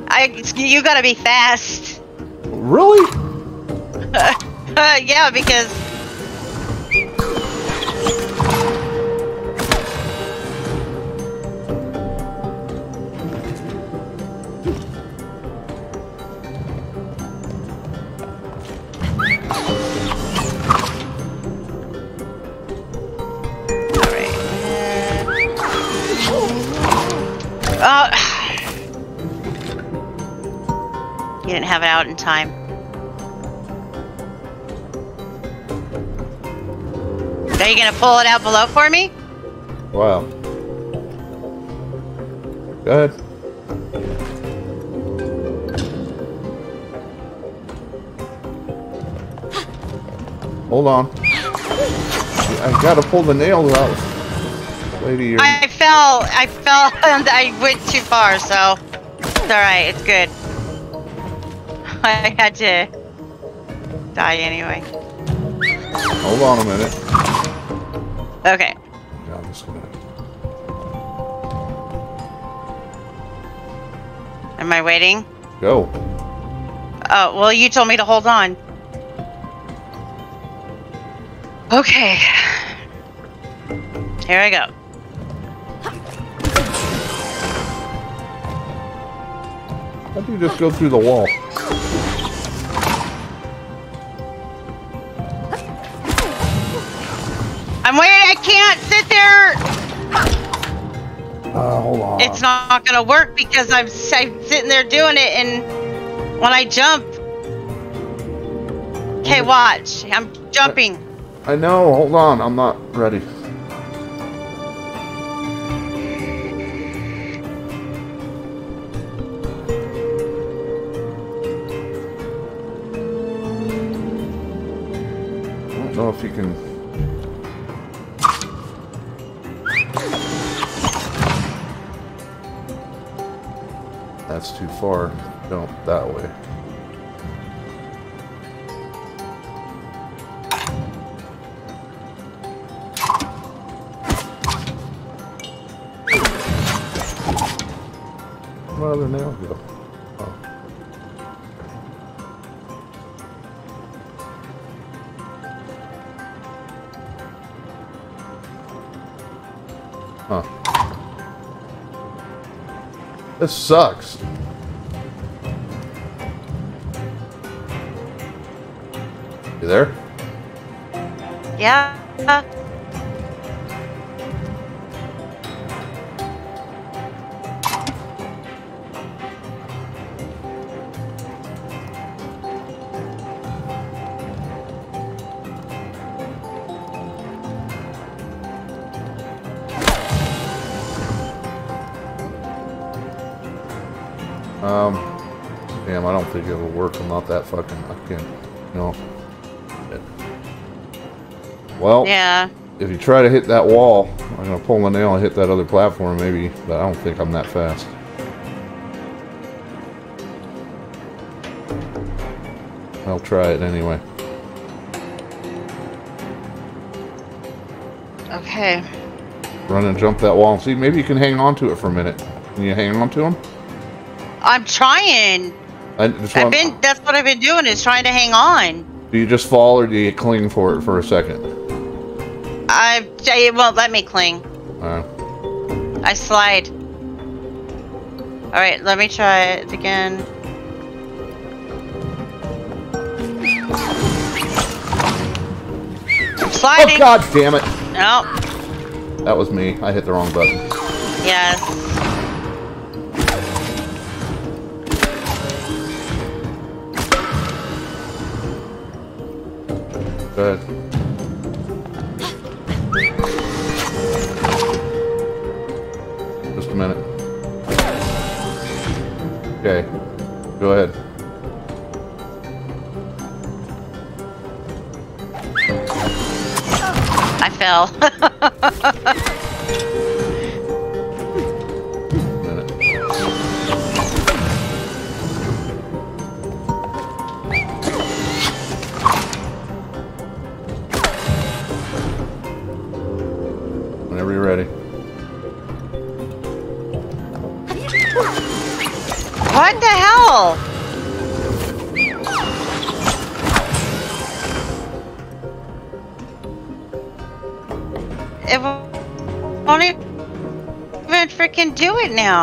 I. You gotta be fast. Really? Uh, yeah, because. Have it out in time. Are you gonna pull it out below for me? Wow. Go ahead. Hold on. I gotta pull the nails out. Lady. I fell. I fell and I went too far, so it's alright. It's good. I had to die anyway. Hold on a minute. Okay. Yeah, I'm just gonna... Am I waiting? Go. Oh, well, you told me to hold on. Okay. Here I go. How'd you just go through the wall? I'm waiting. I can't sit there. Uh, hold on. It's not gonna work because I'm, I'm sitting there doing it, and when I jump. Okay, watch. I'm jumping. I know, hold on, I'm not ready. This sucks. You there? Yeah. That fucking. I can't. No. Shit. Well, Yeah. if you try to hit that wall, I'm gonna pull the nail and hit that other platform, maybe. But I don't think I'm that fast. I'll try it anyway. Okay. Run and jump that wall and see. Maybe you can hang on to it for a minute. Can you hang on to him? I'm trying. I just I've been. That's what I've been doing is trying to hang on. Do you just fall or do you cling for it for a second? I. It won't let me cling. I slide. All right. Let me try it again. I'm sliding. oh god damn it! No. That was me. I hit the wrong button. Yes. Go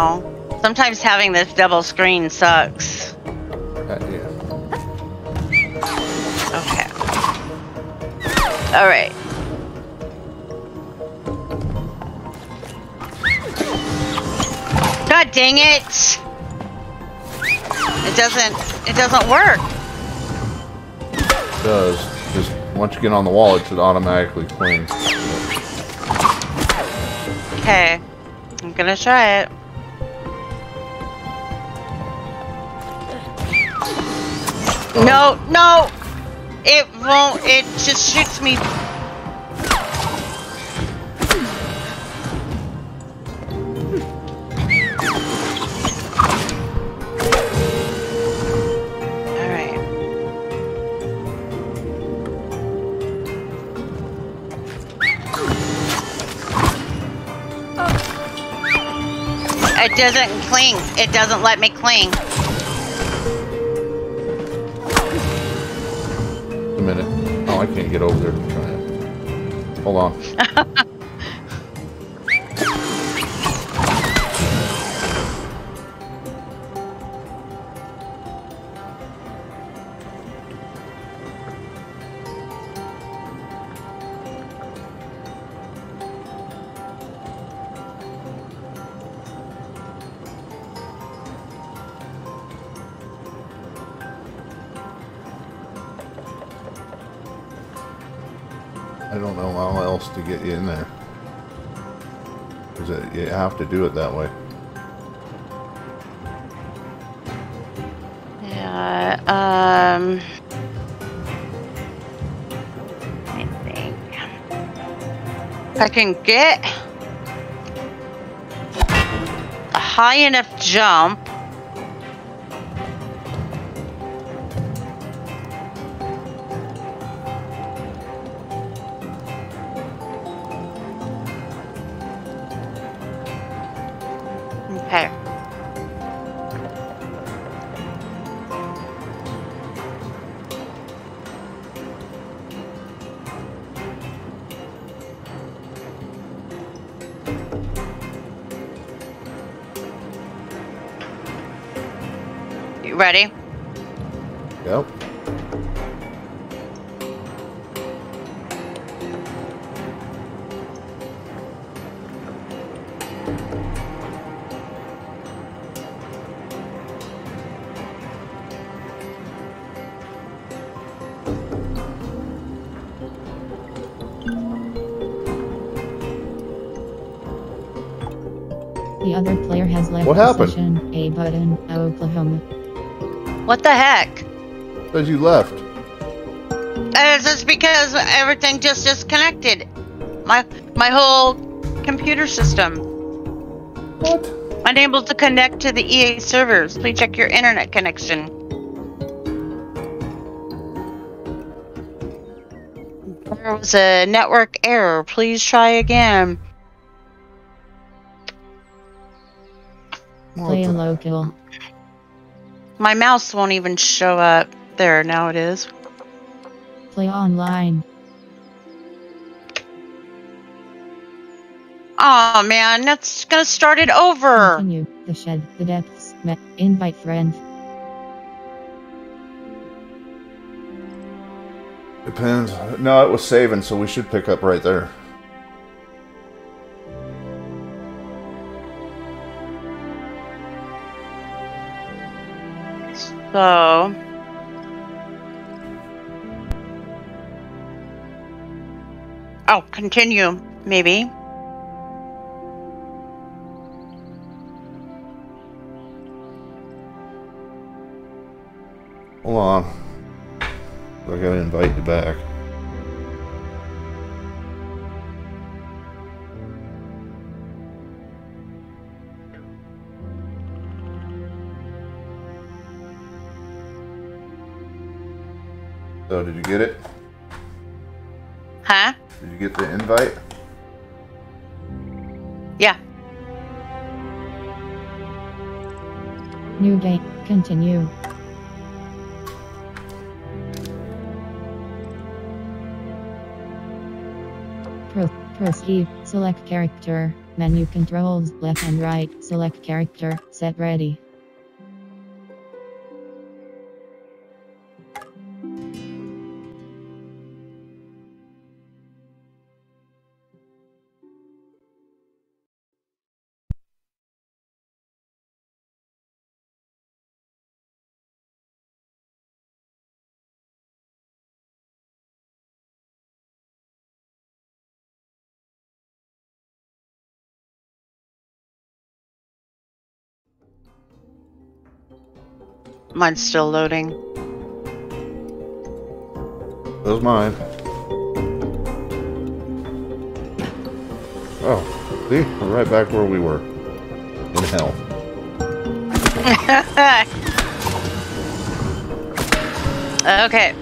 do it now. Sometimes having this double screen sucks. Yeah. Okay. All right. God dang it! It doesn't. It doesn't work. It does. Just once you get on the wall, it should automatically clean. Okay. I'm gonna try it. Oh. No, no! It won't. It just shoots me. Alright. It doesn't cling. It doesn't let me cling. Get over there to try it. Hold on. to do it that way. Yeah, um... I think... I can get a high enough jump ready? Yep. The other player has left What happened? position A button, Oklahoma. What the heck? Because you left. Uh, It's just because everything just disconnected. My my whole computer system. What? Unable to connect to the EA servers. Please check your internet connection. There was a network error. Please try again. Play local. My mouse won't even show up. There, now it is. Play online. Oh man, that's gonna start it over. Continue. The shed. The depths. Met. Invite friend. Depends. No, it was saving, so we should pick up right there. So. Oh, continue, maybe. Hold on. I gotta invite you back. So, did you get it? Huh? Did you get the invite? Yeah. New game. Continue. Pro proceed. Select character. Menu controls left and right. Select character. Set ready. Mine's still loading. Was mine. Oh, see? We're right back where we were. In hell. okay.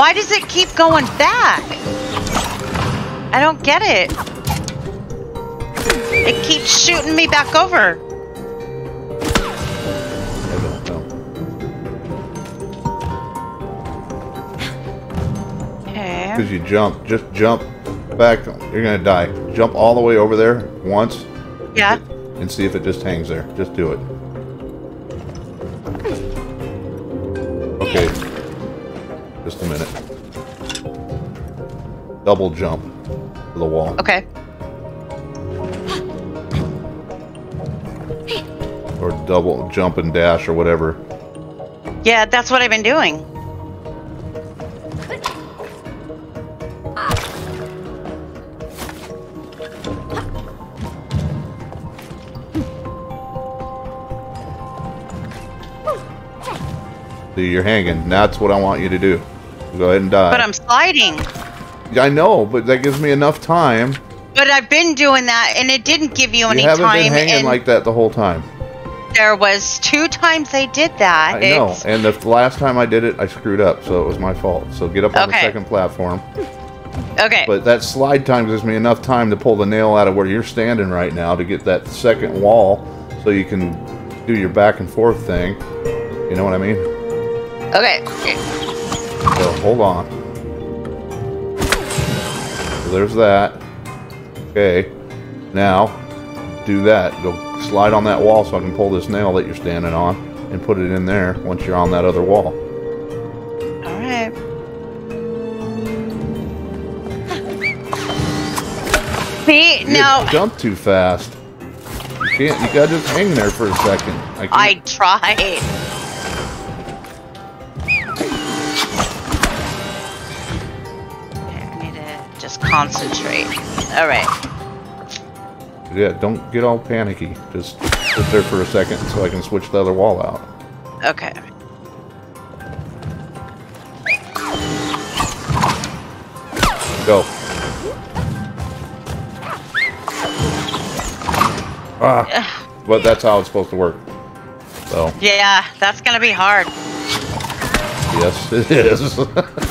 Why does it keep going back? I don't get it. It keeps shooting me back over. I don't know. Okay. Because you jump. Just jump back. You're going to die. Jump all the way over there once Yeah. and see if it just hangs there. Just do it. Double jump to the wall. Okay. or double jump and dash or whatever. Yeah, that's what I've been doing. See, you're hanging. That's what I want you to do. Go ahead and die. But I'm sliding. I know, but that gives me enough time. But I've been doing that, and it didn't give you any you haven't time. been hanging like that the whole time. there was two times I did that. I know. And the last time I did it, I screwed up, so it was my fault. So get up on the second platform. Okay. But that slide time gives me enough time to pull the nail out of where you're standing right now to get that second wall, so you can do your back and forth thing. You know what I mean? okay. So hold on. So there's that. Okay. Now, do that. Go slide on that wall so I can pull this nail that you're standing on and put it in there once you're on that other wall. All right. See You now, jump too fast. You can't. You gotta just hang there for a second. I. I tried. Just concentrate. All right. Yeah, don't get all panicky. Just sit there for a second so I can switch the other wall out. Okay. Go. Ah. But that's how it's supposed to work. So, Yeah, that's gonna be hard. yes, it is.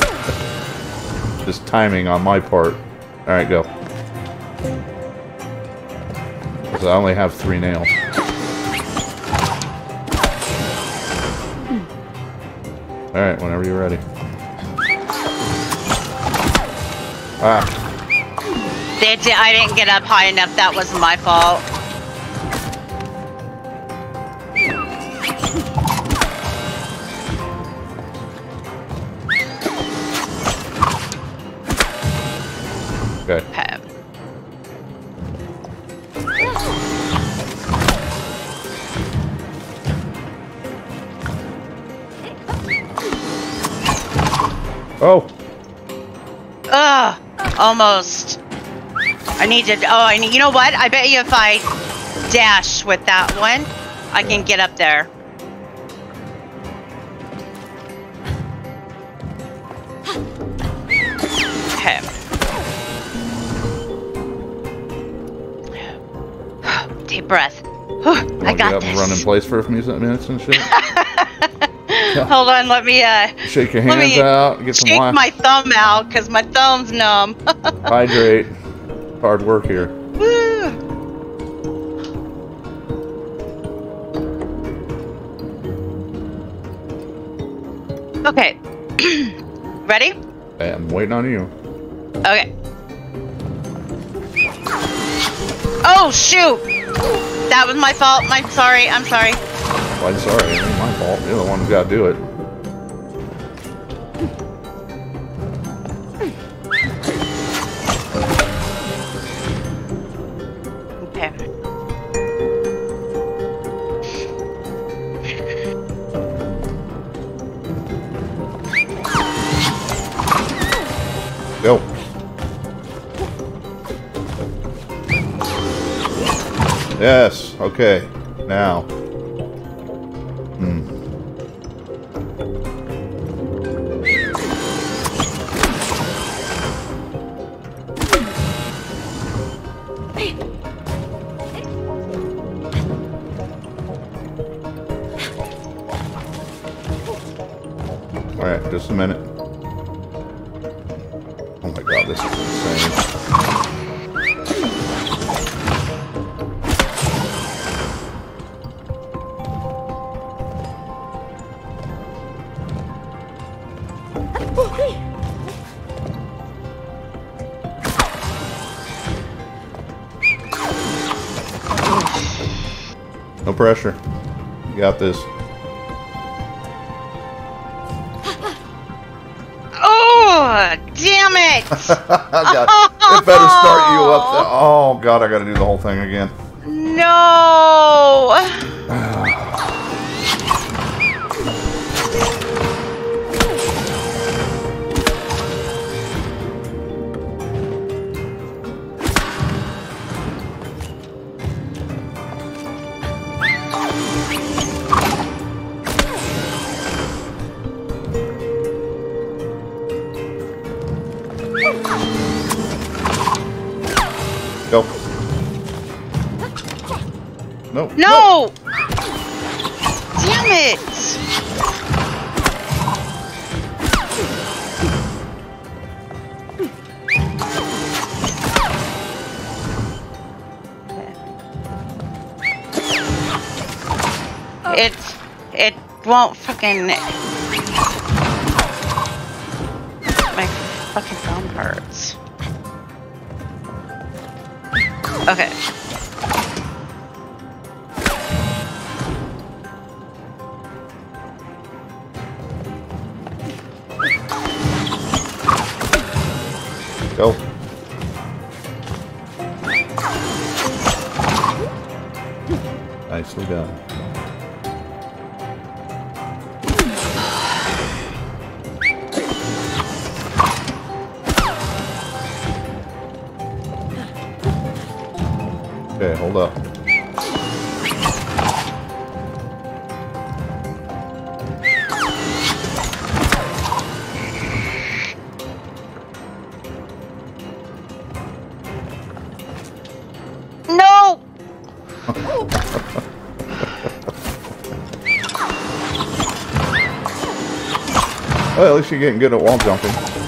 Just timing on my part. Alright, go. 'Cause I only have three nails. Alright, whenever you're ready. Ah, They di- I didn't get up high enough. That was my fault. Almost. I need to. Oh, I need. You know what? I bet you if I dash with that one, I can get up there. Okay. Deep breath. You I get got and run in place for a few minutes and shit? Hold on, let me uh Shake your let hands me out, get some shake la- my thumb out because my thumb's numb. hydrate. Hard work here. Woo. okay. Ready? I'm waiting on you. Okay. Oh shoot! That was my fault. I'm sorry. I'm sorry. I'm sorry, it ain't my fault. You're the one who's got to do it. Pressure. You got this. Oh, damn it! God, it better start you up. Oh God, I got to do the whole thing again. No. Fucking my fucking thumb hurts. Okay. Least you're getting good at wall jumping.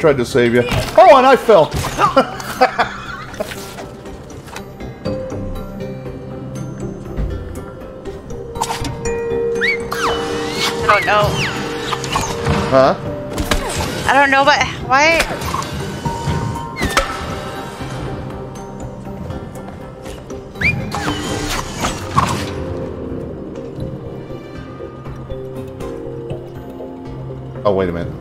Tried to save you. Oh, and I fell. I don't know. Huh? I don't know, but why? Oh, wait a minute.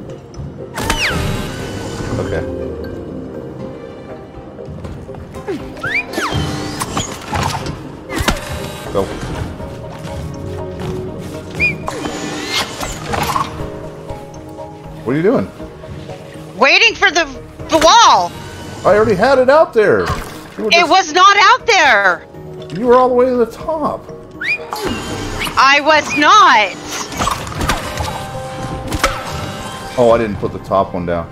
You doing? Waiting for the the wall. I already had it out there. It just- was not out there. you were all the way to the top. I was not. Oh, I didn't put the top one down.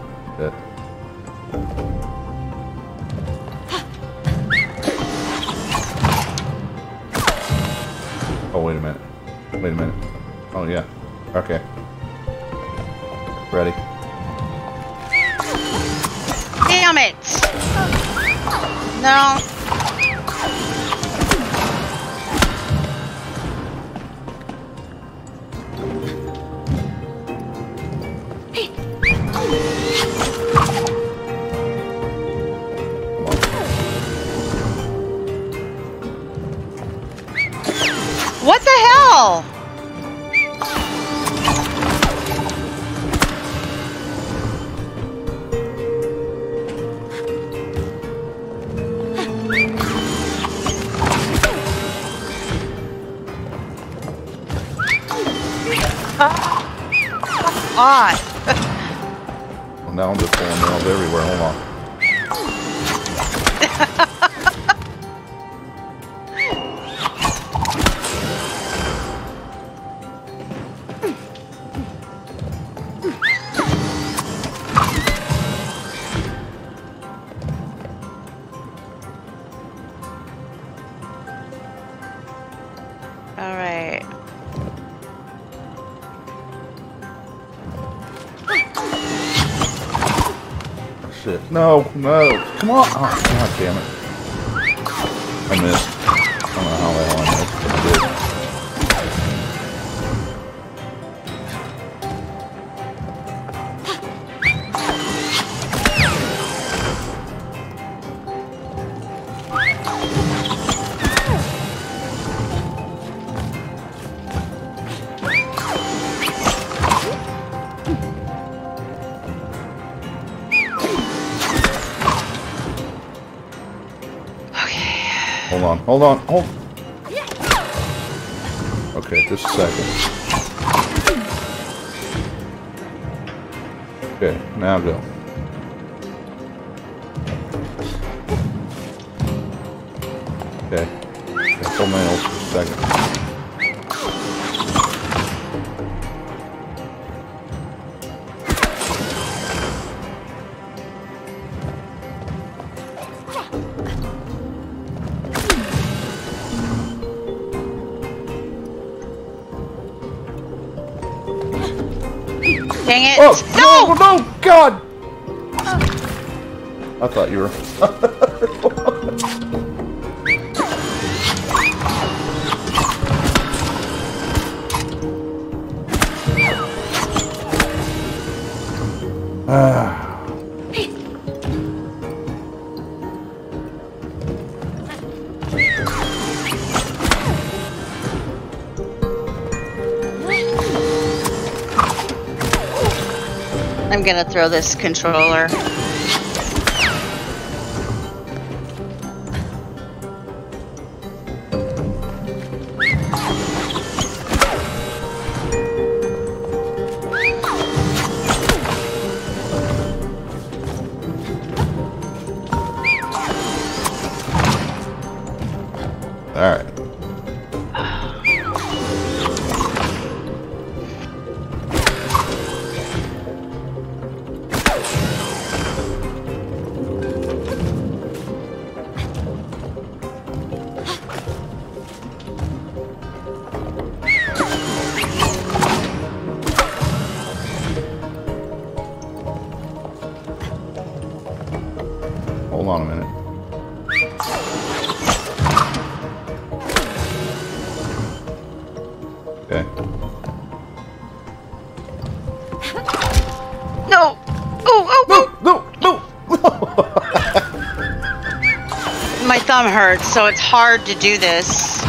Hold on, hold. Gonna throw this controller. So it's hard to do this.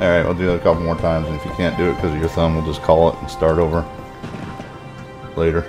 Alright, we'll do it a couple more times, and if you can't do it because of your thumb, we'll just call it and start over later.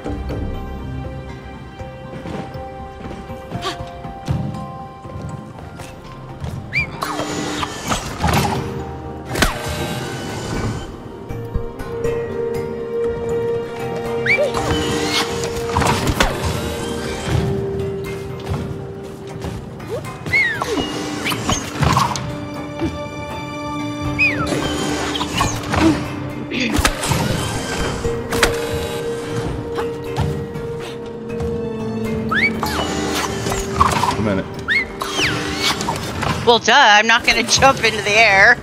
I'm not gonna jump into the air.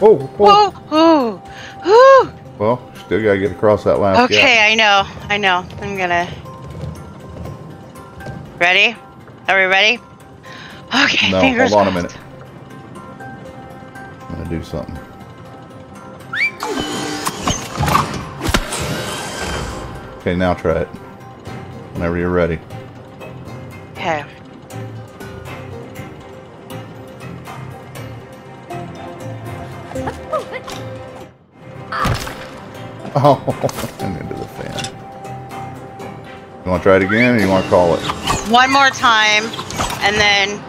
Oh, oh. Whoa! Whoa! Whew. Well, still gotta get across that last Okay. I know. I know. I'm gonna. Ready? Are we ready? Okay, No, hold on a minute. I'm gonna do something. Okay, now try it. Whenever you're ready. Okay. Oh, and into the fan. You want to try it again, or you want to call it? One more time, and then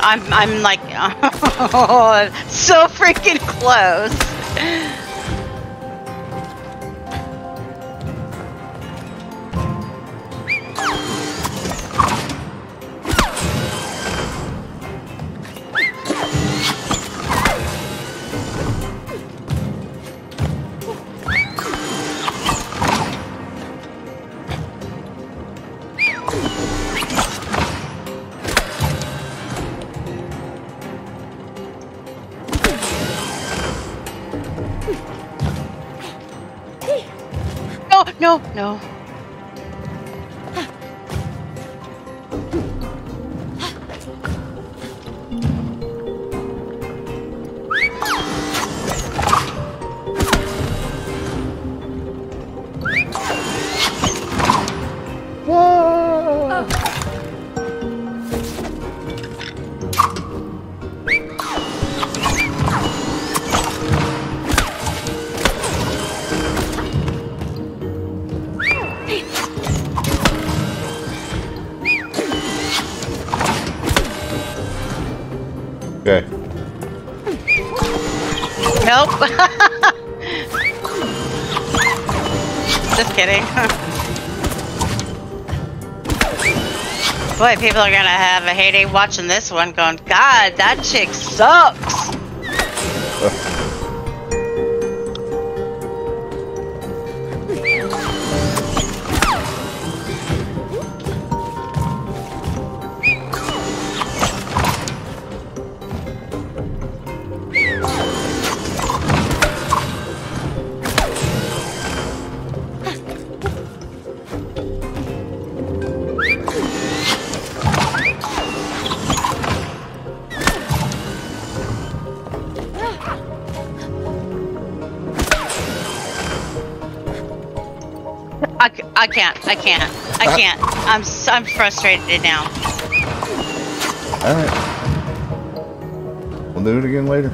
I'm I'm like so freaking close. Boy, people are gonna have a heyday watching this one going, God, that chick sucks. I, c- I can't. I can't. I Uh. can't. I'm s- I'm frustrated now. Alright. We'll do it again later.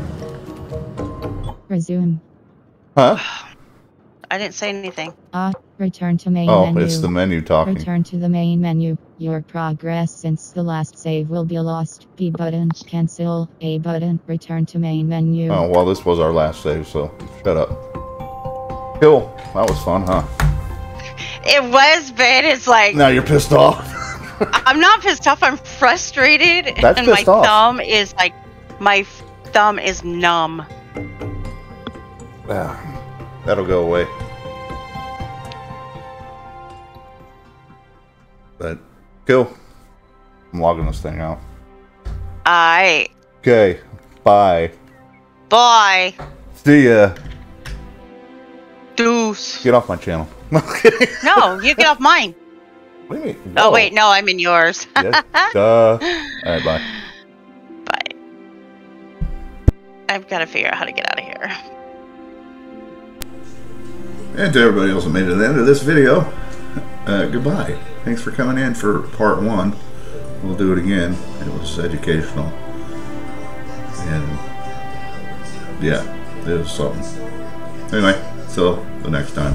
Resume. Huh? I didn't say anything. Ah, return to main Oh, menu. it's the menu talking. Return to the main menu. Your progress since the last save will be lost. B button. Cancel. A button. Return to main menu. Oh, well, this was our last save, so shut up. Cool. That was fun, huh? It was, but it's like Now you're pissed off. I'm not pissed off. I'm frustrated, That's and my off. thumb is like my thumb is numb. Yeah. That'll go away. But, cool. I'm logging this thing out. I Okay. Bye. bye See ya. deuce. Get off my channel. No, you get off mine. What do you mean? Oh wait, no, I'm in yours. Yes, duh. Alright, bye. Bye. I've got to figure out how to get out of here. And to everybody else that made it to the end of this video, uh, goodbye. Thanks for coming in for part one. We'll do it again. It was educational. And yeah, it was something. Anyway, till the next time.